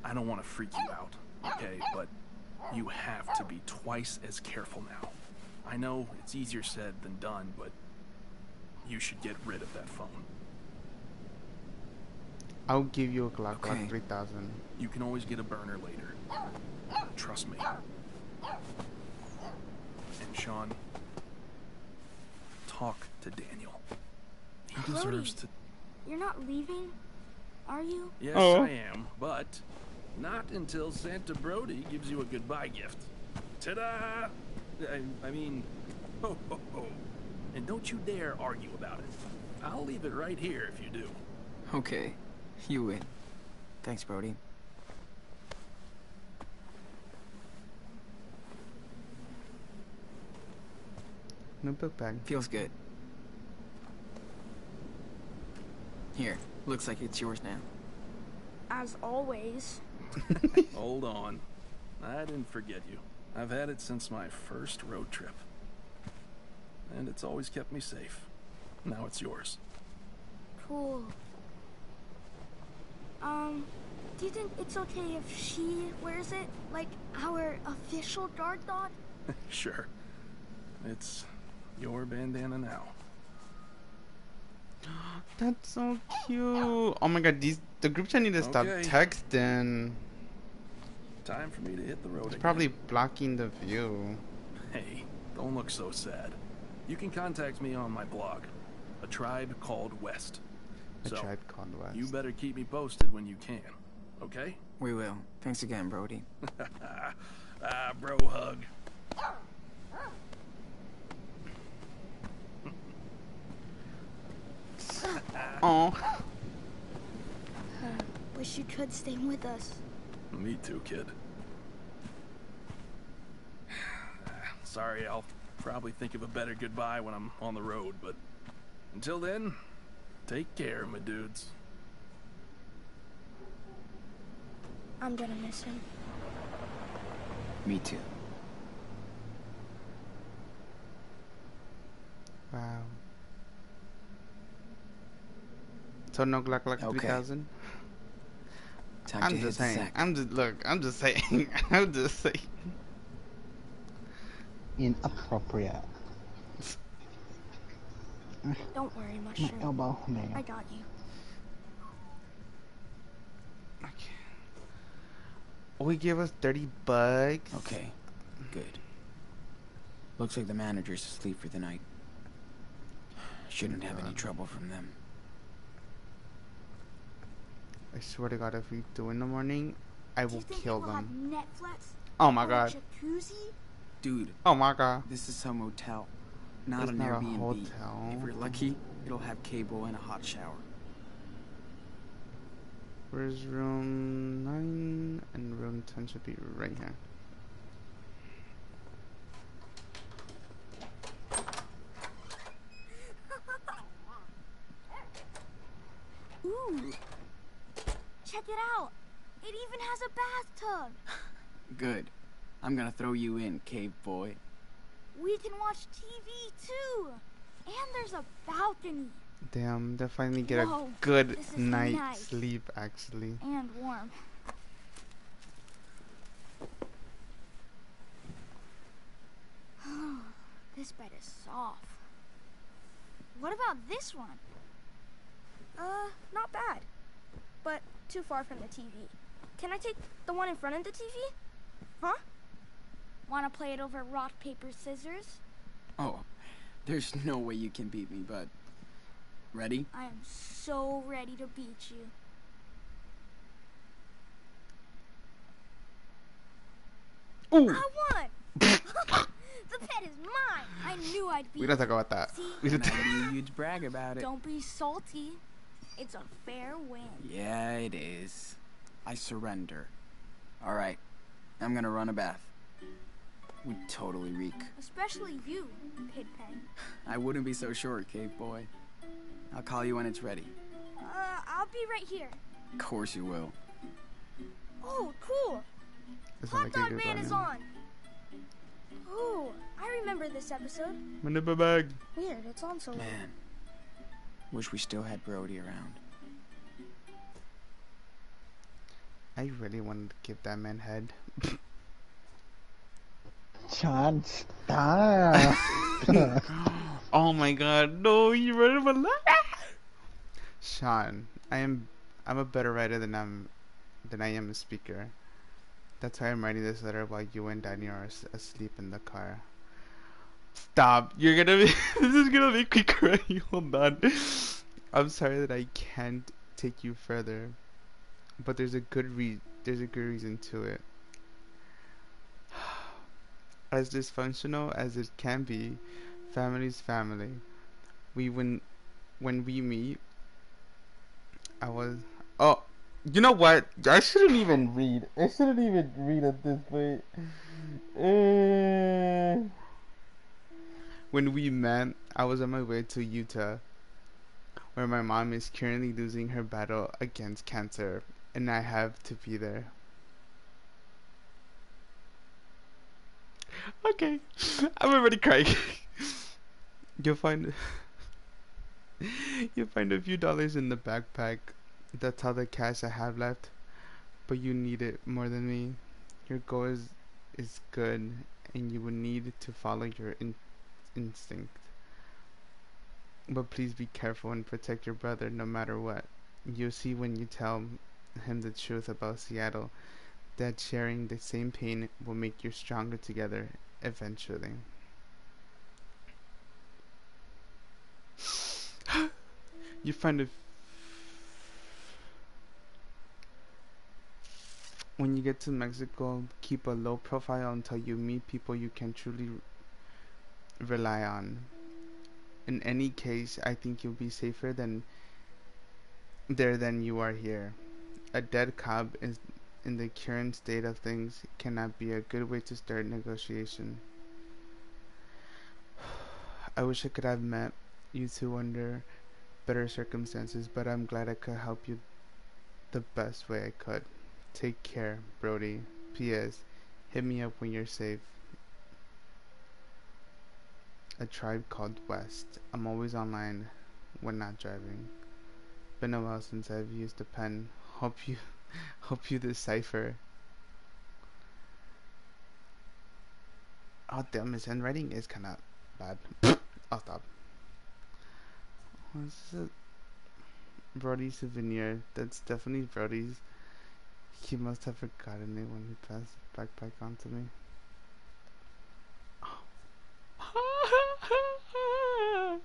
I don't want to freak you out, okay? But you have to be twice as careful now. I know it's easier said than done, but you should get rid of that phone. I'll give you a Glock Glock Okay. 3000. You can always get a burner later. Trust me. And Sean, talk to Daniel. He deserves to. You're not leaving, are you? Yes, Oh. I am, but not until Santa Brody gives you a goodbye gift. Ta-da! I, I mean, ho ho ho. And don't you dare argue about it. I'll leave it right here if you do. Okay, you win. Thanks, Brody. New book bag. Feels good. Here, looks like it's yours now. As always. Hold on. I didn't forget you. I've had it since my first road trip. And it's always kept me safe. Now it's yours. Cool. Um, do you think it's okay if she wears it? Like our official guard dog? sure. It's your bandana now. That's so cute. Oh my god, these the group chat need to stop Okay. texting. Time for me to hit the road It's again. probably blocking the view. Hey, don't look so sad. You can contact me on my blog, A Tribe Called West. A so, Tribe Called West. You better keep me posted when you can, okay? We will. Thanks again, Brody. ah, bro hug. Oh. Wish you could stay with us. Me too, kid. Sorry, I'll probably think of a better goodbye when I'm on the road, but until then, take care, my dudes. I'm gonna miss him. Me too. Wow. So no Glock Glock Okay. 3000? Time I'm just saying. sack. I'm just look. I'm just saying. I'm just saying. Inappropriate. Don't worry, My Mushroom. elbow. There you I got you. Oh, he gave us 30 bucks. Okay, good. Looks like the manager's asleep for the night. Shouldn't have any uh. trouble from them. I swear to God, if we do in the morning, I will kill them. Netflix. Oh my God. Dude, Oh my God. this is some motel, not It's an not Airbnb. hotel. If we're lucky, it'll have cable and a hot shower. Where's room 9? And room 10 should be right here. Ooh. Check it out. It even has a bathtub. Good. I'm gonna throw you in, cave boy. We can watch TV too. And there's a balcony. Damn, they finally get Whoa, a good night's nice. sleep, actually. And warm. this bed is soft. What about this one? Uh, not bad. But too far from the TV. Can I take the one in front of the TV? Huh? Wanna play it over rock, paper, scissors? Oh, there's no way you can beat me, but. Ready? I am so ready to beat you. Ooh. I won! the pet is mine! I knew I'd beat We don't talk about that. See? We don't And I you'd brag about it. Don't be salty. It's a fair win. Yeah, it is. I surrender. Alright, I'm gonna run a bath. We totally reek. Especially you, Pigpen. I wouldn't be so sure, cave boy. I'll call you when it's ready. Uh, I'll be right here. Of course you will. Oh, cool. This Hot Dog Man one. is on. Ooh, I remember this episode. My nipple bag. Weird, it's on so long. Man, wish we still had Brody around. I really wanted to give that man head. John, stop. oh my god, no, you read my life. Sean, I am I'm a better writer than I'm than I am a speaker. That's why I'm writing this letter while you and Danny are asleep in the car. Stop. You're gonna be this is gonna make me cry. Hold on. I'm sorry that I can't take you further. But there's a good re there's a good reason to it. As dysfunctional as it can be, family's family. We when when we meet I was oh you know what? I shouldn't even read. I shouldn't even read at this point. Uh, when we met, I was on my way to Utah, where my mom is currently losing her battle against cancer, and I have to be there. Okay, I'm already crying. You'll find you'll find a few dollars in the backpack. That's all the cash I have left, but you need it more than me. Your goal is is good, and you will need to follow your in- instinct. But please be careful and protect your brother no matter what. You'll see when you tell him the truth about Seattle that sharing the same pain will make you stronger together eventually. you find it when you get to Mexico, keep a low profile until you meet people you can truly rely on. In any case, I think you'll be safer than there than you are here. A dead cop is in the current state of things cannot be a good way to start negotiation. I wish I could have met you two under better circumstances, but I'm glad I could help you the best way I could. Take care, Brody. P.S. Hit me up when you're safe. A tribe called West. I'm always online when not driving. Been a while since I've used a pen. Hope you hope you decipher. Oh damn his handwriting is kinda bad. I'll stop. What's it? Brody's souvenir. That's definitely Brody's. He must have forgotten it when he passed the backpack on to me.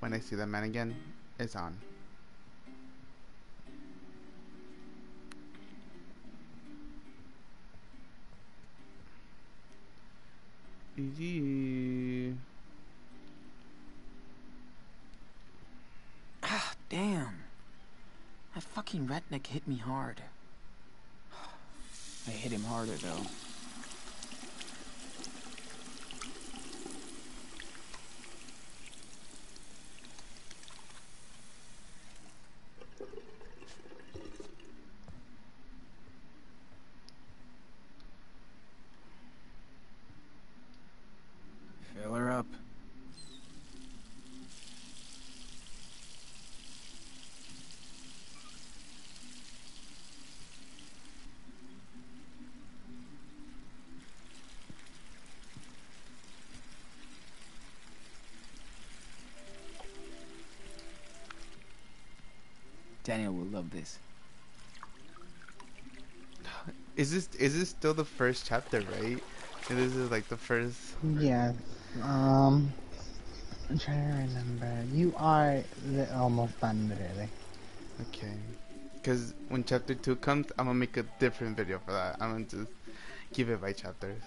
when I see the man again, it's on. Easy. Ah, damn. That fucking redneck hit me hard. I hit him harder, though. Fill her up. Daniel will love this. Is this is this still the first chapter, right? And this is like the first. Yes. Um, I'm trying to remember. You are li- almost done, really. Okay. Because when chapter two comes, I'm gonna make a different video for that. I'm gonna just give it by chapters.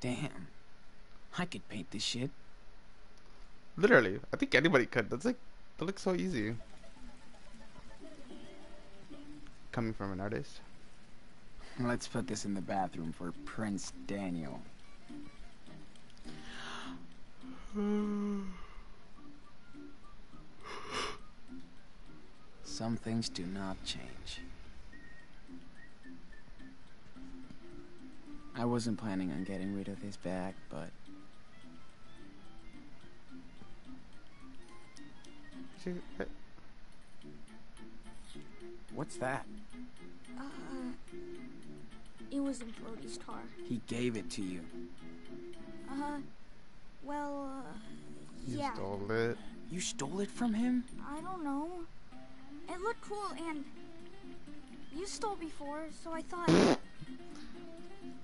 Damn. I could paint this shit. Literally, I think anybody could. That's like that looks so easy. Coming from an artist. Let's put this in the bathroom for Prince Daniel. Some things do not change. I wasn't planning on getting rid of this bag, but what's that? Uh, it was in Brody's car. He gave it to you. Uh, well, uh, You yeah. stole it. You stole it from him? I don't know. It looked cool and you stole before, so I thought.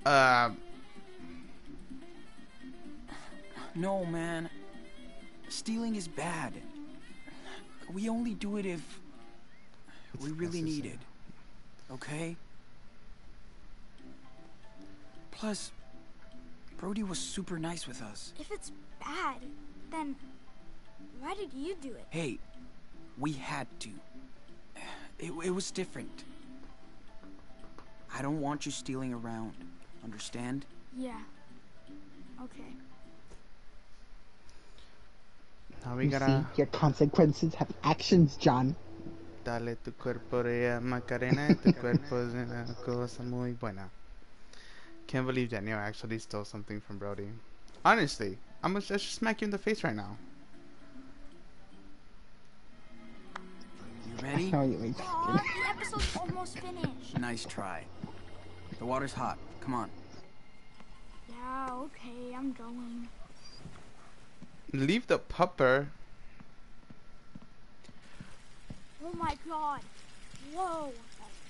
Um. No, man. Stealing is bad. We only do it if we really need it. Okay? Plus, Brody was super nice with us. if it's bad, then why did you do it? Hey, we had to. It, it was different. I don't want you stealing around. Understand? Yeah. Okay. Now we You gotta see, your consequences have actions, John. Dale tu cuerpo de Macarena, tu cuerpo es una cosa muy buena. Can't believe Daniel actually stole something from Brody. Honestly, I'm gonna just smack you in the face right now. You ready? Oh, you ain't Aw, the episode's almost finished. Nice try. The water's hot. Come on. Yeah, okay, I'm going. Leave the pupper. Oh my god. Whoa.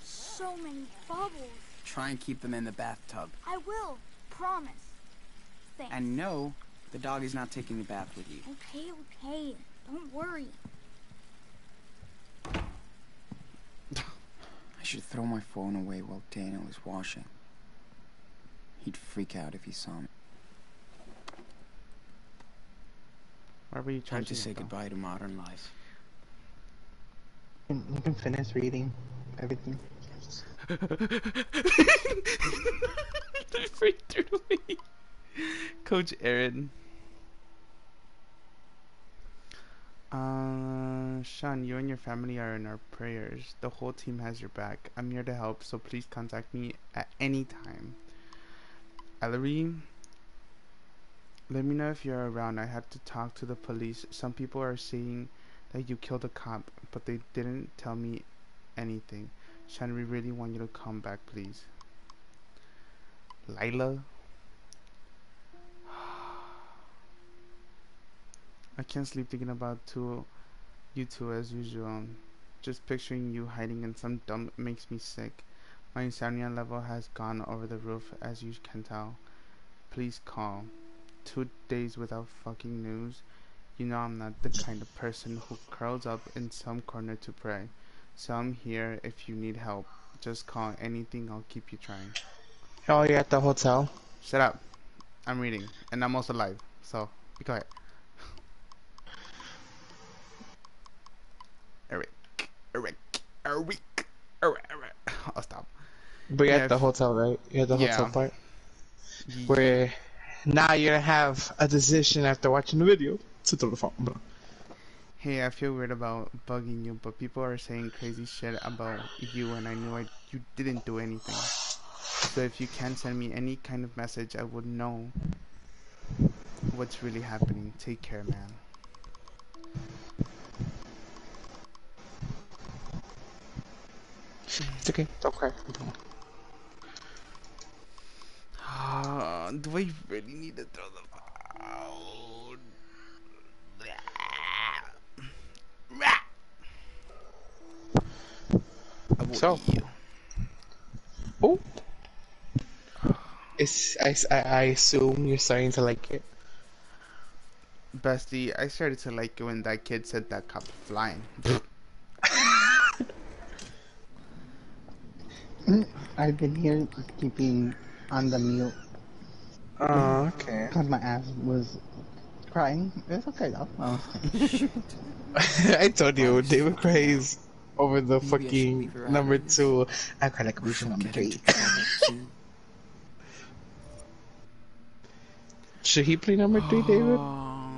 So many bubbles. Try and keep them in the bathtub. I will. Promise. Thanks. And no, the dog is not taking a bath with you. Okay, okay. Don't worry. I should throw my phone away while Daniel is washing. He'd freak out if he saw me. Why were you Time to say it, goodbye to modern life. You can- finish reading everything. They freaked through me. Coach Aaron. Uh, Sean, you and your family are in our prayers. The whole team has your back. I'm here to help, so please contact me at any time. Ellery, let me know if you're around. I had to talk to the police. Some people are saying that you killed a cop, but they didn't tell me anything. Sean, we really want you to come back, please. Lyla? I can't sleep thinking about two, you two as usual. Just picturing you hiding in some dump makes me sick. My insomnia level has gone over the roof, as you can tell. Please call. Two days without fucking news. You know I'm not the kind of person who curls up in some corner to pray. So I'm here if you need help. Just call anything, I'll keep you trying. Oh, you're at the hotel. Shut up. I'm reading, and I'm also live, so be quiet. Eric, Eric, Eric, Eric, Eric. I'll stop. But you're Yeah, at the if- hotel, right? You're at the hotel Yeah. part. Where now you're have a decision after watching the video. Sit on the phone, bro. Hey, I feel weird about bugging you, but people are saying crazy shit about you, and I knew I, you didn't do anything. So if you can send me any kind of message, I would know what's really happening. Take care, man. It's okay. Don't cry. Do I really need to throw them out? I will So. eat you. Oh. It's, I, I, I assume you're starting to like it. Bestie, I started to like it when that kid said that cop flying. I've been here keeping on the mute. Oh, okay. Because my ass was crying. It's okay though. Oh, I told you, David cries over the Maybe fucking leave her out number two. I cry like a bitch number three. into. Should he play number three, David? Um,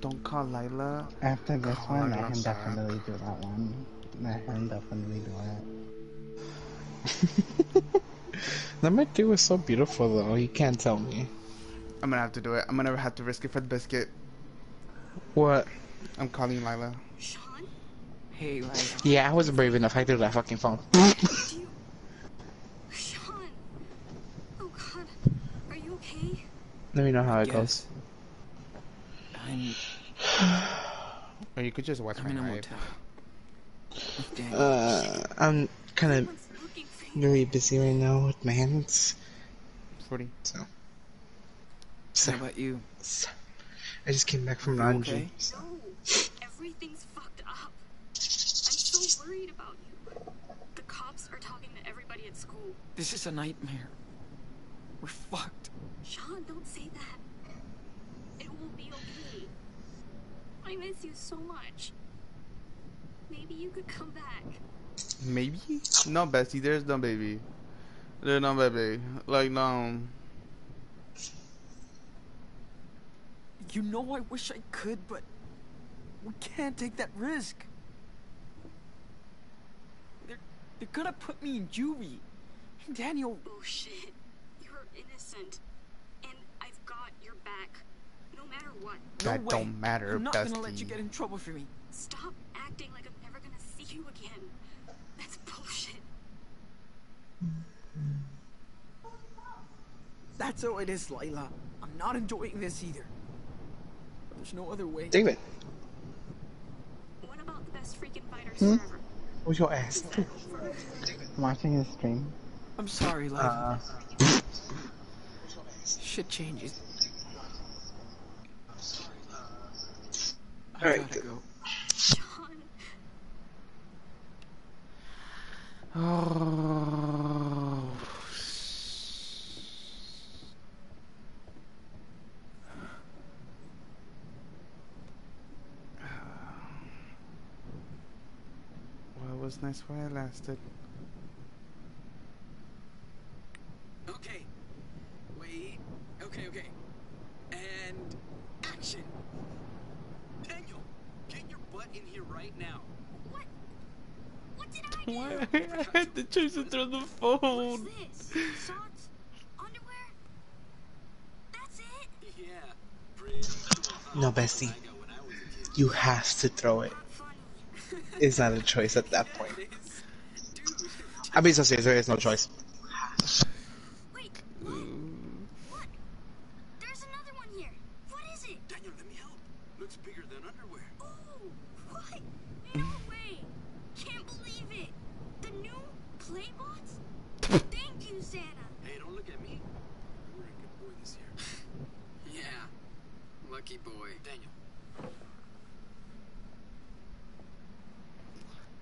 don't call Lyla. After this Call one, I can outside. definitely do that one. I can definitely do it. Number three was so beautiful, though. You can't tell me. I'm gonna have to do it. I'm gonna have to risk it for the biscuit. What? I'm calling Lyla. Sean? Hey, Lyla. Yeah, I wasn't brave enough. I threw that fucking phone. Sean! Oh god, are you okay? Let me know how it Yes. goes. I'm, Or you could just watch I'm my in a motel. Uh, I'm kind of very busy right now with my hands. 40. So. How so about you? I just came back from You laundry. okay? so- Everything's fucked up. I'm so worried about you. The cops are talking to everybody at school. This is a nightmare. We're fucked. Sean, don't say that. It will be okay. I miss you so much. Maybe you could come back. Maybe? No, Bessie, there's no baby. There's no baby. Like, no. You know I wish I could, but we can't take that risk. They're, they're gonna put me in juvie. And Daniel, Oh shit. You're innocent. And I've got your back. No matter what. no That way. don't matter, I'm not gonna let you get in trouble for me. Stop acting like I'm never gonna see you again. That's bullshit. That's how it is, Lyla. I'm not enjoying this either. There's no other way. David, What about the best freaking fighters Hmm? forever? what's your ass? I'm watching his stream. I'm sorry, Lyla. Uh, Shit changes. I Alright. gotta go. Oh. It was nice while it lasted. Okay. Wait. Okay, okay. And action. Daniel, get your butt in here right now. What What did I do? Why? I had to choose to throw the phone. What's this? Socks? Underwear? That's it? Yeah. No, Bessie. You have to throw it. It's not a choice at that point. I mean, so there is no choice. Wait, what? What? There's another one here. What is it? Daniel, let me help. Looks bigger than underwear. Oh, what? No way. Can't believe it. The new Playbots? Thank you, Santa. Hey, don't look at me. We're a good boy this year. yeah. Lucky boy. Daniel.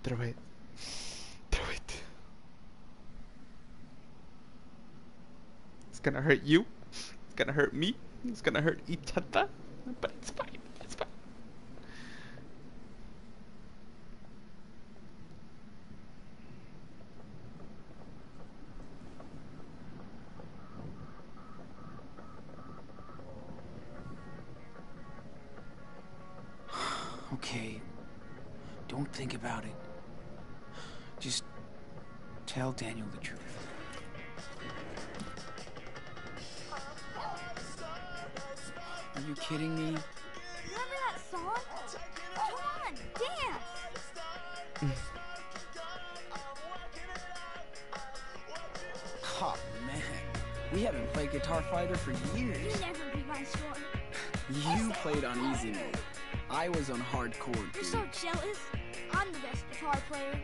Throw it. Throw it. It's gonna hurt you. It's gonna hurt me. It's gonna hurt each other. But it's fine. It's fine. Okay. Don't think about it. Just tell Daniel the truth. You kidding me? Remember that song? Come on, dance! Oh, man. We haven't played Guitar Fighter for years. You never be my song. You played on easy mode. I was on hardcore. You're so jealous. I'm the best guitar player.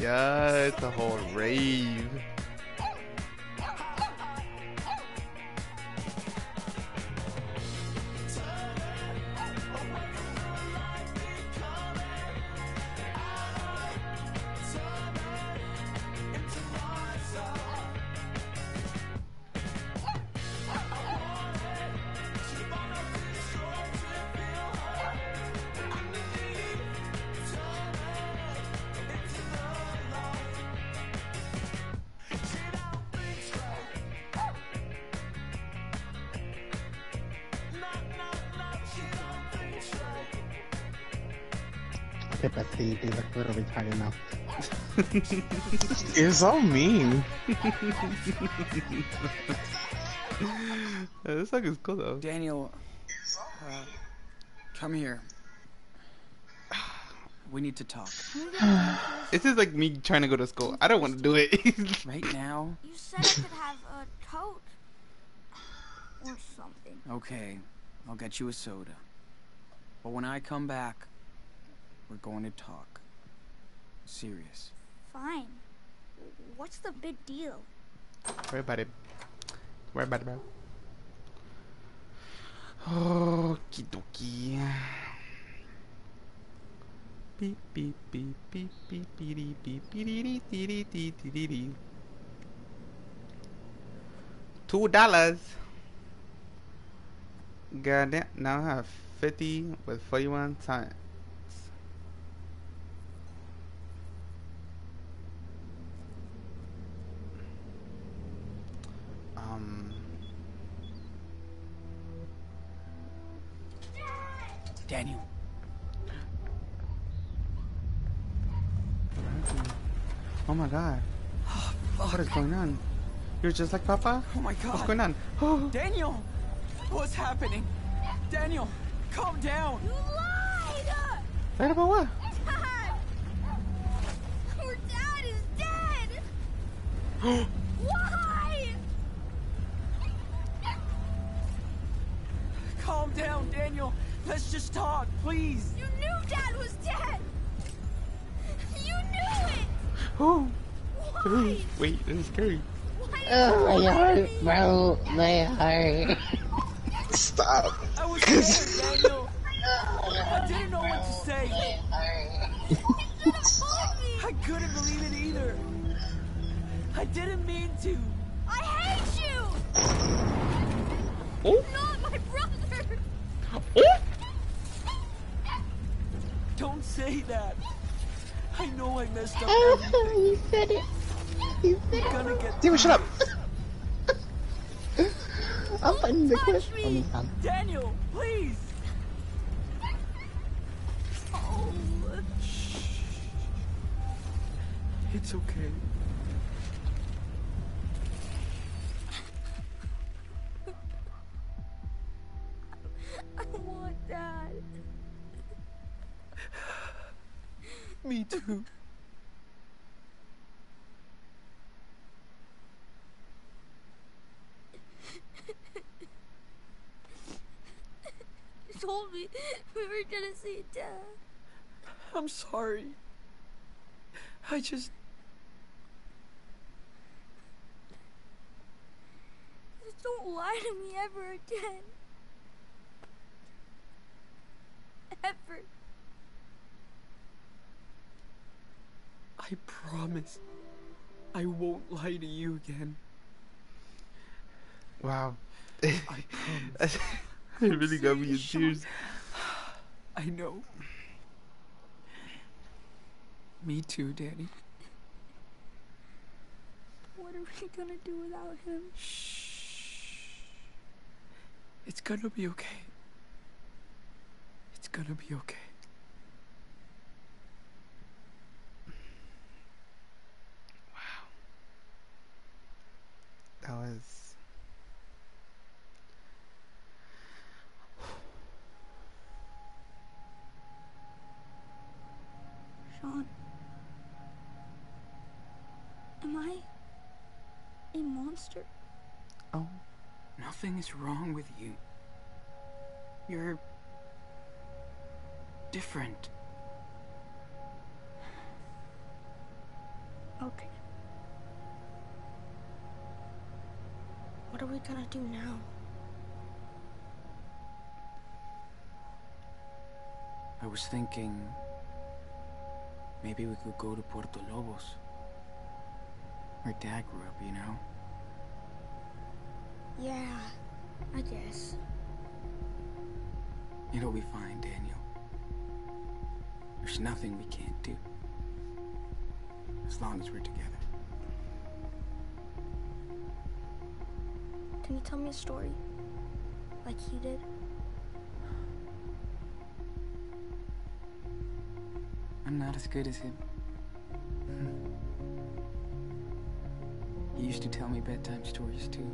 Yeah, it's a whole rave. So mean. Yeah, this song is cool though. Daniel, uh, come here. We need to talk. This is like me trying to go to school. I don't want to do it. right now? You said I could have a coat. Or something. Okay, I'll get you a soda. But when I come back, we're going to talk. Serious. Fine. What's the big deal? Worry about it. Worry about it, bro. Okie dokie. Beep beep beep beep beep beep beep beep beep beep beep Two dollars. Goddamn. Now I have 50 with 41 times. Daniel. Oh my god. Oh, what is going on? You're just like Papa? Oh my god. What's going on? Oh. Daniel! What's happening? Daniel, calm down. You lied! Right about what? Dad! Your dad is dead! Why? Calm down, Daniel. Let's just talk, please. You knew dad was dead! You knew it! Oh. Why? Wait, this is scary. Oh, my heart, bro, my heart. Stop. I was scared, Daniel. I didn't know what to say. I couldn't believe it either. I didn't mean to. I hate you! Oh. Not my brother! Oh. Don't say that. I know I messed up Oh, everything. you said it. You said I'm gonna get Damn it, shut up. I'm putting the clip on the sound. Daniel, please. Oh. It's okay. Me too. You told me we were gonna see dad. I'm sorry. I just. Just don't lie to me ever again. Ever. I promise. I won't lie to you again. Wow. I promise. it really got me in tears. I know. Me too, Danny. What are we gonna do without him? Shh. It's gonna be okay. It's gonna be okay. Was. Sean. Am I a monster? Oh. Nothing is wrong with you. You're different. Okay. What are we gonna do now? I was thinking maybe we could go to Puerto Lobos. Where Dad grew up, you know? Yeah, I guess. It'll be fine, Daniel. There's nothing we can't do. As long as we're together. Can you tell me a story? Like he did? I'm not as good as him. He used to tell me bedtime stories too.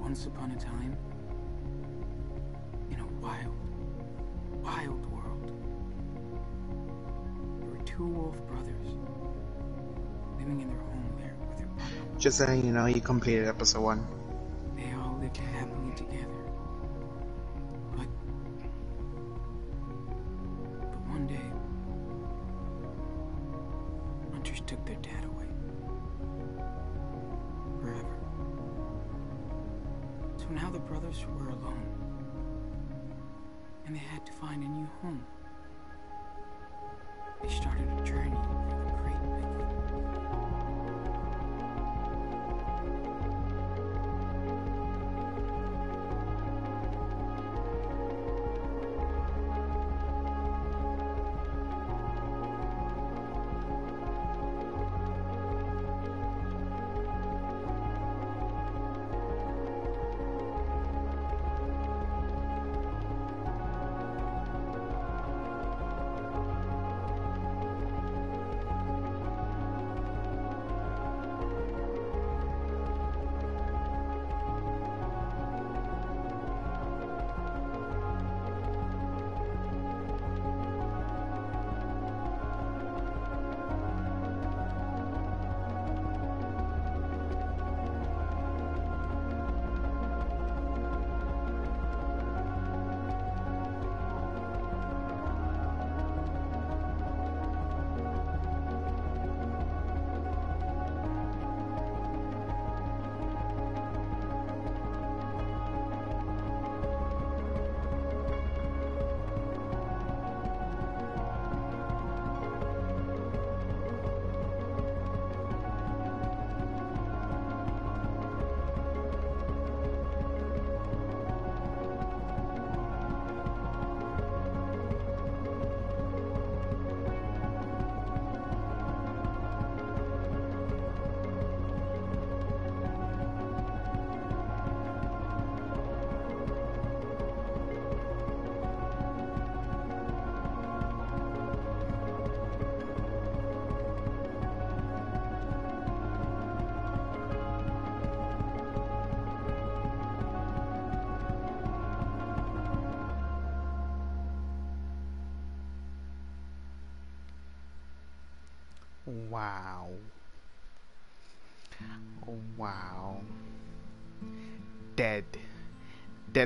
Once upon a time, Just saying, you know, you completed episode one.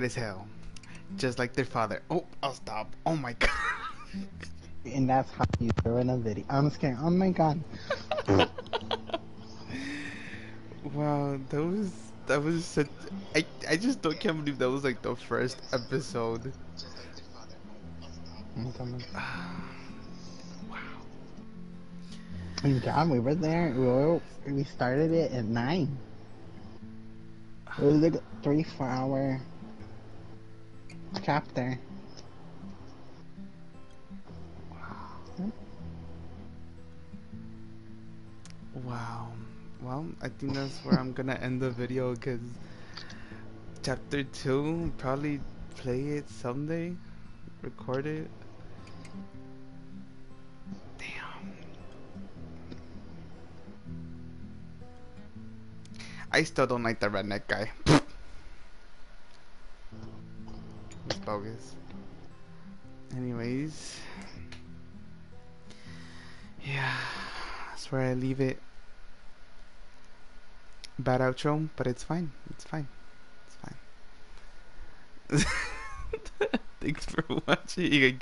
Dead as hell. Just like their father. Oh, I'll stop. Oh my god. And that's how you throw in a video. I'm scared. Oh my god. Wow, that was that was such. I I just don't can't believe that was like the first episode. And God, we were there. We, were, we started it at nine. It was like a three, four hour chapter. Wow. Well, I think that's where I'm gonna end the video because chapter two probably play it someday, record it. Damn. I still don't like the redneck guy. Anyways. Yeah, that's where I leave it. Bad outro, but it's fine. It's fine. It's fine. Thanks for watching again.